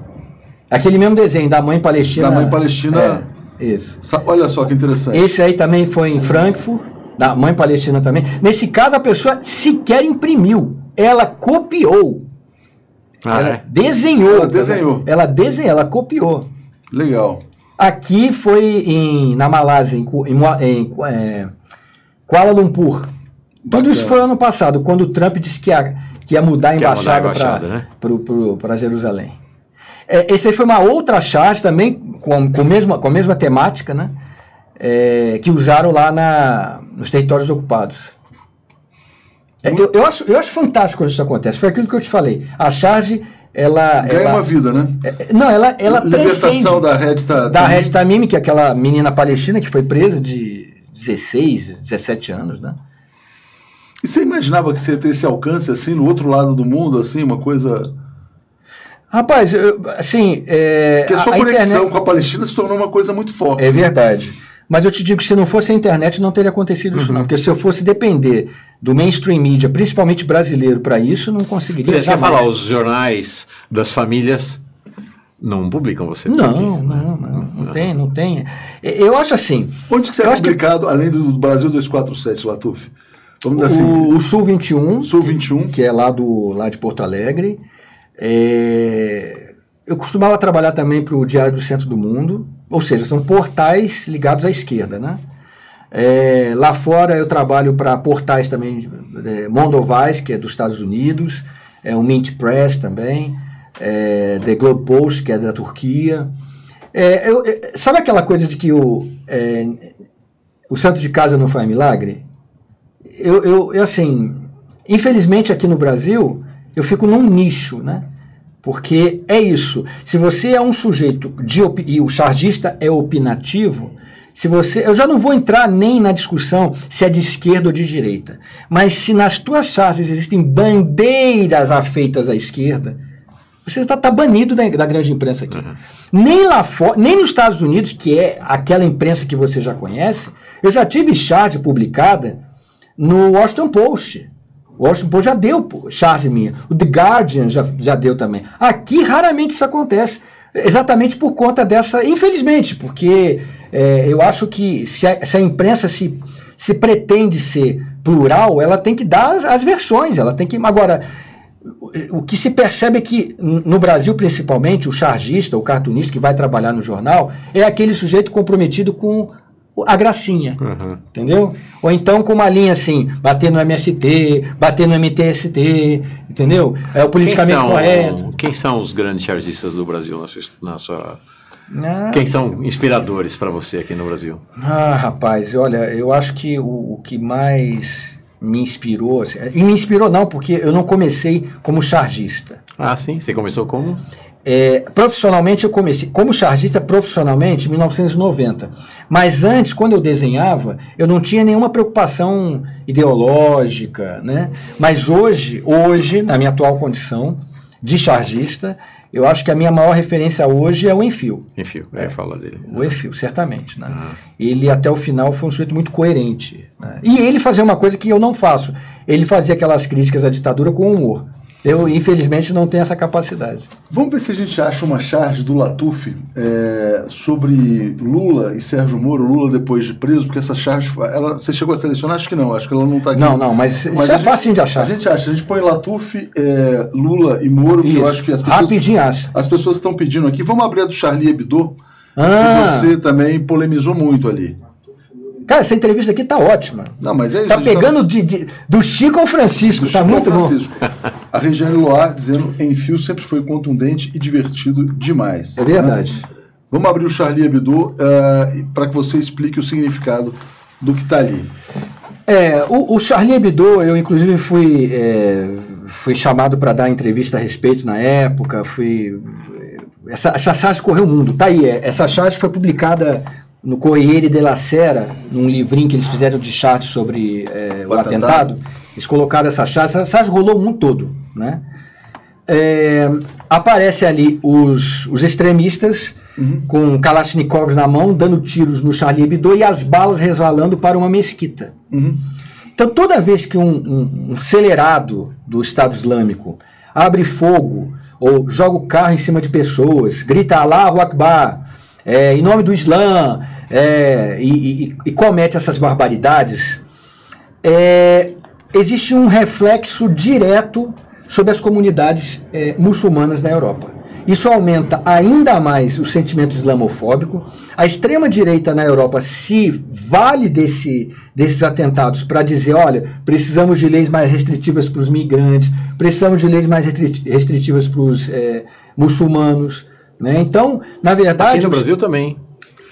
[SPEAKER 4] Aquele mesmo desenho da mãe palestina.
[SPEAKER 1] Da mãe palestina.
[SPEAKER 4] É, isso.
[SPEAKER 1] Olha só que interessante.
[SPEAKER 4] Esse aí também foi em Frankfurt, da mãe palestina também. Nesse caso, a pessoa sequer imprimiu. Ela copiou.
[SPEAKER 5] Ah,
[SPEAKER 4] ela
[SPEAKER 5] é?
[SPEAKER 4] desenhou.
[SPEAKER 1] Ela desenhou.
[SPEAKER 4] Ela desenhou, ela copiou.
[SPEAKER 1] Legal.
[SPEAKER 4] Aqui foi em, na Malásia, em, em em é, Kuala Lumpur. Tudo isso foi ano passado, quando o Trump disse que ia, que ia mudar a
[SPEAKER 5] Que ia mudar a
[SPEAKER 4] embaixada
[SPEAKER 5] embaixada, né?
[SPEAKER 4] para Jerusalém. É, esse aí foi uma outra charge também, com, com, mesma, com a mesma temática, né? É, que usaram lá na, nos territórios ocupados. É, eu, eu, acho, eu acho fantástico quando isso acontece. Foi aquilo que eu te falei. A charge, ela.
[SPEAKER 1] Ganha
[SPEAKER 4] ela-
[SPEAKER 1] uma vida, né?
[SPEAKER 4] é, não, ela, ela
[SPEAKER 1] Libertação da Red Ta-
[SPEAKER 4] da. Red Tamim, que é aquela menina palestina que foi presa de 16, 17 anos, né?
[SPEAKER 1] E você imaginava que você ia ter esse alcance assim no outro lado do mundo, assim, uma coisa.
[SPEAKER 4] Rapaz, eu- assim. É,
[SPEAKER 1] Porque a sua
[SPEAKER 4] a
[SPEAKER 1] conexão
[SPEAKER 4] internet-
[SPEAKER 1] com a Palestina se tornou uma coisa muito forte.
[SPEAKER 4] É verdade. Mas eu te digo que se não fosse a internet, não teria acontecido isso, não.
[SPEAKER 1] Uhum.
[SPEAKER 4] Porque se eu fosse depender do mainstream media, principalmente brasileiro, para isso, não conseguiria.
[SPEAKER 5] Você quer falar, os jornais das famílias não publicam você?
[SPEAKER 4] Não, não, não, não tem, não tem. Eu acho assim.
[SPEAKER 1] Onde que você
[SPEAKER 4] eu
[SPEAKER 1] é publicado, além do Brasil 247, Latuf? Vamos dizer assim,
[SPEAKER 4] o, o Sul 21,
[SPEAKER 1] Sul 21.
[SPEAKER 4] que é lá, do, lá de Porto Alegre. É, eu costumava trabalhar também para o Diário do Centro do Mundo, ou seja, são portais ligados à esquerda, né? É, lá fora eu trabalho para portais também, é, Mondovais, que é dos Estados Unidos, é, o Mint Press também, é, The Globe Post, que é da Turquia. É, eu- é, sabe aquela coisa de que o, é, o santo de casa não faz milagre? eu, eu, eu, assim, infelizmente aqui no Brasil, eu fico num nicho, né? Porque é isso. Se você é um sujeito de e o chargista é opinativo, se você, eu já não vou entrar nem na discussão se é de esquerda ou de direita, mas se nas tuas charges existem bandeiras afeitas à esquerda, você está tá banido da, da grande imprensa aqui. Nem lá fora, nem nos Estados Unidos, que é aquela imprensa que você já conhece, eu já tive charge publicada no Washington Post. O Washington Post já deu charge minha. O The Guardian já, já deu também. Aqui raramente isso acontece. Exatamente por conta dessa. Infelizmente, porque é, eu acho que se a, se a imprensa se, se pretende ser plural, ela tem que dar as, as versões. Ela tem que. Agora, o- que se percebe é que, no Brasil principalmente, o chargista, o cartunista que vai trabalhar no jornal, é aquele sujeito comprometido com a gracinha. Entendeu? Ou então com uma linha assim, bater no MST, bater no MTST, entendeu? É o
[SPEAKER 5] Quem
[SPEAKER 4] politicamente
[SPEAKER 5] são,
[SPEAKER 4] correto.
[SPEAKER 5] quem são os grandes chargistas do Brasil na sua... Na sua
[SPEAKER 4] Ah,
[SPEAKER 5] quem são inspiradores para você aqui no Brasil?
[SPEAKER 4] Ah, rapaz, olha, eu acho que o, o que mais me inspirou, assim, e me inspirou não, porque eu não comecei como chargista.
[SPEAKER 5] Ah, sim? Você começou como?
[SPEAKER 4] É, profissionalmente eu comecei, como chargista profissionalmente em 1990. Mas antes, quando eu desenhava, eu não tinha nenhuma preocupação ideológica, né? Mas hoje, hoje, na minha atual condição de chargista, eu acho que a minha maior referência hoje é o Enfio.
[SPEAKER 5] Enfim, eu ia falar dele.
[SPEAKER 4] O Efil, certamente. Né? Ele até o final foi um sujeito muito coerente. né? E ele fazia uma coisa que eu não faço. Ele fazia aquelas críticas à ditadura com humor. Eu, infelizmente, não tenho essa capacidade.
[SPEAKER 1] Vamos ver se a gente acha uma charge do Latuf é, sobre Lula e Sérgio Moro, Lula depois de preso, porque essa charge, ela, você chegou a selecionar? Acho que não, acho que ela não está aqui.
[SPEAKER 4] Não, não, mas,
[SPEAKER 1] a
[SPEAKER 4] é
[SPEAKER 1] gente-
[SPEAKER 4] fácil de achar.
[SPEAKER 1] A gente acha, a gente põe Latuf, é, Lula e Moro, que eu acho que as pessoas.
[SPEAKER 4] Rapidinho acha.
[SPEAKER 1] As pessoas estão pedindo aqui. Vamos abrir a do Charlie Hebdo,
[SPEAKER 4] Ah.
[SPEAKER 1] que você também polemizou muito ali.
[SPEAKER 4] Cara, essa entrevista aqui tá ótima.
[SPEAKER 1] Não, mas é isso.
[SPEAKER 4] Tá
[SPEAKER 1] gente
[SPEAKER 4] pegando de, de- do Chico ao Francisco,
[SPEAKER 1] do
[SPEAKER 4] tá
[SPEAKER 1] Chico
[SPEAKER 4] muito bom.
[SPEAKER 1] Francisco. A Regiane Loar dizendo em fio sempre foi contundente e divertido demais.
[SPEAKER 4] É verdade.
[SPEAKER 1] Né? Vamos abrir o Charlie Hebdo para que você explique o significado do que está ali.
[SPEAKER 4] É, o, o Charlie Hebdo, eu inclusive fui, é, fui chamado para dar entrevista a respeito na época, fui... Essa, essa charge correu o mundo, tá aí, essa charge foi publicada no Corriere della Sera, num livrinho que eles fizeram de charge sobre é, o,
[SPEAKER 1] atentado.
[SPEAKER 4] Eles colocaram essa charge, essa charge rolou o mundo todo, né? É, aparece ali os, os extremistas com Kalashnikovs na mão, dando tiros no Charlie Hebdo e as balas resvalando para uma mesquita. Então, toda vez que um, um, um acelerado do Estado Islâmico abre fogo ou joga o carro em cima de pessoas, grita Allahu Akbar, é, em nome do Islã, é, e, e- e comete essas barbaridades, é, existe um reflexo direto sobre as comunidades é, muçulmanas na Europa. Isso aumenta ainda mais o sentimento islamofóbico. A extrema-direita na Europa se vale desse, desses atentados para dizer: olha, precisamos de leis mais restritivas para os migrantes, precisamos de leis mais restri- restritivas para os é, muçulmanos. Né? Então, na verdade.
[SPEAKER 5] Aqui no
[SPEAKER 4] os-
[SPEAKER 5] Brasil também.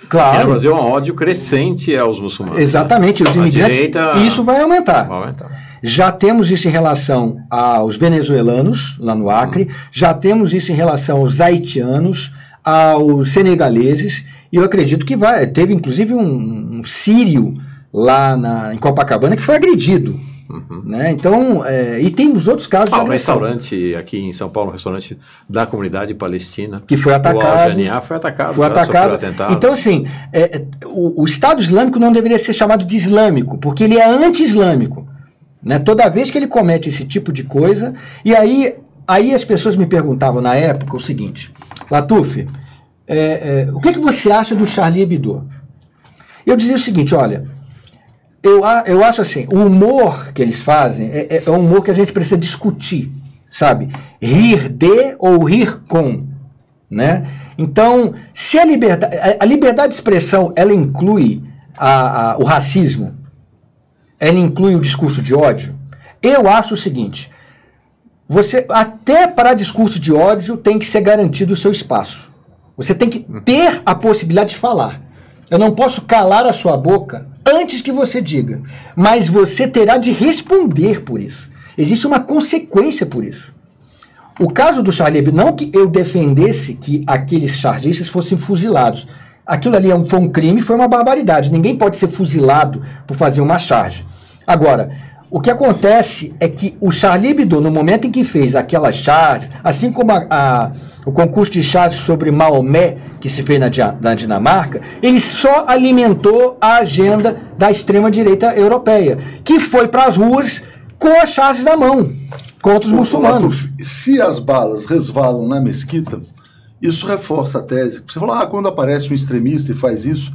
[SPEAKER 4] Claro.
[SPEAKER 5] Aqui no Brasil há um ódio crescente aos muçulmanos.
[SPEAKER 4] Exatamente, os
[SPEAKER 5] A
[SPEAKER 4] imigrantes.
[SPEAKER 5] direita-
[SPEAKER 4] E isso vai aumentar.
[SPEAKER 5] Vai aumentar.
[SPEAKER 4] Já temos isso em relação aos venezuelanos, lá no Acre, já temos isso em relação aos haitianos, aos senegaleses, e eu acredito que vai. Teve inclusive um, um sírio lá na, em Copacabana que foi agredido. Né? Então, é, e tem os outros casos
[SPEAKER 5] Ah,
[SPEAKER 4] agressão.
[SPEAKER 5] restaurante aqui em São Paulo, um restaurante da comunidade palestina.
[SPEAKER 4] que foi atacado.
[SPEAKER 5] O foi atacado.
[SPEAKER 4] Foi atacado.
[SPEAKER 5] atentado.
[SPEAKER 4] Então, assim, é, é, o, o Estado Islâmico não deveria ser chamado de islâmico, porque ele é anti-islâmico. Né? Toda vez que ele comete esse tipo de coisa. E aí, aí as pessoas me perguntavam na época o seguinte: Latuf, é, é, o que, que você acha do Charlie Hebdo? Eu dizia o seguinte: olha. Eu, eu acho assim, o humor que eles fazem é, é- é um humor que a gente precisa discutir, sabe? Rir de ou rir com, né? Então, se a liberdade, a, a liberdade de expressão, ela inclui a- a- o racismo, ela inclui o discurso de ódio, eu acho o seguinte, você até para discurso de ódio tem que ser garantido o seu espaço. Você tem que ter a possibilidade de falar. Eu não posso calar a sua boca antes que você diga, mas você terá de responder por isso. Existe uma consequência por isso. O caso do Charlie Hebdo, não que eu defendesse que aqueles chargistas fossem fuzilados. Aquilo ali é foi um crime, foi uma barbaridade. Ninguém pode ser fuzilado por fazer uma charge. Agora, o que acontece é que o Charlie Hebdo, no momento em que fez aquela charge, assim como a- a- o concurso de charge sobre Maomé, que se fez na, na Dinamarca, ele só alimentou a agenda da extrema-direita europeia, que foi para as ruas com as charges na mão contra os muçulmanos.
[SPEAKER 1] Latuf, se as balas resvalam na mesquita, isso reforça a tese. Você falou, ah, quando aparece um extremista e faz isso,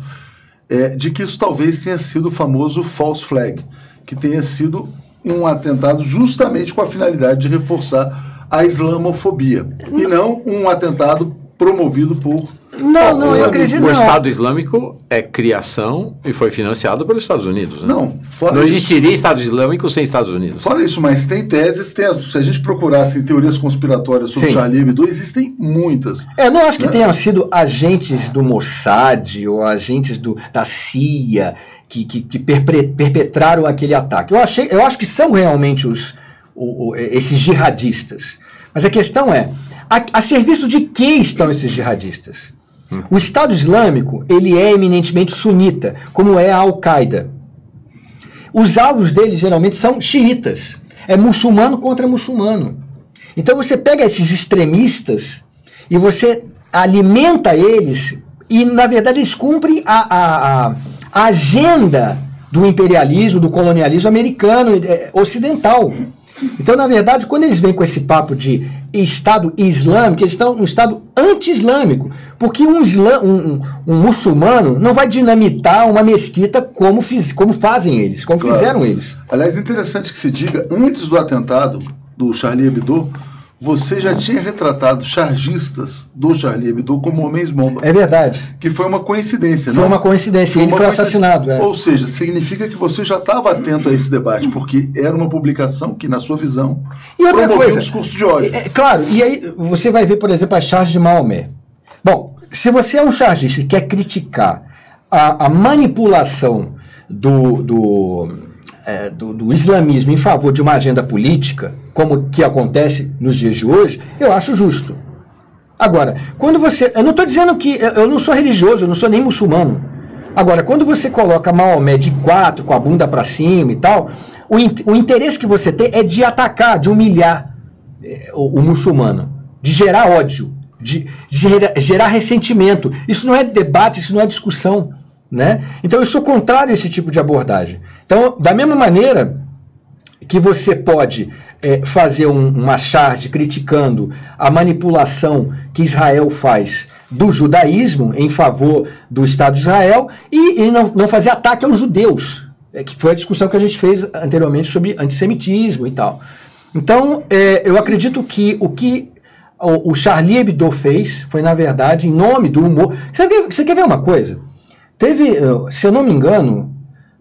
[SPEAKER 1] é, de que isso talvez tenha sido o famoso false flag, que tenha sido um atentado justamente com a finalidade de reforçar a islamofobia, e não um atentado promovido por...
[SPEAKER 4] Não, não, eu acredito
[SPEAKER 5] O
[SPEAKER 4] não.
[SPEAKER 5] Estado Islâmico é criação e foi financiado pelos Estados Unidos. Né?
[SPEAKER 1] Não, fora
[SPEAKER 5] Não
[SPEAKER 1] isso-
[SPEAKER 5] existiria Estado Islâmico sem Estados Unidos.
[SPEAKER 1] Fora isso, mas tem teses, tem as- se a gente procurasse teorias conspiratórias sobre
[SPEAKER 4] Sim.
[SPEAKER 1] Charlie Hebdo, existem muitas.
[SPEAKER 4] É, Eu não acho que tenham sido agentes do Mossad ou agentes do, da CIA que, que, que perpre- perpetraram aquele ataque. Eu, achei, eu acho que são realmente os, o- o- esses jihadistas. Mas a questão é, a, a serviço de que estão esses jihadistas? O Estado Islâmico, ele é eminentemente sunita, como é a Al-Qaeda. Os alvos deles geralmente são xiitas. É muçulmano contra muçulmano. Então você pega esses extremistas e você alimenta eles e, na verdade, eles cumprem a, a, a- agenda do imperialismo, do colonialismo americano, eh, ocidental. Então, na verdade, quando eles vêm com esse papo de Estado Islâmico, eles estão um Estado anti-islâmico. Porque um, islã, um, um- um muçulmano não vai dinamitar uma mesquita como, fiz, como fazem eles, como
[SPEAKER 1] Claro.
[SPEAKER 4] fizeram eles.
[SPEAKER 1] Aliás, interessante que se diga, antes do atentado do Charlie Hebdo, você já tinha retratado chargistas do Charlie Hebdo como homens bomba.
[SPEAKER 4] É verdade.
[SPEAKER 1] Que foi uma coincidência,
[SPEAKER 4] Foi
[SPEAKER 1] não?
[SPEAKER 4] uma coincidência. Ele
[SPEAKER 1] uma
[SPEAKER 4] foi
[SPEAKER 1] coincidência.
[SPEAKER 4] assassinado. é.
[SPEAKER 1] Ou seja, significa que você já estava atento a esse debate, porque era uma publicação que, na sua visão,
[SPEAKER 4] E outra
[SPEAKER 1] promovia
[SPEAKER 4] coisa,
[SPEAKER 1] um discurso de ódio.
[SPEAKER 4] É, é, claro, e aí você vai ver, por exemplo, a charge de Maomé. Bom, se você é um chargista e quer criticar a, a manipulação do, do, é, do, do islamismo em favor de uma agenda política, como que acontece nos dias de hoje, eu acho justo. Agora, quando você. Eu não estou dizendo que. Eu não sou religioso, eu não sou nem muçulmano. Agora, quando você coloca Maomé de quatro, com a bunda para cima e tal, o, in- o interesse que você tem é de atacar, de humilhar eh, o, o muçulmano, de gerar ódio, de, de gera- gerar ressentimento. Isso não é debate, isso não é discussão. Né? Então, eu sou contrário a esse tipo de abordagem. Então, da mesma maneira que você pode eh, fazer um- uma charge criticando a manipulação que Israel faz do judaísmo em favor do Estado de Israel e, e não, não fazer ataque aos judeus, eh, que foi a discussão que a gente fez anteriormente sobre antissemitismo e tal. Então, eh, eu acredito que o que o, o Charlie Hebdo fez foi, na verdade, em nome do humor. Você você quer ver uma coisa? Teve, eh, se eu não me engano,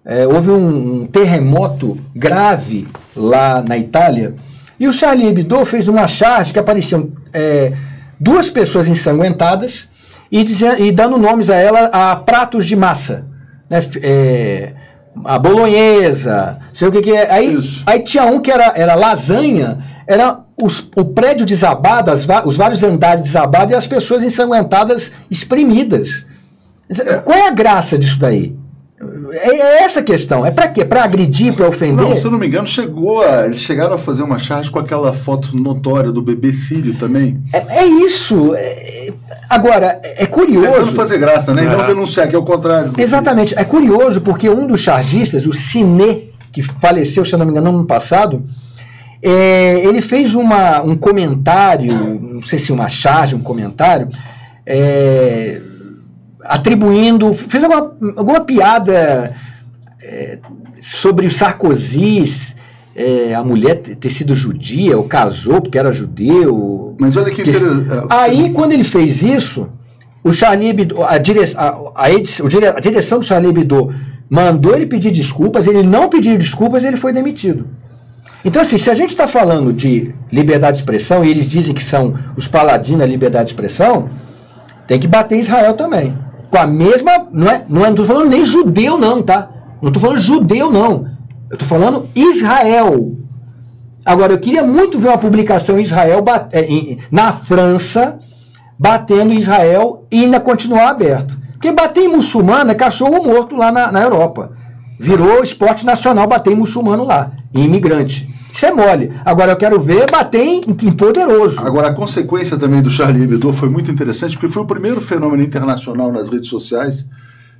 [SPEAKER 4] é, houve um, um terremoto grave lá na Itália e o Charlie Hebdo fez uma charge que apareciam é, duas pessoas ensanguentadas e, dizia- e dando nomes a ela a pratos de massa. Né? É, a bolonhesa, sei o que, que é. Aí,
[SPEAKER 1] Isso.
[SPEAKER 4] aí tinha um que era, era lasanha, era os- o prédio desabado, as os vários andares desabados e as pessoas ensanguentadas espremidas. Qual é a graça disso daí? É, é essa a questão. É pra quê? Pra agredir, pra ofender?
[SPEAKER 1] Não, se eu não me engano, chegou a, eles chegaram a fazer uma charge com aquela foto notória do bebê Sírio também.
[SPEAKER 4] É, é isso. É- agora, é
[SPEAKER 1] Tentando
[SPEAKER 4] curioso.
[SPEAKER 1] fazer graça, né? E não denunciar, que é o contrário.
[SPEAKER 4] Exatamente. É curioso porque um dos chargistas, o Cine, que faleceu, se eu não me engano, no ano passado, é, ele fez uma, um comentário, não sei se uma charge, um comentário, é, atribuindo, fez alguma, alguma piada é, sobre o Sarkozy, é, a mulher ter sido judia, ou casou porque era judeu.
[SPEAKER 1] Mas olha que interessante.
[SPEAKER 4] Aí, quando ele fez isso, o Charlie Hebdo, a, dire, a, a, edi- o dire- a direção do Charlie Hebdo mandou ele pedir desculpas, ele não pediu desculpas e ele foi demitido. Então, assim, se a gente está falando de liberdade de expressão e eles dizem que são os paladinos da liberdade de expressão, tem que bater em Israel também. Com a mesma. Não é, não estou falando nem judeu, não, tá? Não estou falando judeu, não. Eu estou falando Israel. Agora, eu queria muito ver uma publicação Israel, em- na França, batendo Israel e ainda continuar aberto. Porque bater em muçulmano é cachorro morto lá na, na Europa. Virou esporte nacional bater em muçulmano lá, em imigrante. Isso é mole. Agora eu quero ver bater em, em poderoso.
[SPEAKER 1] Agora, a consequência também do Charlie Hebdo foi muito interessante, porque foi o primeiro fenômeno internacional nas redes sociais,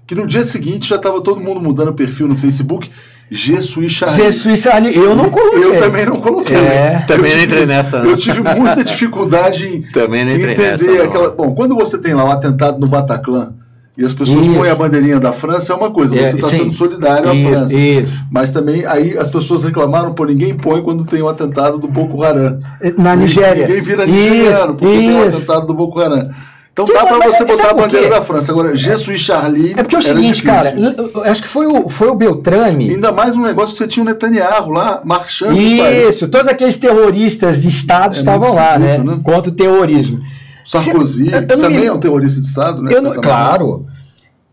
[SPEAKER 1] que no dia seguinte já estava todo mundo mudando o perfil no Facebook, Jesus Charlie.
[SPEAKER 4] Jesus Charlie, eu não coloquei.
[SPEAKER 1] Eu também não coloquei.
[SPEAKER 4] É.
[SPEAKER 1] Eu
[SPEAKER 5] Também não
[SPEAKER 1] tive-
[SPEAKER 5] entrei nessa, né?
[SPEAKER 1] Eu tive muita dificuldade *laughs* em
[SPEAKER 5] Também não entrei
[SPEAKER 1] entender
[SPEAKER 5] nessa, não.
[SPEAKER 1] aquela. Bom, quando você tem lá o atentado no Bataclan e as pessoas
[SPEAKER 4] Isso.
[SPEAKER 1] põem a bandeirinha da França, é uma coisa,
[SPEAKER 4] É,
[SPEAKER 1] você está sendo solidário à
[SPEAKER 4] Isso,
[SPEAKER 1] França.
[SPEAKER 4] isso.
[SPEAKER 1] Mas também aí as pessoas reclamaram, pô, ninguém põe quando tem o atentado do Boko Haram.
[SPEAKER 4] Na Nigéria.
[SPEAKER 1] Ninguém vira nigeriano, porque tem o
[SPEAKER 4] isso.
[SPEAKER 1] atentado do Boko Haram. Então
[SPEAKER 4] Que-
[SPEAKER 1] dá pra
[SPEAKER 4] mas
[SPEAKER 1] você botar a
[SPEAKER 4] por
[SPEAKER 1] bandeira da França. Agora, Jesus Charlie.
[SPEAKER 4] É porque é o seguinte,
[SPEAKER 1] difícil.
[SPEAKER 4] cara, acho que foi o, foi o Beltrame.
[SPEAKER 1] Ainda mais um negócio que você tinha o Netanyahu lá, marchando.
[SPEAKER 4] Isso, todos aqueles terroristas de Estado
[SPEAKER 1] É
[SPEAKER 4] estavam lá, né?
[SPEAKER 1] né?
[SPEAKER 4] Contra o terrorismo.
[SPEAKER 1] Sarkozy,
[SPEAKER 4] Se- eu- eu
[SPEAKER 1] também
[SPEAKER 4] me-
[SPEAKER 1] é um terrorista de Estado, né?
[SPEAKER 4] Eu não- claro.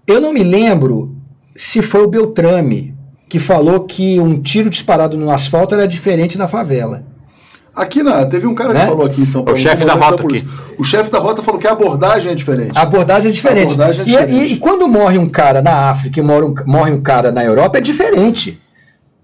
[SPEAKER 4] Eu não me lembro se foi o Beltrame que falou que um tiro disparado no asfalto era diferente na favela.
[SPEAKER 1] Aqui na, teve um cara
[SPEAKER 4] Né?
[SPEAKER 1] que falou aqui em São Paulo.
[SPEAKER 5] O chefe da rota.
[SPEAKER 1] O chefe da rota falou que a abordagem é diferente.
[SPEAKER 4] A abordagem é diferente.
[SPEAKER 1] A abordagem é
[SPEAKER 4] E-
[SPEAKER 1] diferente.
[SPEAKER 4] E, e quando morre um cara na África e morre um, morre um cara na Europa, é diferente.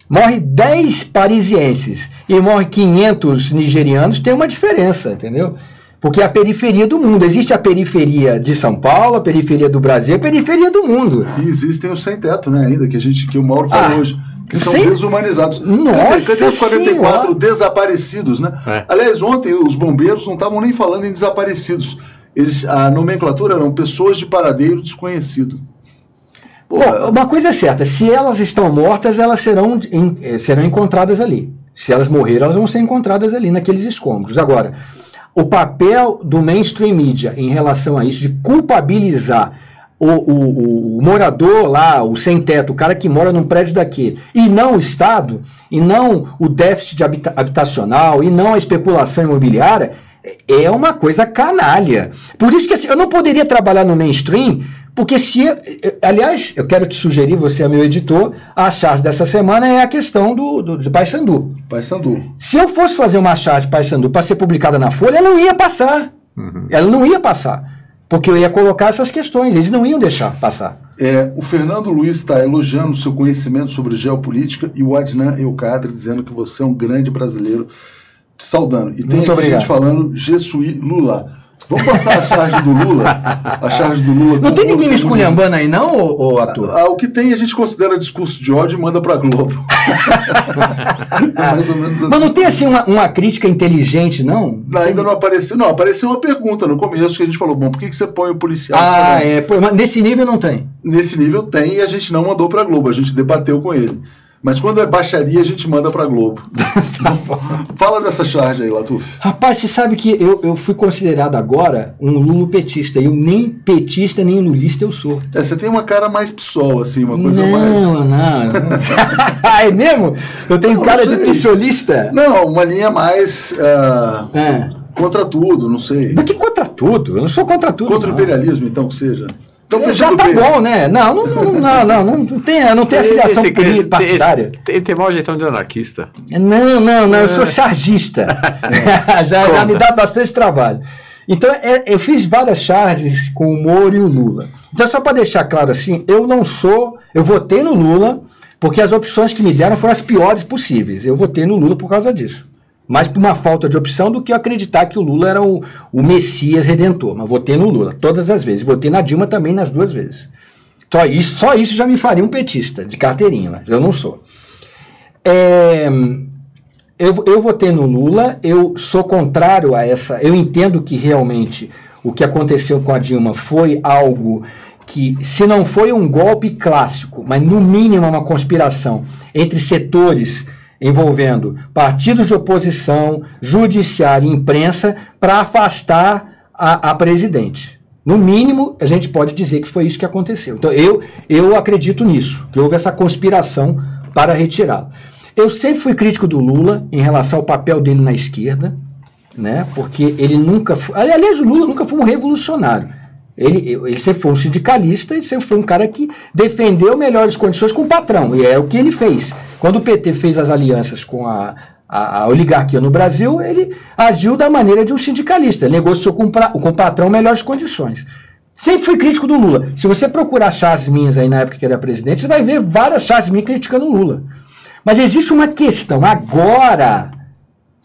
[SPEAKER 4] Morre 10 parisienses e morre 500 nigerianos, tem uma diferença, entendeu? Porque é a periferia do mundo. Existe a periferia de São Paulo, a periferia do Brasil, a periferia do mundo.
[SPEAKER 1] E existem os sem teto, né, ainda, que a gente, que o Mauro falou
[SPEAKER 4] Ah,
[SPEAKER 1] hoje. Que são
[SPEAKER 4] sem-
[SPEAKER 1] desumanizados.
[SPEAKER 4] Nossa
[SPEAKER 1] cadê, cadê os 44
[SPEAKER 4] Senhora!
[SPEAKER 1] desaparecidos, né?
[SPEAKER 5] É.
[SPEAKER 1] Aliás, ontem os bombeiros não estavam nem falando em desaparecidos. Eles, a nomenclatura eram pessoas de paradeiro desconhecido. Pô,
[SPEAKER 4] Bom, uma coisa é certa, se elas estão mortas, elas serão, em- eh, serão encontradas ali. Se elas morreram, elas vão ser encontradas ali naqueles escombros. Agora, o papel do mainstream media em relação a isso, de culpabilizar o, o, o, morador lá, o sem-teto, o cara que mora num prédio daquele, e não o Estado, e não o déficit habita habitacional, e não a especulação imobiliária, é uma coisa canalha. Por isso que assim, eu não poderia trabalhar no mainstream, porque se. aliás, eu quero te sugerir, você é meu editor, a charge dessa semana é a questão do, do, do Paysandu.
[SPEAKER 1] Paysandu.
[SPEAKER 4] Se eu fosse fazer uma charge Paysandu para ser publicada na Folha, ela não ia passar. Uhum. Ela não ia passar. Porque eu ia colocar essas questões, eles não iam deixar passar.
[SPEAKER 1] É, o Fernando Luiz está elogiando seu conhecimento sobre geopolítica e o Adnan Eucadre dizendo que você é um grande brasileiro te saudando. E tem
[SPEAKER 4] Muito
[SPEAKER 1] gente falando Jesuí Lula. Vamos passar a charge do Lula? A charge do Lula.
[SPEAKER 4] Não
[SPEAKER 1] com
[SPEAKER 4] tem ninguém
[SPEAKER 1] outro
[SPEAKER 4] me esculhambando aí, não, ô, ô ator?
[SPEAKER 1] Ah, o que tem a gente considera discurso de ódio e manda pra Globo. *laughs* é mais ou menos assim.
[SPEAKER 4] Mas não tem assim uma, uma crítica inteligente, não?
[SPEAKER 1] Ainda não apareceu. Não, apareceu uma pergunta no começo que a gente falou: bom, por que, que você põe o policial?
[SPEAKER 4] Ah, é. Pô, mas nesse nível não tem.
[SPEAKER 1] Nesse nível tem e a gente não mandou pra Globo, a gente debateu com ele. Mas quando é baixaria, a gente manda pra Globo. *laughs*
[SPEAKER 4] Tá
[SPEAKER 1] Fala dessa charge aí, Latuf.
[SPEAKER 4] Rapaz, você sabe que eu, eu fui considerado agora um lulopetista. Eu nem petista nem lulista eu sou.
[SPEAKER 1] É, você tem uma cara mais psol, assim, uma coisa
[SPEAKER 4] não,
[SPEAKER 1] mais.
[SPEAKER 4] não, não. *laughs* *laughs* é mesmo? Eu tenho
[SPEAKER 1] Não,
[SPEAKER 4] cara de psolista?
[SPEAKER 1] Não, uma linha mais. ah,
[SPEAKER 4] É.
[SPEAKER 1] contra tudo, não sei.
[SPEAKER 4] Mas que contra tudo? Eu não sou contra tudo.
[SPEAKER 1] Contra o imperialismo, então, que seja. Então,
[SPEAKER 4] É, Já tá bom, né? Não, não, não, não, não, não, tem, não tem afiliação
[SPEAKER 5] Esse-
[SPEAKER 4] política
[SPEAKER 5] esse-
[SPEAKER 4] partidária.
[SPEAKER 5] Tem, tem mau jeitão de anarquista.
[SPEAKER 4] Não, não, não, eu
[SPEAKER 1] É.
[SPEAKER 4] sou chargista. *laughs* já, já me dá bastante trabalho. Então, é, eu fiz várias charges com o Moro e o Lula. Então, só para deixar claro assim, eu não sou. Eu votei no Lula, porque as opções que me deram foram as piores possíveis. Eu votei no Lula por causa disso. Mais por uma falta de opção do que acreditar que o Lula era o, o Messias redentor. Mas votei no Lula, todas as vezes. Votei na Dilma também nas duas vezes. Só isso, só isso já me faria um petista, de carteirinha, mas eu não sou. É, eu, eu votei no Lula, eu sou contrário a essa. Eu entendo que realmente o que aconteceu com a Dilma foi algo que, se não foi um golpe clássico, mas no mínimo uma conspiração entre setores envolvendo partidos de oposição, judiciário e imprensa para afastar a, a presidente. No mínimo, a gente pode dizer que foi isso que aconteceu. Então, eu, eu acredito nisso, que houve essa conspiração para retirá-lo. Eu sempre fui crítico do Lula em relação ao papel dele na esquerda, né? porque ele nunca foi. Aliás, o Lula nunca foi um revolucionário. Ele, ele sempre foi um sindicalista e sempre foi um cara que defendeu melhores condições com o patrão, e é o que ele fez. Quando o PT fez as alianças com a, a, a oligarquia no Brasil, ele agiu da maneira de um sindicalista, negociou com, pra, com o patrão melhores condições. Sempre fui crítico do Lula. Se você procurar charges minhas aí na época que ele era presidente, você vai ver várias charges minhas criticando o Lula. Mas existe uma questão agora,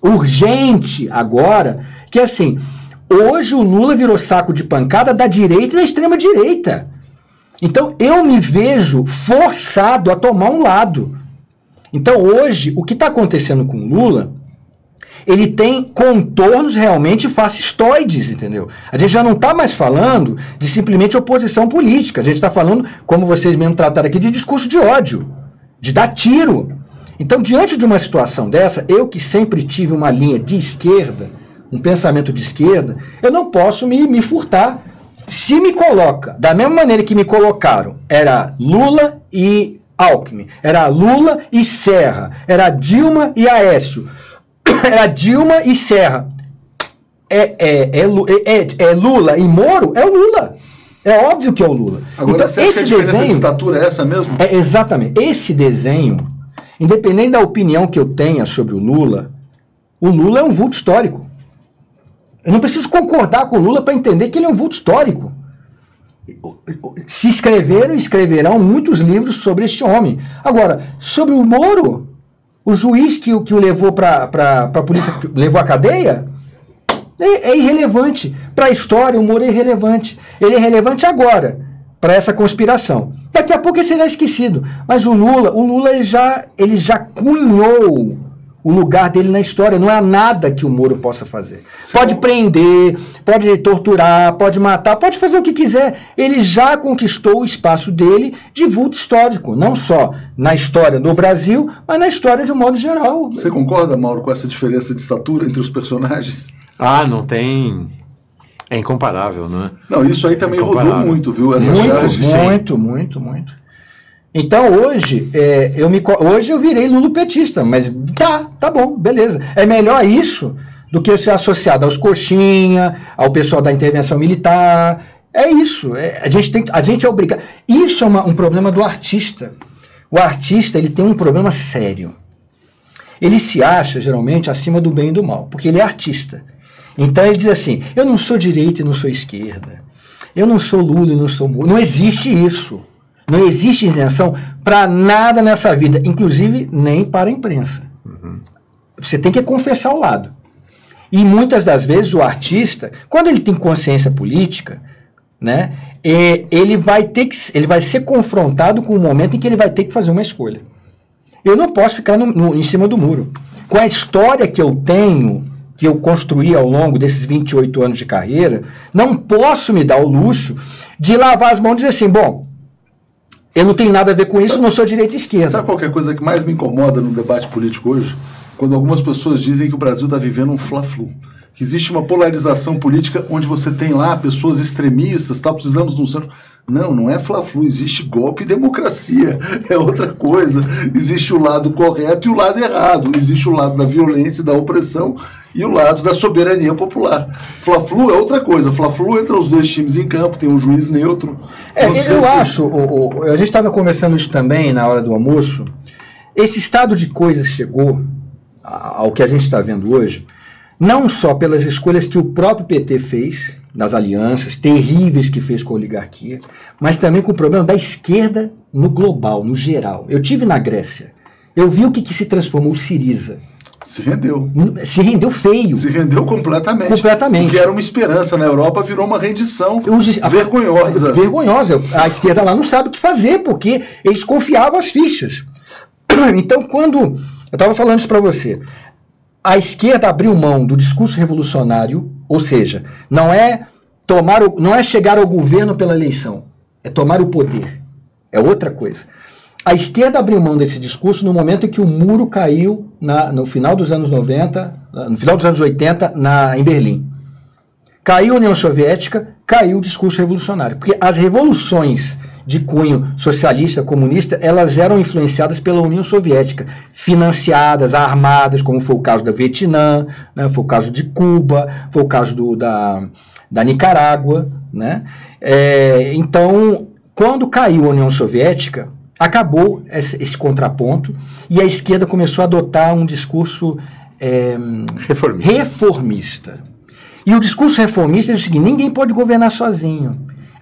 [SPEAKER 4] urgente agora, que é assim, hoje o Lula virou saco de pancada da direita e da extrema direita. Então eu me vejo forçado a tomar um lado. Então hoje, o que está acontecendo com Lula, ele tem contornos realmente fascistoides, entendeu? A gente já não está mais falando de simplesmente oposição política, a gente está falando, como vocês mesmo trataram aqui, de discurso de ódio, de dar tiro. Então, diante de uma situação dessa, eu que sempre tive uma linha de esquerda, um pensamento de esquerda, eu não posso me, me furtar. Se me coloca, da mesma maneira que me colocaram, era Lula e Alckmin, era Lula e Serra, era Dilma e Aécio, *coughs* era Dilma e Serra. É, é, é, é- é- é Lula e Moro? É o Lula. É óbvio que é o Lula.
[SPEAKER 1] Agora,
[SPEAKER 4] então,
[SPEAKER 1] você acha que a
[SPEAKER 4] esse
[SPEAKER 1] diferença de
[SPEAKER 4] desenho.
[SPEAKER 1] estatura é essa mesmo?
[SPEAKER 4] É, exatamente. Esse desenho, independente da opinião que eu tenha sobre o Lula, o Lula é um vulto histórico. Eu não preciso concordar com o Lula para entender que ele é um vulto histórico. Se escreveram e escreverão muitos livros sobre este homem. Agora, sobre o Moro, o juiz que, o- que o levou para a polícia, levou à cadeia, é, é irrelevante. Para a história, o Moro é irrelevante. Ele é relevante agora, para essa conspiração. Daqui a pouco ele será esquecido. Mas o Lula, o Lula ele já, ele já cunhou o lugar dele na história. Não há nada que o Moro possa fazer.
[SPEAKER 1] Sim.
[SPEAKER 4] Pode prender, pode torturar, pode matar, pode fazer o que quiser. Ele já conquistou o espaço dele de vulto histórico, não só na história do Brasil, mas na história de um modo geral.
[SPEAKER 1] Você concorda, Mauro, com essa diferença de estatura entre os personagens?
[SPEAKER 5] Ah, não tem. É incomparável, não é?
[SPEAKER 1] Não, isso aí também rodou
[SPEAKER 5] Incomparável.
[SPEAKER 1] muito, viu? Essa
[SPEAKER 4] Muito,
[SPEAKER 1] charge.
[SPEAKER 5] sim.
[SPEAKER 4] muito, muito, muito. Então hoje, é, eu me, hoje eu virei lulopetista, mas tá, tá bom, beleza. É melhor isso do que ser associado aos coxinha, ao pessoal da intervenção militar. É isso. é- a, gente tem, a gente é obrigado. Isso é uma- um problema do artista. O artista ele tem um problema sério. Ele se acha, geralmente, acima do bem e do mal, porque ele é artista. Então ele diz assim: eu não sou direita e não sou esquerda. Eu não sou Lula e não sou Moro. Não existe isso. Não existe isenção para nada nessa vida, inclusive nem para a imprensa. Você tem que confessar o lado. E muitas das vezes o artista, quando ele tem consciência política, né, é, ele vai ter que, ele vai ser confrontado com o momento em que ele vai ter que fazer uma escolha. Eu não posso ficar no- no- em cima do muro. Com a história que eu tenho, que eu construí ao longo desses 28 anos de carreira, não posso me dar o luxo de lavar as mãos e dizer assim: bom, eu não tenho nada a ver com isso, não sou direita e esquerda.
[SPEAKER 1] Sabe qual que é a coisa que mais me incomoda no debate político hoje? Quando algumas pessoas dizem que o Brasil está vivendo um fla-flu. Que existe uma polarização política onde você tem lá pessoas extremistas, tal, precisamos de um centro. Não, não é fla-flu, existe golpe e democracia. *laughs* É outra coisa. Existe o lado correto e o lado errado. Existe o lado da violência e da opressão e o lado da soberania popular. Fla-flu é outra coisa. Fla-flu entra os dois times em campo, tem um juiz neutro.
[SPEAKER 4] É, eu
[SPEAKER 1] se-
[SPEAKER 4] acho, o- o- a gente estava conversando isso também na hora do almoço. Esse estado de coisas chegou ao que a gente está vendo hoje, não só pelas escolhas que o próprio PT fez, nas alianças terríveis que fez com a oligarquia, mas também com o problema da esquerda no global, no geral. Eu tive na Grécia. Eu vi o que, que se transformou o Siriza.
[SPEAKER 1] Se rendeu.
[SPEAKER 4] Se rendeu feio.
[SPEAKER 1] Se rendeu completamente.
[SPEAKER 4] Completamente.
[SPEAKER 1] O que era uma esperança na Europa virou uma rendição
[SPEAKER 4] Os- a-
[SPEAKER 1] vergonhosa.
[SPEAKER 4] Vergonhosa. A esquerda lá não sabe o que fazer, porque eles confiavam as fichas. *clears throat* Então, quando. Eu estava falando isso para você. A esquerda abriu mão do discurso revolucionário, ou seja, não é tomar o, não é chegar ao governo pela eleição, é tomar o poder. É outra coisa. A esquerda abriu mão desse discurso no momento em que o muro caiu na- no final dos anos 90, no final dos anos 80, na, em Berlim. Caiu a União Soviética, caiu o discurso revolucionário. Porque as revoluções de cunho socialista, comunista, elas eram influenciadas pela União Soviética, financiadas, armadas, como foi o caso da Vietnã, né, foi o caso de Cuba, foi o caso do, da, da Nicarágua. Né? É, então, quando caiu a União Soviética, acabou esse, esse contraponto e a esquerda começou a adotar um discurso é,
[SPEAKER 5] Reformista.
[SPEAKER 4] reformista. E o discurso reformista é o seguinte: ninguém pode governar sozinho.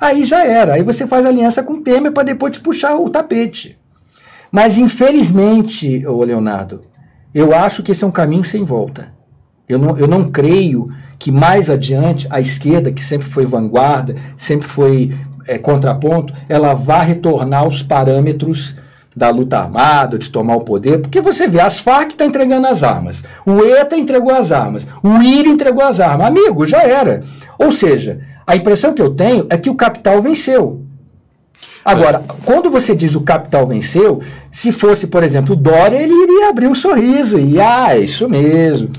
[SPEAKER 4] Aí já era. Aí você faz aliança com o Temer para depois te puxar o tapete. Mas infelizmente, ô Leonardo, eu acho que esse é um caminho sem volta. Eu não, eu não creio que mais adiante a esquerda, que sempre foi vanguarda, sempre foi é, contraponto, ela vá retornar aos parâmetros da luta armada, de tomar o poder, porque você vê, as Farc está entregando as armas, o ETA entregou as armas, o IRA entregou as armas. Amigo, já era. Ou seja, a impressão que eu tenho é que o capital venceu. Agora, quando você diz o capital venceu, se fosse, por exemplo, Dória, ele iria abrir um sorriso e, ah, é isso mesmo.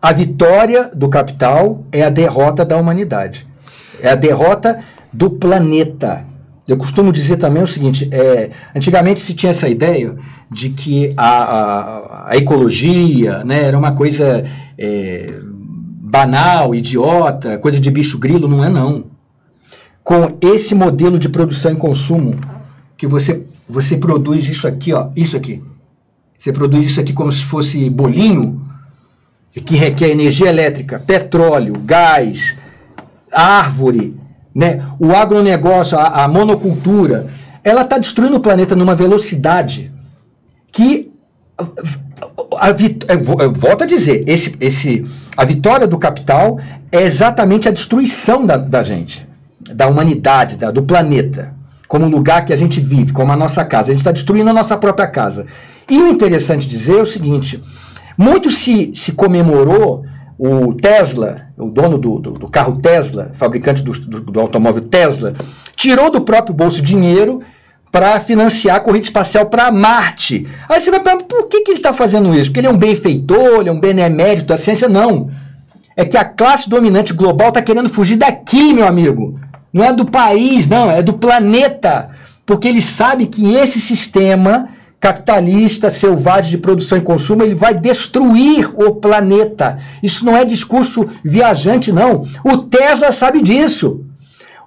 [SPEAKER 4] A vitória do capital é a derrota da humanidade. É a derrota do planeta. Eu costumo dizer também o seguinte: é, antigamente se tinha essa ideia de que a, a, a ecologia né, era uma coisa é, banal, idiota, coisa de bicho grilo. Não é, não. Com esse modelo de produção e consumo, que você, você produz isso aqui, ó, isso aqui. Você produz isso aqui como se fosse bolinho, que requer energia elétrica, petróleo, gás, árvore, né? o agronegócio, a, a monocultura, ela está destruindo o planeta numa velocidade que. A, vit- volto a dizer, esse, esse, a vitória do capital é exatamente a destruição da, da gente, da humanidade, da- do planeta, como um lugar que a gente vive, como a nossa casa. A gente está destruindo a nossa própria casa. E o interessante dizer é o seguinte: muito se, se comemorou o Tesla, o dono do, do, do carro Tesla, fabricante do, do, do automóvel Tesla, tirou do próprio bolso dinheiro para financiar a corrida espacial para Marte. Aí você vai perguntar, por que, que ele está fazendo isso? Porque ele é um benfeitor, ele é um benemérito da ciência? Não. É que a classe dominante global está querendo fugir daqui, meu amigo. Não é do país, não, é do planeta. Porque ele sabe que esse sistema capitalista, selvagem de produção e consumo, ele vai destruir o planeta. Isso não é discurso viajante, não. O Tesla sabe disso.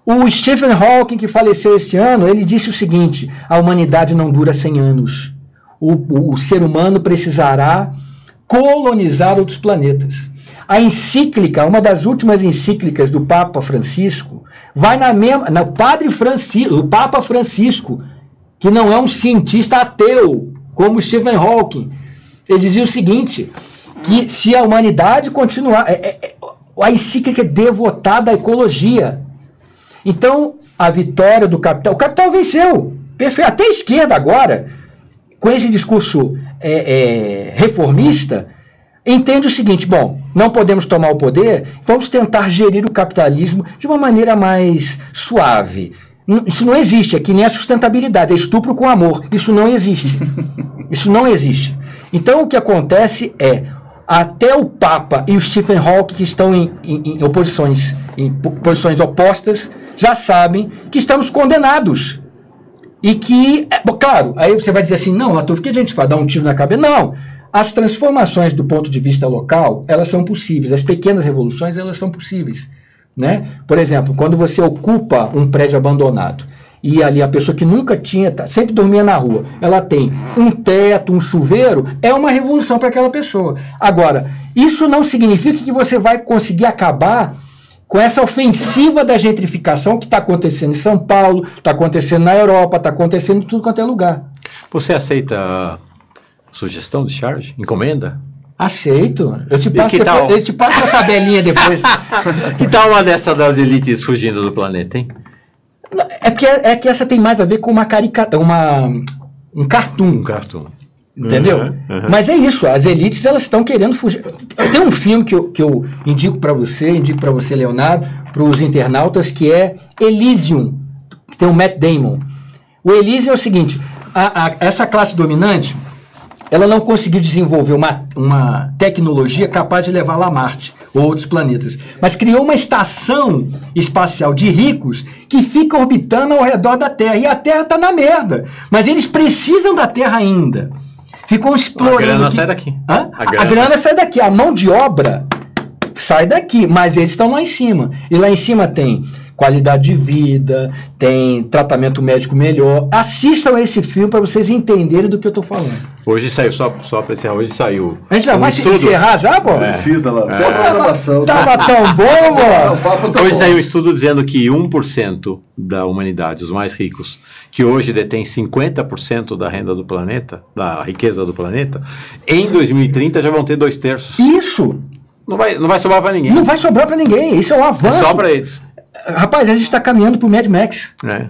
[SPEAKER 4] O Stephen Hawking, que faleceu esse ano, ele disse o seguinte: a humanidade não dura 100 anos. O, o, o ser humano precisará colonizar outros planetas. A encíclica, uma das últimas encíclicas do Papa Francisco, vai na mesma. Padre Francisco, o Papa Francisco, que não é um cientista ateu, como Stephen Hawking. Ele dizia o seguinte: que se a humanidade continuar. É, é, é a encíclica é devotada à ecologia. Então, a vitória do capital. O capital venceu. Perfeito. Até a esquerda agora, com esse discurso é, é, reformista, entende o seguinte: bom, não podemos tomar o poder, vamos tentar gerir o capitalismo de uma maneira mais suave. Isso não existe, é que nem a sustentabilidade, é estupro com amor. Isso não existe. *laughs* Isso não existe. Então o que acontece é, até o Papa e o Stephen Hawking, que estão em, em, em oposições, em posições opostas, já sabem que estamos condenados. E que, é, bom, claro, aí você vai dizer assim, não, Latouf, que a gente vai dar um tiro na cabeça? Não. As transformações do ponto de vista local, elas são possíveis. As pequenas revoluções, elas são possíveis. Né? Por exemplo, quando você ocupa um prédio abandonado e ali a pessoa que nunca tinha, tá, sempre dormia na rua, ela tem um teto, um chuveiro, é uma revolução para aquela pessoa. Agora, isso não significa que você vai conseguir acabar com essa ofensiva da gentrificação que está acontecendo em São Paulo, está acontecendo na Europa, está acontecendo em tudo quanto é lugar.
[SPEAKER 5] Você aceita a sugestão de charge? Encomenda?
[SPEAKER 4] Aceito. Eu te passo, depois, tal? eu te passo a tabelinha depois. *laughs*
[SPEAKER 5] que tal uma dessa das elites fugindo do planeta, hein?
[SPEAKER 4] É porque é que essa tem mais a ver com uma caricatura, uma um cartoon. Um
[SPEAKER 5] cartoon.
[SPEAKER 4] Entendeu? Uhum, uhum. Mas é isso, as elites elas estão querendo fugir. Tem um filme que eu, que eu indico para você, indico para você, Leonardo, para os internautas, que é Elysium, que tem o Matt Damon. O Elysium é o seguinte: a, a, essa classe dominante ela não conseguiu desenvolver uma, uma tecnologia capaz de levar lá a Marte ou outros planetas, mas criou uma estação espacial de ricos que fica orbitando ao redor da Terra. E a Terra está na merda. Mas eles precisam da Terra ainda. Ficam explorando. A
[SPEAKER 5] grana que... sai daqui.
[SPEAKER 4] A grana. a grana sai daqui. A mão de obra sai daqui, mas eles estão lá em cima. E lá em cima tem qualidade de vida, tem tratamento médico melhor. Assistam esse filme para vocês entenderem do que eu estou falando.
[SPEAKER 5] Hoje saiu, só, só para encerrar, hoje saiu.
[SPEAKER 4] A gente já um vai estudo. encerrar já, pô? É.
[SPEAKER 1] Precisa lá.
[SPEAKER 4] É. Tava, tava tão bom, mano.
[SPEAKER 5] Tá hoje bom. saiu um estudo dizendo que 1% da humanidade, os mais ricos, que hoje detém 50% da renda do planeta, da riqueza do planeta, em 2030 já vão ter dois terços.
[SPEAKER 4] Isso!
[SPEAKER 5] Não vai, não vai sobrar para ninguém.
[SPEAKER 4] Não vai sobrar para ninguém. Isso é um avanço.
[SPEAKER 5] É só para eles.
[SPEAKER 4] Rapaz, a gente está caminhando pro Mad Max.
[SPEAKER 5] É.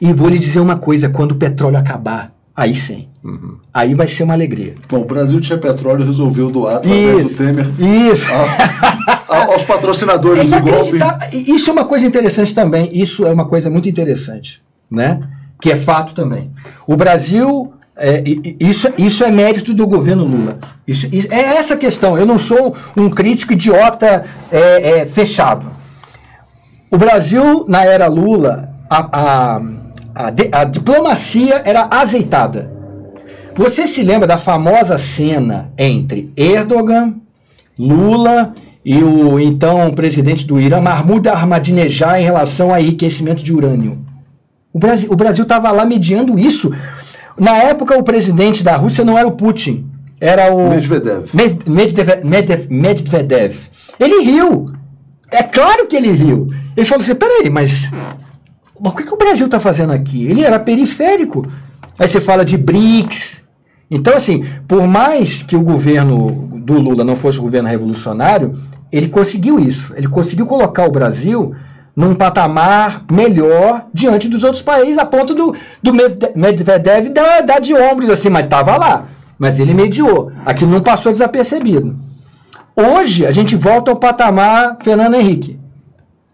[SPEAKER 4] E vou lhe dizer uma coisa: quando o petróleo acabar, aí sim. Uhum. Aí vai ser uma alegria.
[SPEAKER 1] Bom, o Brasil tinha petróleo e resolveu doar através
[SPEAKER 4] isso,
[SPEAKER 1] do Temer.
[SPEAKER 4] Isso.
[SPEAKER 1] A, a, aos patrocinadores do golpe.
[SPEAKER 4] Isso é uma coisa interessante também. Isso é uma coisa muito interessante, né? Que é fato também. O Brasil é, isso, isso é mérito do governo Lula. Isso, isso, é essa questão. Eu não sou um crítico idiota é, é, fechado. O Brasil, na era Lula, a, a, a, a diplomacia era azeitada. Você se lembra da famosa cena entre Erdogan, Lula e o então presidente do Irã, Mahmoud Ahmadinejad, em relação a enriquecimento de urânio? O Brasil estava lá mediando isso. Na época, o presidente da Rússia não era o Putin, era o
[SPEAKER 1] Medvedev.
[SPEAKER 4] Medvedev. Medvedev. Medvedev. Ele riu. É claro que ele riu. Ele falou assim: peraí, mas, mas o que, que o Brasil está fazendo aqui? Ele era periférico. Aí você fala de BRICS. Então, assim, por mais que o governo do Lula não fosse um governo revolucionário, ele conseguiu isso. Ele conseguiu colocar o Brasil num patamar melhor diante dos outros países, a ponto do, do Medvedev dar, dar de ombros, assim, mas estava lá. mas ele mediou. Aquilo não passou desapercebido. Hoje, a gente volta ao patamar Fernando Henrique.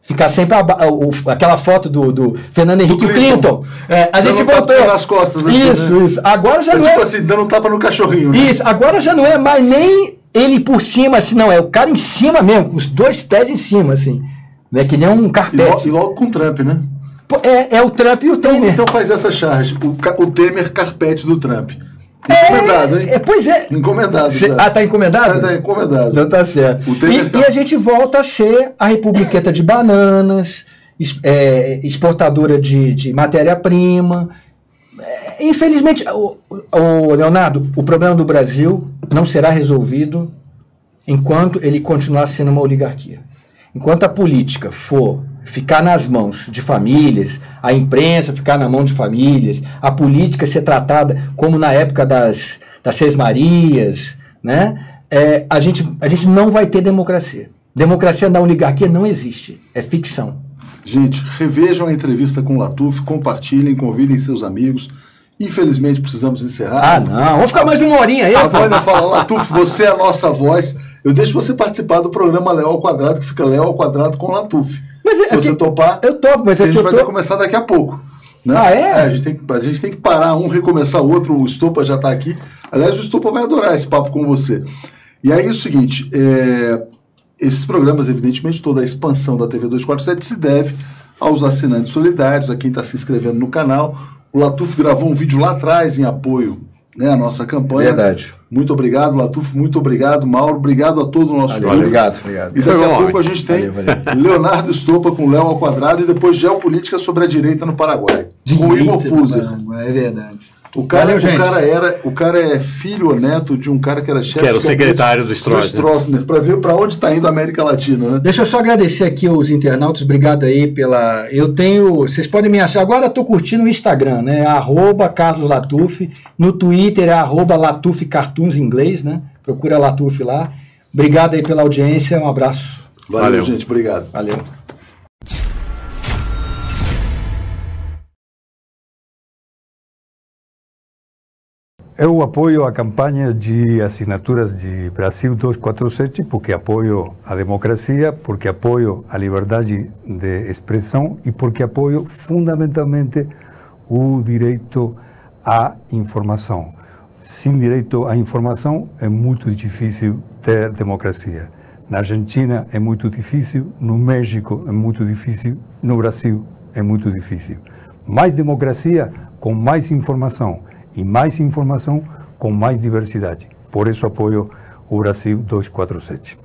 [SPEAKER 4] Ficar sempre a, o, aquela foto do, do Fernando Henrique
[SPEAKER 1] Do
[SPEAKER 4] Clinton.
[SPEAKER 1] Clinton.
[SPEAKER 4] É, a
[SPEAKER 1] Dando
[SPEAKER 4] gente
[SPEAKER 1] um
[SPEAKER 4] voltou.
[SPEAKER 1] nas costas, assim,
[SPEAKER 4] isso,
[SPEAKER 1] né?
[SPEAKER 4] isso. Agora já
[SPEAKER 1] É
[SPEAKER 4] não
[SPEAKER 1] tipo
[SPEAKER 4] é.
[SPEAKER 1] assim, dando um tapa no cachorrinho. né?
[SPEAKER 4] Isso, agora já não é mais nem ele por cima, assim, não. É o cara em cima mesmo, com os dois pés em cima, assim. Né? Que nem um
[SPEAKER 1] E, logo,
[SPEAKER 4] carpete.
[SPEAKER 1] e logo com o Trump, né?
[SPEAKER 4] É, é o Trump e o Temer.
[SPEAKER 1] Então faz essa charge. O, o Temer carpete do Trump. Encomendado, hein?
[SPEAKER 4] É, pois é.
[SPEAKER 1] Encomendado.
[SPEAKER 4] Cê- ah, tá encomendado?
[SPEAKER 1] Tá, tá encomendado.
[SPEAKER 4] Então tá certo. E, e a gente volta a ser a republiqueta de bananas, es- é, exportadora de, de matéria-prima. É, infelizmente, o, o- Leonardo, o problema do Brasil não será resolvido enquanto ele continuar sendo uma oligarquia. Enquanto a política for ficar nas mãos de famílias, a imprensa ficar na mão de famílias, a política ser tratada como na época das, das Seis Marias, né? É, a, gente, a gente não vai ter democracia. Democracia na oligarquia não existe. É ficção.
[SPEAKER 1] Gente, revejam a entrevista com Latuf, compartilhem, convidem seus amigos. Infelizmente precisamos encerrar.
[SPEAKER 4] Ah, não. Vamos ficar mais uma horinha aí.
[SPEAKER 1] A Vânia fala, Latuf, você é a nossa voz. Eu deixo você participar do programa Léo ao Quadrado, que fica Léo ao Quadrado com Latuf.
[SPEAKER 4] Mas é-
[SPEAKER 1] Se
[SPEAKER 4] é
[SPEAKER 1] você
[SPEAKER 4] que-
[SPEAKER 1] topar,
[SPEAKER 4] Eu topo, mas
[SPEAKER 1] a
[SPEAKER 4] é que
[SPEAKER 1] gente vai
[SPEAKER 4] tô...
[SPEAKER 1] começar daqui a pouco. né?
[SPEAKER 4] Ah, é?
[SPEAKER 1] a, gente tem que, a gente tem que parar um, recomeçar o outro. O Estopa já está aqui. Aliás, o Estopa vai adorar esse papo com você. E aí é o seguinte: é, esses programas, evidentemente, toda a expansão da TV 247 se deve aos assinantes solidários, a quem está se inscrevendo no canal. O Latuf gravou um vídeo lá atrás em apoio né, à nossa campanha.
[SPEAKER 4] Verdade.
[SPEAKER 1] Muito obrigado, Latuf. Muito obrigado, Mauro. Obrigado a todo o nosso
[SPEAKER 4] Valeu,
[SPEAKER 1] público.
[SPEAKER 4] obrigado, obrigado.
[SPEAKER 1] E daqui a pouco a gente tem
[SPEAKER 4] Valeu,
[SPEAKER 1] Leonardo Estopa com Léo ao quadrado e depois Geopolítica sobre a direita no Paraguai. com o Igor Fuser.
[SPEAKER 4] É verdade.
[SPEAKER 1] O cara,
[SPEAKER 4] Valeu,
[SPEAKER 1] o, cara era, o cara é filho ou neto de um cara que era chefe
[SPEAKER 5] Que era o secretário do Stroessner.
[SPEAKER 1] Stroessner, para ver para onde está indo a América Latina, né?
[SPEAKER 4] Deixa eu só agradecer aqui os internautas, obrigado aí pela. Eu tenho. Vocês podem me achar. Agora eu tô curtindo o Instagram, né? Arroba Carlos Latuf. No Twitter é arroba Latuf Cartoons em inglês, né? Procura Latuf lá. Obrigado aí pela audiência, um abraço.
[SPEAKER 1] Valeu,
[SPEAKER 5] Valeu.
[SPEAKER 1] gente. Obrigado.
[SPEAKER 4] Valeu.
[SPEAKER 6] Eu apoio a campanha de assinaturas de Brasil 247 porque apoio a democracia, porque apoio a liberdade de expressão e porque apoio fundamentalmente o direito à informação. Sem direito à informação é muito difícil ter democracia. Na Argentina é muito difícil, no México é muito difícil, no Brasil é muito difícil. Mais democracia com mais informação e mais informação com mais diversidade. Por isso apoio o Brasil 247.